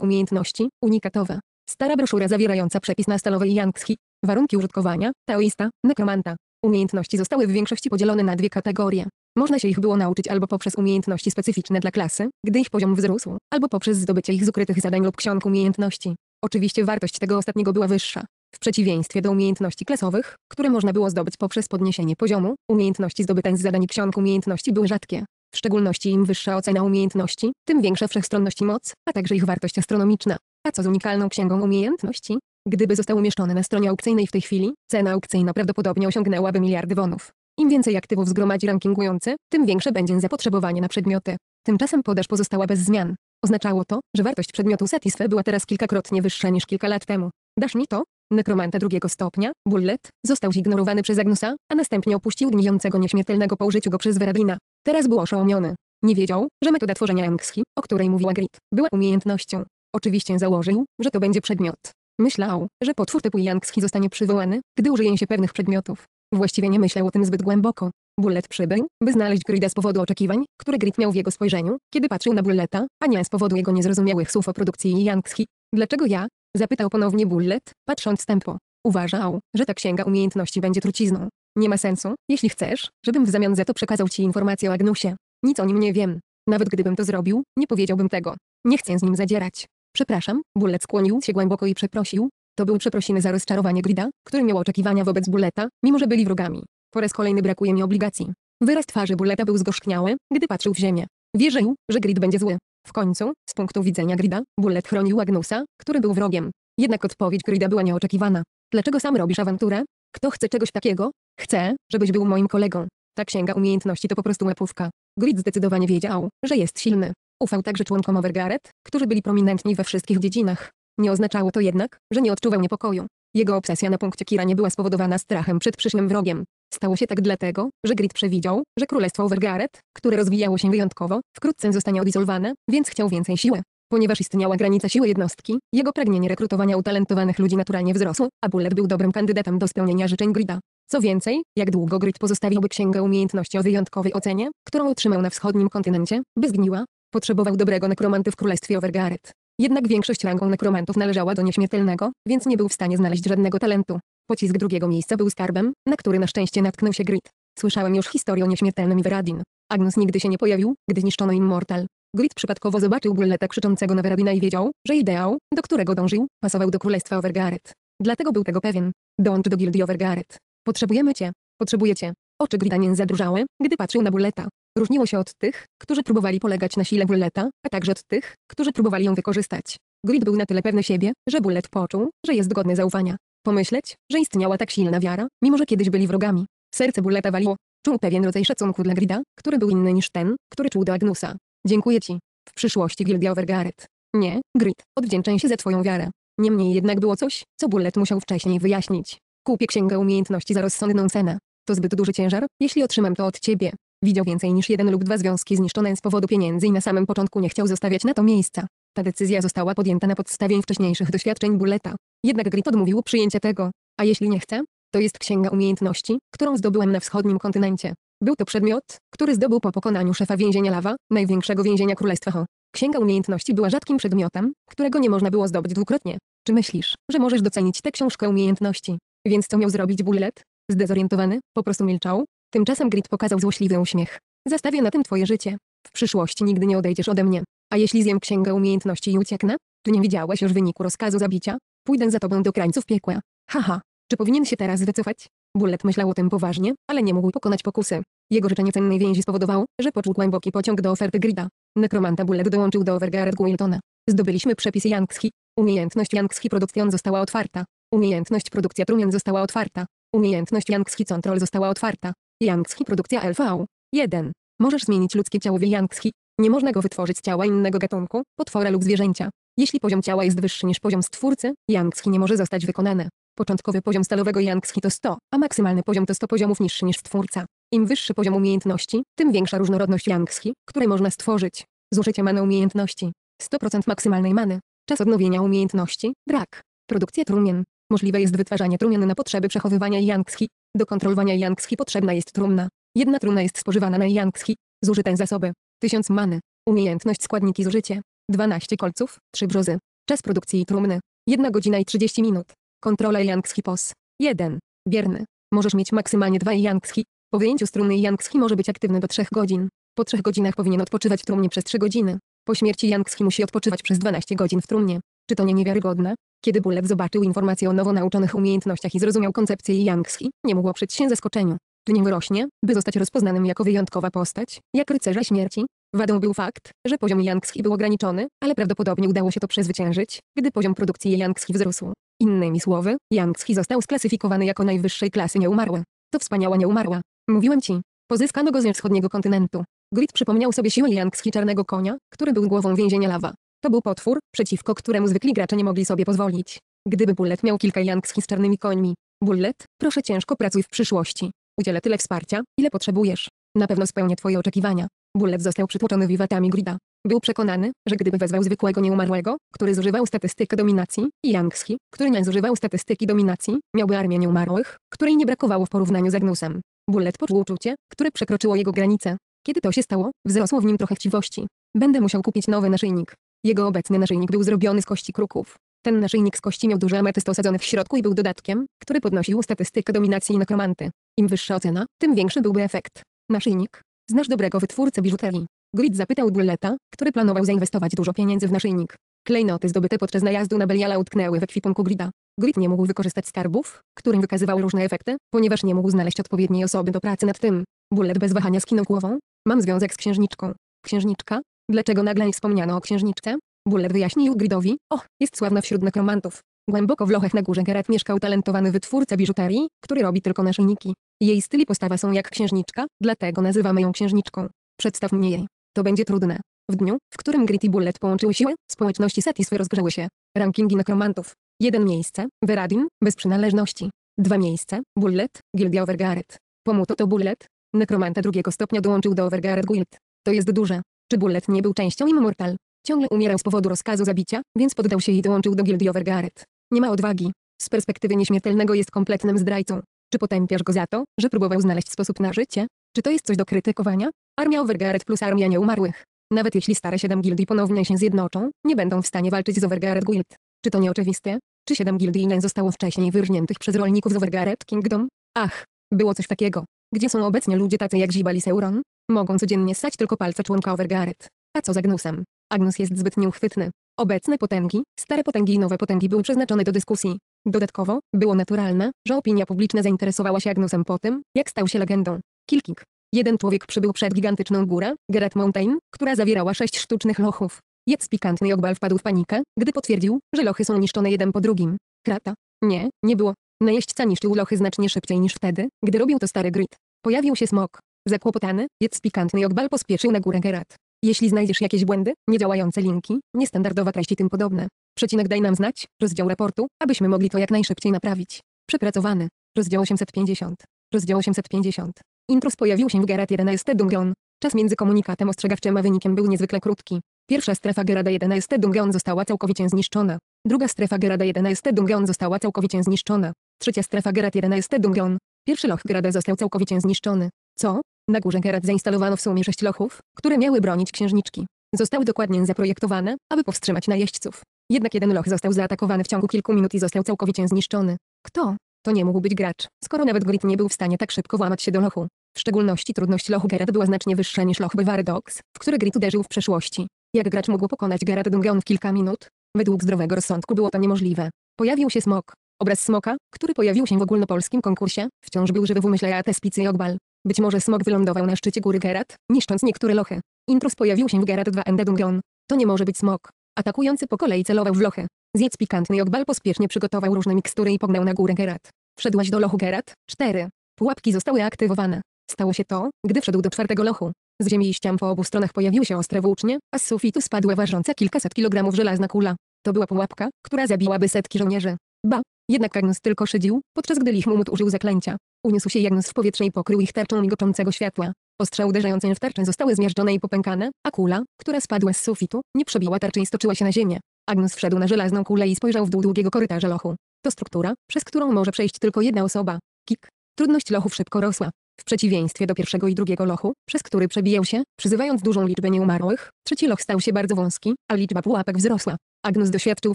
Umiejętności, unikatowe. Stara broszura zawierająca przepis na stalowej Yangski. Warunki użytkowania, taoista, nekromanta. Umiejętności zostały w większości podzielone na dwie kategorie. Można się ich było nauczyć albo poprzez umiejętności specyficzne dla klasy, gdy ich poziom wzrósł, albo poprzez zdobycie ich z ukrytych zadań lub ksiąg umiejętności. Oczywiście wartość tego ostatniego była wyższa. W przeciwieństwie do umiejętności klasowych, które można było zdobyć poprzez podniesienie poziomu, umiejętności zdobyte z zadań ksiąg umiejętności były rzadkie. W szczególności im wyższa ocena umiejętności, tym większa wszechstronność i moc, a także ich wartość astronomiczna. A co z unikalną księgą umiejętności? Gdyby został umieszczony na stronie aukcyjnej w tej chwili, cena aukcyjna prawdopodobnie osiągnęłaby miliardy wonów. Im więcej aktywów zgromadzi rankingujący, tym większe będzie zapotrzebowanie na przedmioty. Tymczasem podaż pozostała bez zmian. Oznaczało to, że wartość przedmiotu Satisfy była teraz kilkakrotnie wyższa niż kilka lat temu. Dasz mi to? Nekromanta drugiego stopnia, Bullet, został zignorowany przez Agnusa, a następnie opuścił gnijącego nieśmiertelnego po użyciu go przez Veradina. Teraz był oszołomiony. Nie wiedział, że metoda tworzenia Yankski, o której mówiła Grit, była umiejętnością. Oczywiście założył, że to będzie przedmiot. Myślał, że potwór typu Yankski zostanie przywołany, gdy użyje się pewnych przedmiotów. Właściwie nie myślał o tym zbyt głęboko. Bullet przybył, by znaleźć Grida z powodu oczekiwań, które Grid miał w jego spojrzeniu, kiedy patrzył na Bulleta, a nie z powodu jego niezrozumiałych słów o produkcji Yankski. Dlaczego ja? Zapytał ponownie Bullet, patrząc tempo. Uważał, że ta księga umiejętności będzie trucizną. Nie ma sensu, jeśli chcesz, żebym w zamian za to przekazał ci informację o Agnusie. Nic o nim nie wiem. Nawet gdybym to zrobił, nie powiedziałbym tego. Nie chcę z nim zadzierać. Przepraszam, Bullet skłonił się głęboko i przeprosił. To były przeprosiny za rozczarowanie Grida, który miał oczekiwania wobec Bulleta, mimo że byli wrogami. Po raz kolejny brakuje mi obligacji. Wyraz twarzy Bulleta był zgorzkniały, gdy patrzył w ziemię. Wierzył, że Grid będzie zły. W końcu, z punktu widzenia Grida, Bullet chronił Agnusa, który był wrogiem. Jednak odpowiedź Grida była nieoczekiwana. Dlaczego sam robisz awanturę? Kto chce czegoś takiego? Chcę, żebyś był moim kolegą. Ta księga umiejętności to po prostu łapówka. Grid zdecydowanie wiedział, że jest silny. Ufał także członkom Overgaret, którzy byli prominentni we wszystkich dziedzinach. Nie oznaczało to jednak, że nie odczuwał niepokoju. Jego obsesja na punkcie Kira nie była spowodowana strachem przed przyszłym wrogiem. Stało się tak dlatego, że Grid przewidział, że królestwo Overgaret, które rozwijało się wyjątkowo, wkrótce zostanie odizolowane, więc chciał więcej siły. Ponieważ istniała granica siły jednostki, jego pragnienie rekrutowania utalentowanych ludzi naturalnie wzrosło, a Bullet był dobrym kandydatem do spełnienia życzeń Grida. Co więcej, jak długo Grid pozostawiłby księgę umiejętności o wyjątkowej ocenie, którą otrzymał na wschodnim kontynencie, by zgniła, potrzebował dobrego nekromanty w królestwie Overgaret. Jednak większość rangą nekromantów należała do nieśmiertelnego, więc nie był w stanie znaleźć żadnego talentu. Pocisk drugiego miejsca był skarbem, na który na szczęście natknął się Grid. Słyszałem już historię o nieśmiertelnym Veradin. Agnus nigdy się nie pojawił, gdy zniszczono Immortal. Grid przypadkowo zobaczył Bulleta krzyczącego na Veradina i wiedział, że ideał, do którego dążył, pasował do królestwa Overgaret. Dlatego był tego pewien. Dołącz do gildii Overgaret. Potrzebujemy cię. Potrzebujecie. Oczy Grida nie zadrżały, gdy patrzył na Bulleta. Różniło się od tych, którzy próbowali polegać na sile Bulleta, a także od tych, którzy próbowali ją wykorzystać. Grid był na tyle pewny siebie, że Bullet poczuł, że jest godny zaufania. Pomyśleć, że istniała tak silna wiara, mimo że kiedyś byli wrogami. Serce Bulleta waliło. Czuł pewien rodzaj szacunku dla Grida, który był inny niż ten, który czuł do Agnusa. Dziękuję ci. W przyszłości Gildia Overgaret. Nie, Grid, odwdzięczę się za twoją wiarę. Niemniej jednak było coś, co Bullet musiał wcześniej wyjaśnić. Kupię księgę umiejętności za rozsądną cenę. To zbyt duży ciężar, jeśli otrzymam to od ciebie. Widział więcej niż jeden lub dwa związki zniszczone z powodu pieniędzy i na samym początku nie chciał zostawiać na to miejsca. Ta decyzja została podjęta na podstawie wcześniejszych doświadczeń Bulleta. Jednak Grit odmówił przyjęcia tego. A jeśli nie chce? To jest księga umiejętności, którą zdobyłem na wschodnim kontynencie. Był to przedmiot, który zdobył po pokonaniu szefa więzienia Lawa, największego więzienia Królestwa Ho. Księga umiejętności była rzadkim przedmiotem, którego nie można było zdobyć dwukrotnie. Czy myślisz, że możesz docenić tę książkę umiejętności? Więc co miał zrobić Bullet? Zdezorientowany, po prostu milczał. Tymczasem Grit pokazał złośliwy uśmiech. Zastawię na tym twoje życie. W przyszłości nigdy nie odejdziesz ode mnie. A jeśli zjem księgę umiejętności i ucieknę? Czy nie widziałeś już wyniku rozkazu zabicia? Pójdę za tobą do krańców piekła. Haha. Czy powinien się teraz wycofać? Bullet myślał o tym poważnie, ale nie mógł pokonać pokusy. Jego życzenie cennej więzi spowodowało, że poczuł głęboki pociąg do oferty Grida. Nekromanta Bullet dołączył do Overgaret Gwiltona. Zdobyliśmy przepisy Yankski. Umiejętność Yankski Produkcjon została otwarta. Umiejętność produkcja trumien została otwarta. Umiejętność Yankski Control została otwarta. Yankski produkcja LV. 1. Możesz zmienić ludzkie ciało w Yankski. Nie można go wytworzyć z ciała innego gatunku, potwora lub zwierzęcia. Jeśli poziom ciała jest wyższy niż poziom stwórcy, Yankski nie może zostać wykonane. Początkowy poziom stalowego Yankski to 100, a maksymalny poziom to 100 poziomów niższy niż stwórca. Im wyższy poziom umiejętności, tym większa różnorodność Yankski, które można stworzyć. Zużycie many umiejętności. 100% maksymalnej many. Czas odnowienia umiejętności. Brak. Produkcja trumien. Możliwe jest wytwarzanie trumien na potrzeby przechowywania Yankski. Do kontrolowania Yankski potrzebna jest trumna. Jedna trumna jest spożywana na Yankski. Zużyte zasoby. 1000 many. Umiejętność składniki zużycie. 12 kolców, 3 brzozy. Czas produkcji trumny. 1 godzina i 30 minut. Kontrola Yankski POS. 1. Bierny. Możesz mieć maksymalnie 2 jankski. Po wyjęciu struny jankski może być aktywny do 3 godzin. Po 3 godzinach powinien odpoczywać w trumnie przez 3 godziny. Po śmierci jankski musi odpoczywać przez 12 godzin w trumnie. Czy to nie niewiarygodne? Kiedy Bullet zobaczył informacje o nowo nauczonych umiejętnościach i zrozumiał koncepcję jankski, nie mógł oprzeć się zaskoczeniu. Czy nie wyrośnie, by zostać rozpoznanym jako wyjątkowa postać, jak rycerza śmierci? Wadą był fakt, że poziom jankski był ograniczony, ale prawdopodobnie udało się to przezwyciężyć, gdy poziom produkcji jankski wzrósł. Innymi słowy, jankski został sklasyfikowany jako najwyższej klasy nieumarły. To wspaniała nieumarła. Mówiłem ci. Pozyskano go ze wschodniego kontynentu. Grid przypomniał sobie siłę jankski czarnego konia, który był głową więzienia lawa. To był potwór, przeciwko któremu zwykli gracze nie mogli sobie pozwolić. Gdyby Bullet miał kilka jankski z czarnymi końmi. Bullet, proszę ciężko pracuj w przyszłości. Udzielę tyle wsparcia, ile potrzebujesz. Na pewno spełnię twoje oczekiwania. Bullet został przytłoczony wiwatami Grida. Był przekonany, że gdyby wezwał zwykłego nieumarłego, który zużywał statystykę dominacji, i Yangski, który nie zużywał statystyki dominacji, miałby armię nieumarłych, której nie brakowało w porównaniu z Agnusem. Bullet poczuł uczucie, które przekroczyło jego granice. Kiedy to się stało, wzrosło w nim trochę chciwości. Będę musiał kupić nowy naszyjnik. Jego obecny naszyjnik był zrobiony z kości kruków. Ten naszyjnik z kości miał duży ametyst osadzony w środku i był dodatkiem, który podnosił statystykę dominacji nekromanty. Im wyższa ocena, tym większy byłby efekt. Naszyjnik. Znasz dobrego wytwórcę biżuterii. Grid zapytał Bulleta, który planował zainwestować dużo pieniędzy w naszyjnik. Klejnoty zdobyte podczas najazdu na Beliala utknęły w ekwipunku Grida. Grid nie mógł wykorzystać skarbów, którym wykazywał różne efekty, ponieważ nie mógł znaleźć odpowiedniej osoby do pracy nad tym. Bullet bez wahania skinął głową. Mam związek z księżniczką. Księżniczka? Dlaczego nagle nie wspomniano o księżniczce? Bullet wyjaśnił Gridowi. O, jest sławna wśród nekromantów. Głęboko w lochach na górze Gerard mieszkał talentowany wytwórca biżuterii, który robi tylko naszyjniki. Jej styl i postawa są jak księżniczka, dlatego nazywamy ją księżniczką. Przedstaw mnie jej. To będzie trudne. W dniu, w którym Grit i Bullet połączyły siły, społeczności Satisfy rozgrzały się. Rankingi nekromantów. Jeden miejsce, Veradin, bez przynależności. Dwa miejsce, Bullet, Gildia Overgaret. Pomuto to Bullet. Nekromanta drugiego stopnia dołączył do Overgaret Guild. To jest duże. Czy Bullet nie był częścią Immortal? Ciągle umierał z powodu rozkazu zabicia, więc poddał się i dołączył do Gildii Overgaret. Nie ma odwagi. Z perspektywy nieśmiertelnego jest kompletnym zdrajcą. Czy potępiasz go za to, że próbował znaleźć sposób na życie? Czy to jest coś do krytykowania? Armia Overgaret plus armia nieumarłych. Nawet jeśli stare siedem gildii ponownie się zjednoczą, nie będą w stanie walczyć z Overgaret Guild. Czy to nieoczywiste? Czy siedem gildii Inen zostało wcześniej wyrżniętych przez rolników z Overgaret Kingdom? Ach, było coś takiego. Gdzie są obecnie ludzie tacy jak Zibal i Sauron? Mogą codziennie ssać tylko palce członka Overgaret. A co z Agnusem? Agnus jest zbyt nieuchwytny. Obecne potęgi, stare potęgi i nowe potęgi były przeznaczone do dyskusji. Dodatkowo, było naturalne, że opinia publiczna zainteresowała się Agnusem po tym, jak stał się legendą. Kilkik. Jeden człowiek przybył przed gigantyczną górę, Gerat Mountain, która zawierała sześć sztucznych lochów. Jedz pikantny Jogbal wpadł w panikę, gdy potwierdził, że lochy są niszczone jeden po drugim. Krata. Nie, nie było. Najeźdźca niszczył lochy znacznie szybciej niż wtedy, gdy robił to stary grid. Pojawił się smok. Zakłopotany, jedz pikantny Jogbal pospieszył na górę Gerat. Jeśli znajdziesz jakieś błędy, niedziałające linki, niestandardowa treść i tym podobne, przecinek daj nam znać, rozdział raportu, abyśmy mogli to jak najszybciej naprawić. Przepracowany. Rozdział 850. Rozdział 850. Intrus pojawił się w Gerat 11 Dungeon. Czas między komunikatem ostrzegawczym a wynikiem był niezwykle krótki. Pierwsza strefa Gerada 11 Dungeon została całkowicie zniszczona. Druga strefa Gerada 11 Dungeon została całkowicie zniszczona. Trzecia strefa Gerat 11 Dungeon. Pierwszy loch Gerada został całkowicie zniszczony. Co? Na górze Gerat zainstalowano w sumie sześć lochów, które miały bronić księżniczki. Zostały dokładnie zaprojektowane, aby powstrzymać najeźdźców. Jednak jeden loch został zaatakowany w ciągu kilku minut i został całkowicie zniszczony. Kto? To nie mógł być gracz, skoro nawet Grit nie był w stanie tak szybko włamać się do lochu. W szczególności trudność lochu Gerard była znacznie wyższa niż loch Bywary Dogs, w który Grit uderzył w przeszłości. Jak gracz mógł pokonać Gerard Dungeon w kilka minut? Według zdrowego rozsądku było to niemożliwe. Pojawił się smok. Obraz smoka, który pojawił się w ogólnopolskim konkursie, wciąż był żywy w umyśle Ogbal. Być może smok wylądował na szczycie góry Gerat, niszcząc niektóre lochy. Intrus pojawił się w Gerat 2 Ende Dungeon. To nie może być smok. Atakujący po kolei celował w lochy. Zjedz pikantny Jogbal pospiesznie przygotował różne mikstury i pognał na górę Gerat. Wszedłaś do lochu Gerat? 4. Pułapki zostały aktywowane. Stało się to, gdy wszedł do czwartego lochu. Z ziemi i ścian po obu stronach pojawiły się ostre włócznie, a z sufitu spadła ważąca kilkaset kilogramów żelazna kula. To była pułapka, która zabiłaby setki żołnierzy. Ba, jednak Agnus tylko szydził, podczas gdy Lichmumut użył zaklęcia. Uniósł się Agnus w powietrze i pokrył ich tarczą migoczącego światła. Ostrza uderzające w tarczę zostały zmiażdżone i popękane, a kula, która spadła z sufitu, nie przebiła tarczy i stoczyła się na ziemię. Agnus wszedł na żelazną kulę i spojrzał w dół długiego korytarza lochu. To struktura, przez którą może przejść tylko jedna osoba. Kik. Trudność lochów szybko rosła. W przeciwieństwie do pierwszego i drugiego lochu, przez który przebijał się, przyzywając dużą liczbę nieumarłych, trzeci loch stał się bardzo wąski, a liczba pułapek wzrosła. Agnus doświadczył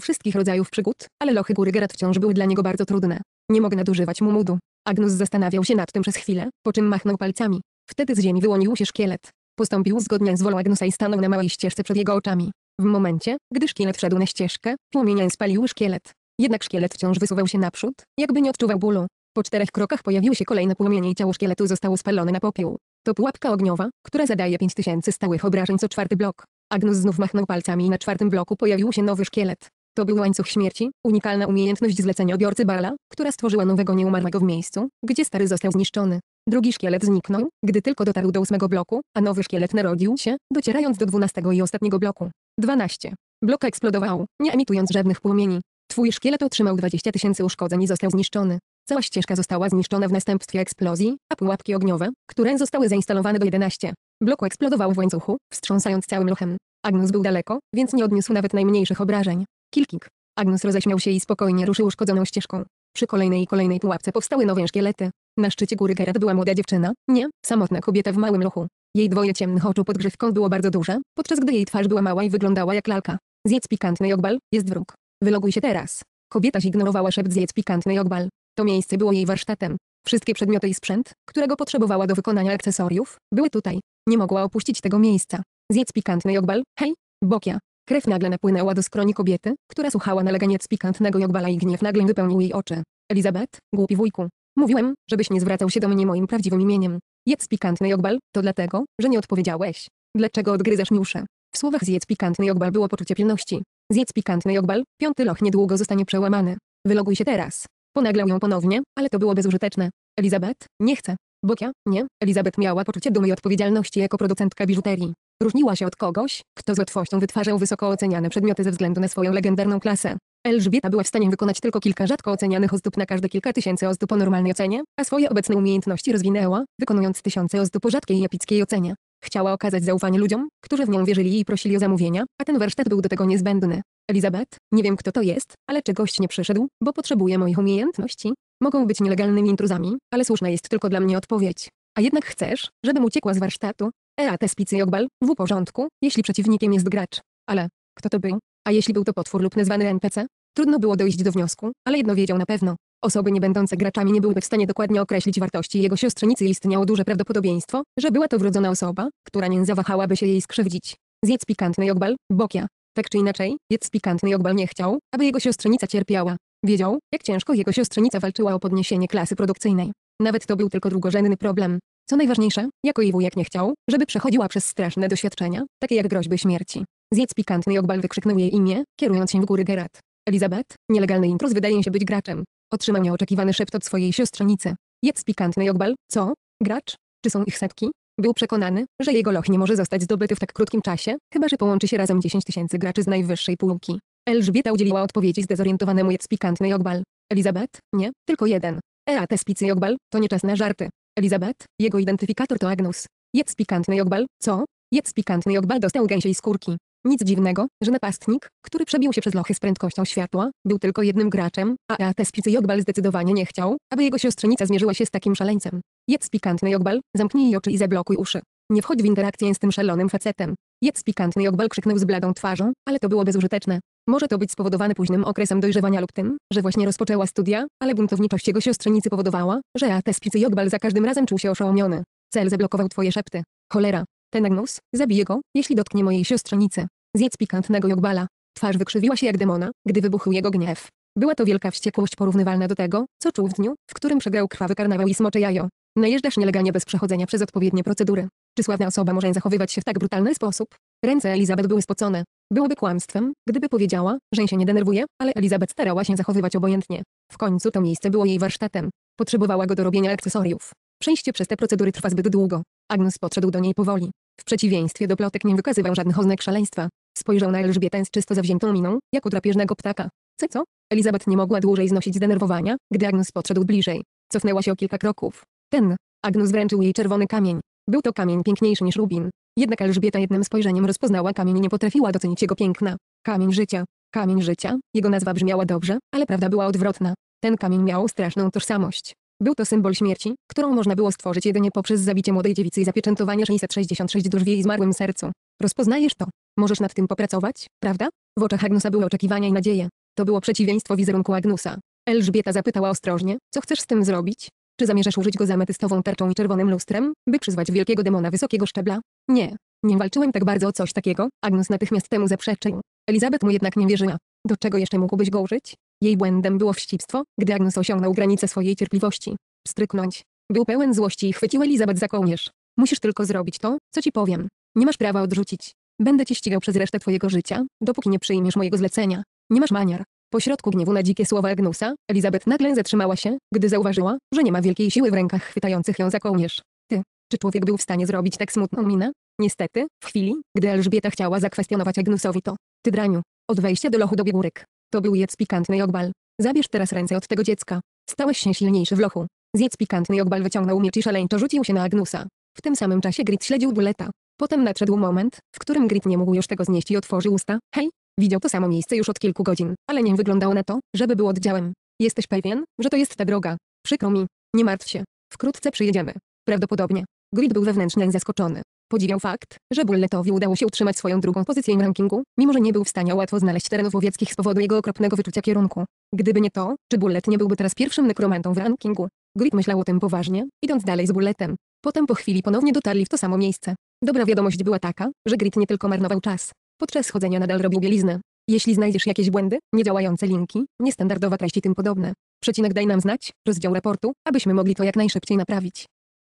wszystkich rodzajów przygód, ale lochy góry Gerat wciąż były dla niego bardzo trudne. Nie mogę nadużywać mu mudu. Agnus zastanawiał się nad tym przez chwilę, po czym machnął palcami. Wtedy z ziemi wyłonił się szkielet. Postąpił zgodnie z wolą Agnusa i stanął na małej ścieżce przed jego oczami. W momencie, gdy szkielet wszedł na ścieżkę, płomienie spaliły szkielet. Jednak szkielet wciąż wysuwał się naprzód, jakby nie odczuwał bólu. Po czterech krokach pojawiły się kolejne płomienie i ciało szkieletu zostało spalone na popiół. To pułapka ogniowa, która zadaje 5000 stałych obrażeń co czwarty blok. Agnus znów machnął palcami i na czwartym bloku pojawił się nowy szkielet. To był łańcuch śmierci, unikalna umiejętność zleceniobiorcy Bala, która stworzyła nowego nieumarłego w miejscu, gdzie stary został zniszczony. Drugi szkielet zniknął, gdy tylko dotarł do ósmego bloku, a nowy szkielet narodził się, docierając do dwunastego i ostatniego bloku. 12. Blok eksplodował, nie emitując żadnych płomieni. Twój szkielet otrzymał 20 tysięcy uszkodzeń i został zniszczony. Cała ścieżka została zniszczona w następstwie eksplozji, a pułapki ogniowe, które zostały zainstalowane do 11. Bloku eksplodował w łańcuchu, wstrząsając całym lochem. Agnus był daleko, więc nie odniósł nawet najmniejszych obrażeń. Kilkik. Agnus roześmiał się i spokojnie ruszył uszkodzoną ścieżką. Przy kolejnej i kolejnej pułapce powstały nowe szkielety. Na szczycie góry Gerard była młoda dziewczyna, nie, samotna kobieta w małym lochu. Jej dwoje ciemnych oczu pod grzywką było bardzo duże, podczas gdy jej twarz była mała i wyglądała jak lalka. Zjedz pikantny jogbal, jest wróg. Wyloguj się teraz. Kobieta zignorowała szept zjedz pikantny jogbal. To miejsce było jej warsztatem. Wszystkie przedmioty i sprzęt, którego potrzebowała do wykonania akcesoriów, były tutaj. Nie mogła opuścić tego miejsca. Zjedz pikantny jogbal, hej, Bokia. Krew nagle napłynęła do skroni kobiety, która słuchała nalegania z pikantnego jogbala i gniew nagle wypełnił jej oczy. Elizabeth, głupi wujku. Mówiłem, żebyś nie zwracał się do mnie moim prawdziwym imieniem. Jedz pikantny jogbal, to dlatego, że nie odpowiedziałeś. Dlaczego odgryzasz mi uszy? W słowach zjedz pikantny jogbal było poczucie pilności. Zjedz pikantny jogbal, piąty loch niedługo zostanie przełamany. Wyloguj się teraz. Ponaglał ją ponownie, ale to było bezużyteczne. Elizabeth, nie chcę. Bokia, nie. Elizabeth miała poczucie dumy i odpowiedzialności jako producentka biżuterii. Różniła się od kogoś, kto z łatwością wytwarzał wysoko oceniane przedmioty ze względu na swoją legendarną klasę. Elżbieta była w stanie wykonać tylko kilka rzadko ocenianych ozdób na każde kilka tysięcy ozdób o normalnej ocenie, a swoje obecne umiejętności rozwinęła, wykonując tysiące ozdób o rzadkiej i epickiej ocenie. Chciała okazać zaufanie ludziom, którzy w nią wierzyli i prosili o zamówienia, a ten warsztat był do tego niezbędny. Elizabeth, nie wiem kto to jest, ale czy gość nie przyszedł, bo potrzebuje moich umiejętności? Mogą być nielegalnymi intruzami, ale słuszna jest tylko dla mnie odpowiedź. A jednak chcesz, żebym uciekła z warsztatu? Ea te spicy jogbal, w porządku, jeśli przeciwnikiem jest gracz. Ale, kto to był? A jeśli był to potwór lub nazwany NPC? Trudno było dojść do wniosku, ale jedno wiedział na pewno. Osoby nie będące graczami nie byłyby w stanie dokładnie określić wartości jego siostrzenicy i istniało duże prawdopodobieństwo, że była to wrodzona osoba, która nie zawahałaby się jej skrzywdzić. Zjedz pikantny jogbal, bokia. Tak czy inaczej, jedz pikantny jogbal nie chciał, aby jego siostrzenica cierpiała. Wiedział, jak ciężko jego siostrzenica walczyła o podniesienie klasy produkcyjnej. Nawet to był tylko drugorzędny problem. Co najważniejsze, jako jej wujek nie chciał, żeby przechodziła przez straszne doświadczenia, takie jak groźby śmierci. Zjedz pikantny jogbal wykrzyknął jej imię, kierując się w góry Gerat. Elizabeth, nielegalny intruz wydaje się być graczem. Otrzymał nieoczekiwany szept od swojej siostrzenicy. Jedz pikantny jogbal, co? Gracz? Czy są ich setki? Był przekonany, że jego loch nie może zostać zdobyty w tak krótkim czasie, chyba że połączy się razem 10 tysięcy graczy z najwyższej półki. Elżbieta udzieliła odpowiedzi zdezorientowanemu jedz pikantny jogbal. Elizabeth, nie, tylko jeden. Ea te spicy jogbal, to nie czas na żarty. Elizabeth, jego identyfikator to Agnus. Jedz pikantny jogbal, co? Jedz pikantny jogbal dostał gęsiej skórki. Nic dziwnego, że napastnik, który przebił się przez lochy z prędkością światła, był tylko jednym graczem, a Atespicy Jogbal zdecydowanie nie chciał, aby jego siostrzenica zmierzyła się z takim szaleńcem. Jedz pikantny Jogbal, zamknij oczy i zablokuj uszy. Nie wchodź w interakcję z tym szalonym facetem. Jedz pikantny Jogbal krzyknął z bladą twarzą, ale to było bezużyteczne. Może to być spowodowane późnym okresem dojrzewania lub tym, że właśnie rozpoczęła studia, ale buntowniczość jego siostrzenicy powodowała, że Atespicy Jogbal za każdym razem czuł się oszołomiony. Cel zablokował twoje szepty. Cholera. Ten Agnus, zabije go, jeśli dotknie mojej siostrzenicy. Zjedz pikantnego jogbala. Twarz wykrzywiła się jak demona, gdy wybuchł jego gniew. Była to wielka wściekłość porównywalna do tego, co czuł w dniu, w którym przegrał krwawy karnawał i smocze jajo. Najeżdżasz nielegalnie bez przechodzenia przez odpowiednie procedury. Czy sławna osoba może zachowywać się w tak brutalny sposób? Ręce Elizabeth były spocone. Byłoby kłamstwem, gdyby powiedziała, że się nie denerwuje, ale Elizabeth starała się zachowywać obojętnie. W końcu to miejsce było jej warsztatem. Potrzebowała go do robienia akcesoriów. Przejście przez te procedury trwa zbyt długo. Agnes podszedł do niej powoli. W przeciwieństwie do plotek nie wykazywał żadnych oznak szaleństwa. Spojrzał na Elżbietę z czysto zawziętą miną, jak u drapieżnego ptaka. Co co? Elizabeth nie mogła dłużej znosić zdenerwowania, gdy Agnes podszedł bliżej. Cofnęła się o kilka kroków. Ten. Agnes wręczył jej czerwony kamień. Był to kamień piękniejszy niż rubin. Jednak Elżbieta jednym spojrzeniem rozpoznała kamień i nie potrafiła docenić jego piękna. Kamień życia. Kamień życia. Jego nazwa brzmiała dobrze, ale prawda była odwrotna. Ten kamień miał straszną tożsamość. Był to symbol śmierci, którą można było stworzyć jedynie poprzez zabicie młodej dziewicy i zapieczętowanie 666 dusz w jej zmarłym sercu. Rozpoznajesz to. Możesz nad tym popracować, prawda? W oczach Agnusa były oczekiwania i nadzieje. To było przeciwieństwo wizerunku Agnusa. Elżbieta zapytała ostrożnie, co chcesz z tym zrobić? Czy zamierzasz użyć go z ametystową tarczą i czerwonym lustrem, by przyzwać wielkiego demona wysokiego szczebla? Nie. Nie walczyłem tak bardzo o coś takiego, Agnus natychmiast temu zaprzeczył. Elizabeth mu jednak nie wierzyła. Do czego jeszcze mógłbyś go użyć? Jej błędem było wścibstwo, gdy Agnus osiągnął granicę swojej cierpliwości. Stryknąć. Był pełen złości i chwycił Elizabeth za kołnierz. Musisz tylko zrobić to, co ci powiem. Nie masz prawa odrzucić. Będę cię ścigał przez resztę twojego życia, dopóki nie przyjmiesz mojego zlecenia. Nie masz maniar. Po środku gniewu na dzikie słowa Agnusa, Elizabeth nagle zatrzymała się, gdy zauważyła, że nie ma wielkiej siły w rękach chwytających ją za kołnierz. Ty, czy człowiek był w stanie zrobić tak smutną minę? Niestety, w chwili, gdy Elżbieta chciała zakwestionować Agnusowi to, ty draniu, od wejścia do lochu do biegórek. To był jedz pikantny jogbal. Zabierz teraz ręce od tego dziecka. Stałeś się silniejszy w lochu. Zjedz pikantny jogbal wyciągnął miecz i szaleńczo rzucił się na Agnusa. W tym samym czasie Grit śledził Buleta. Potem nadszedł moment, w którym Grit nie mógł już tego znieść i otworzył usta. Hej! Widział to samo miejsce już od kilku godzin, ale nie wyglądało na to, żeby był oddziałem. Jesteś pewien, że to jest ta droga? Przykro mi. Nie martw się. Wkrótce przyjedziemy. Prawdopodobnie. Grit był wewnętrznie zaskoczony. Podziwiał fakt, że Bulletowi udało się utrzymać swoją drugą pozycję w rankingu, mimo że nie był w stanie łatwo znaleźć terenów łowieckich z powodu jego okropnego wyczucia kierunku. Gdyby nie to, czy Bullet nie byłby teraz pierwszym nekromantą w rankingu. Grit myślał o tym poważnie, idąc dalej z Bulletem. Potem po chwili ponownie dotarli w to samo miejsce. Dobra wiadomość była taka, że Grit nie tylko marnował czas. Podczas chodzenia nadal robił bieliznę. Jeśli znajdziesz jakieś błędy, niedziałające linki, niestandardowa treść i tym podobne, przecinek daj nam znać, rozdział raportu, abyśmy mogli to jak najszybciej naprawić.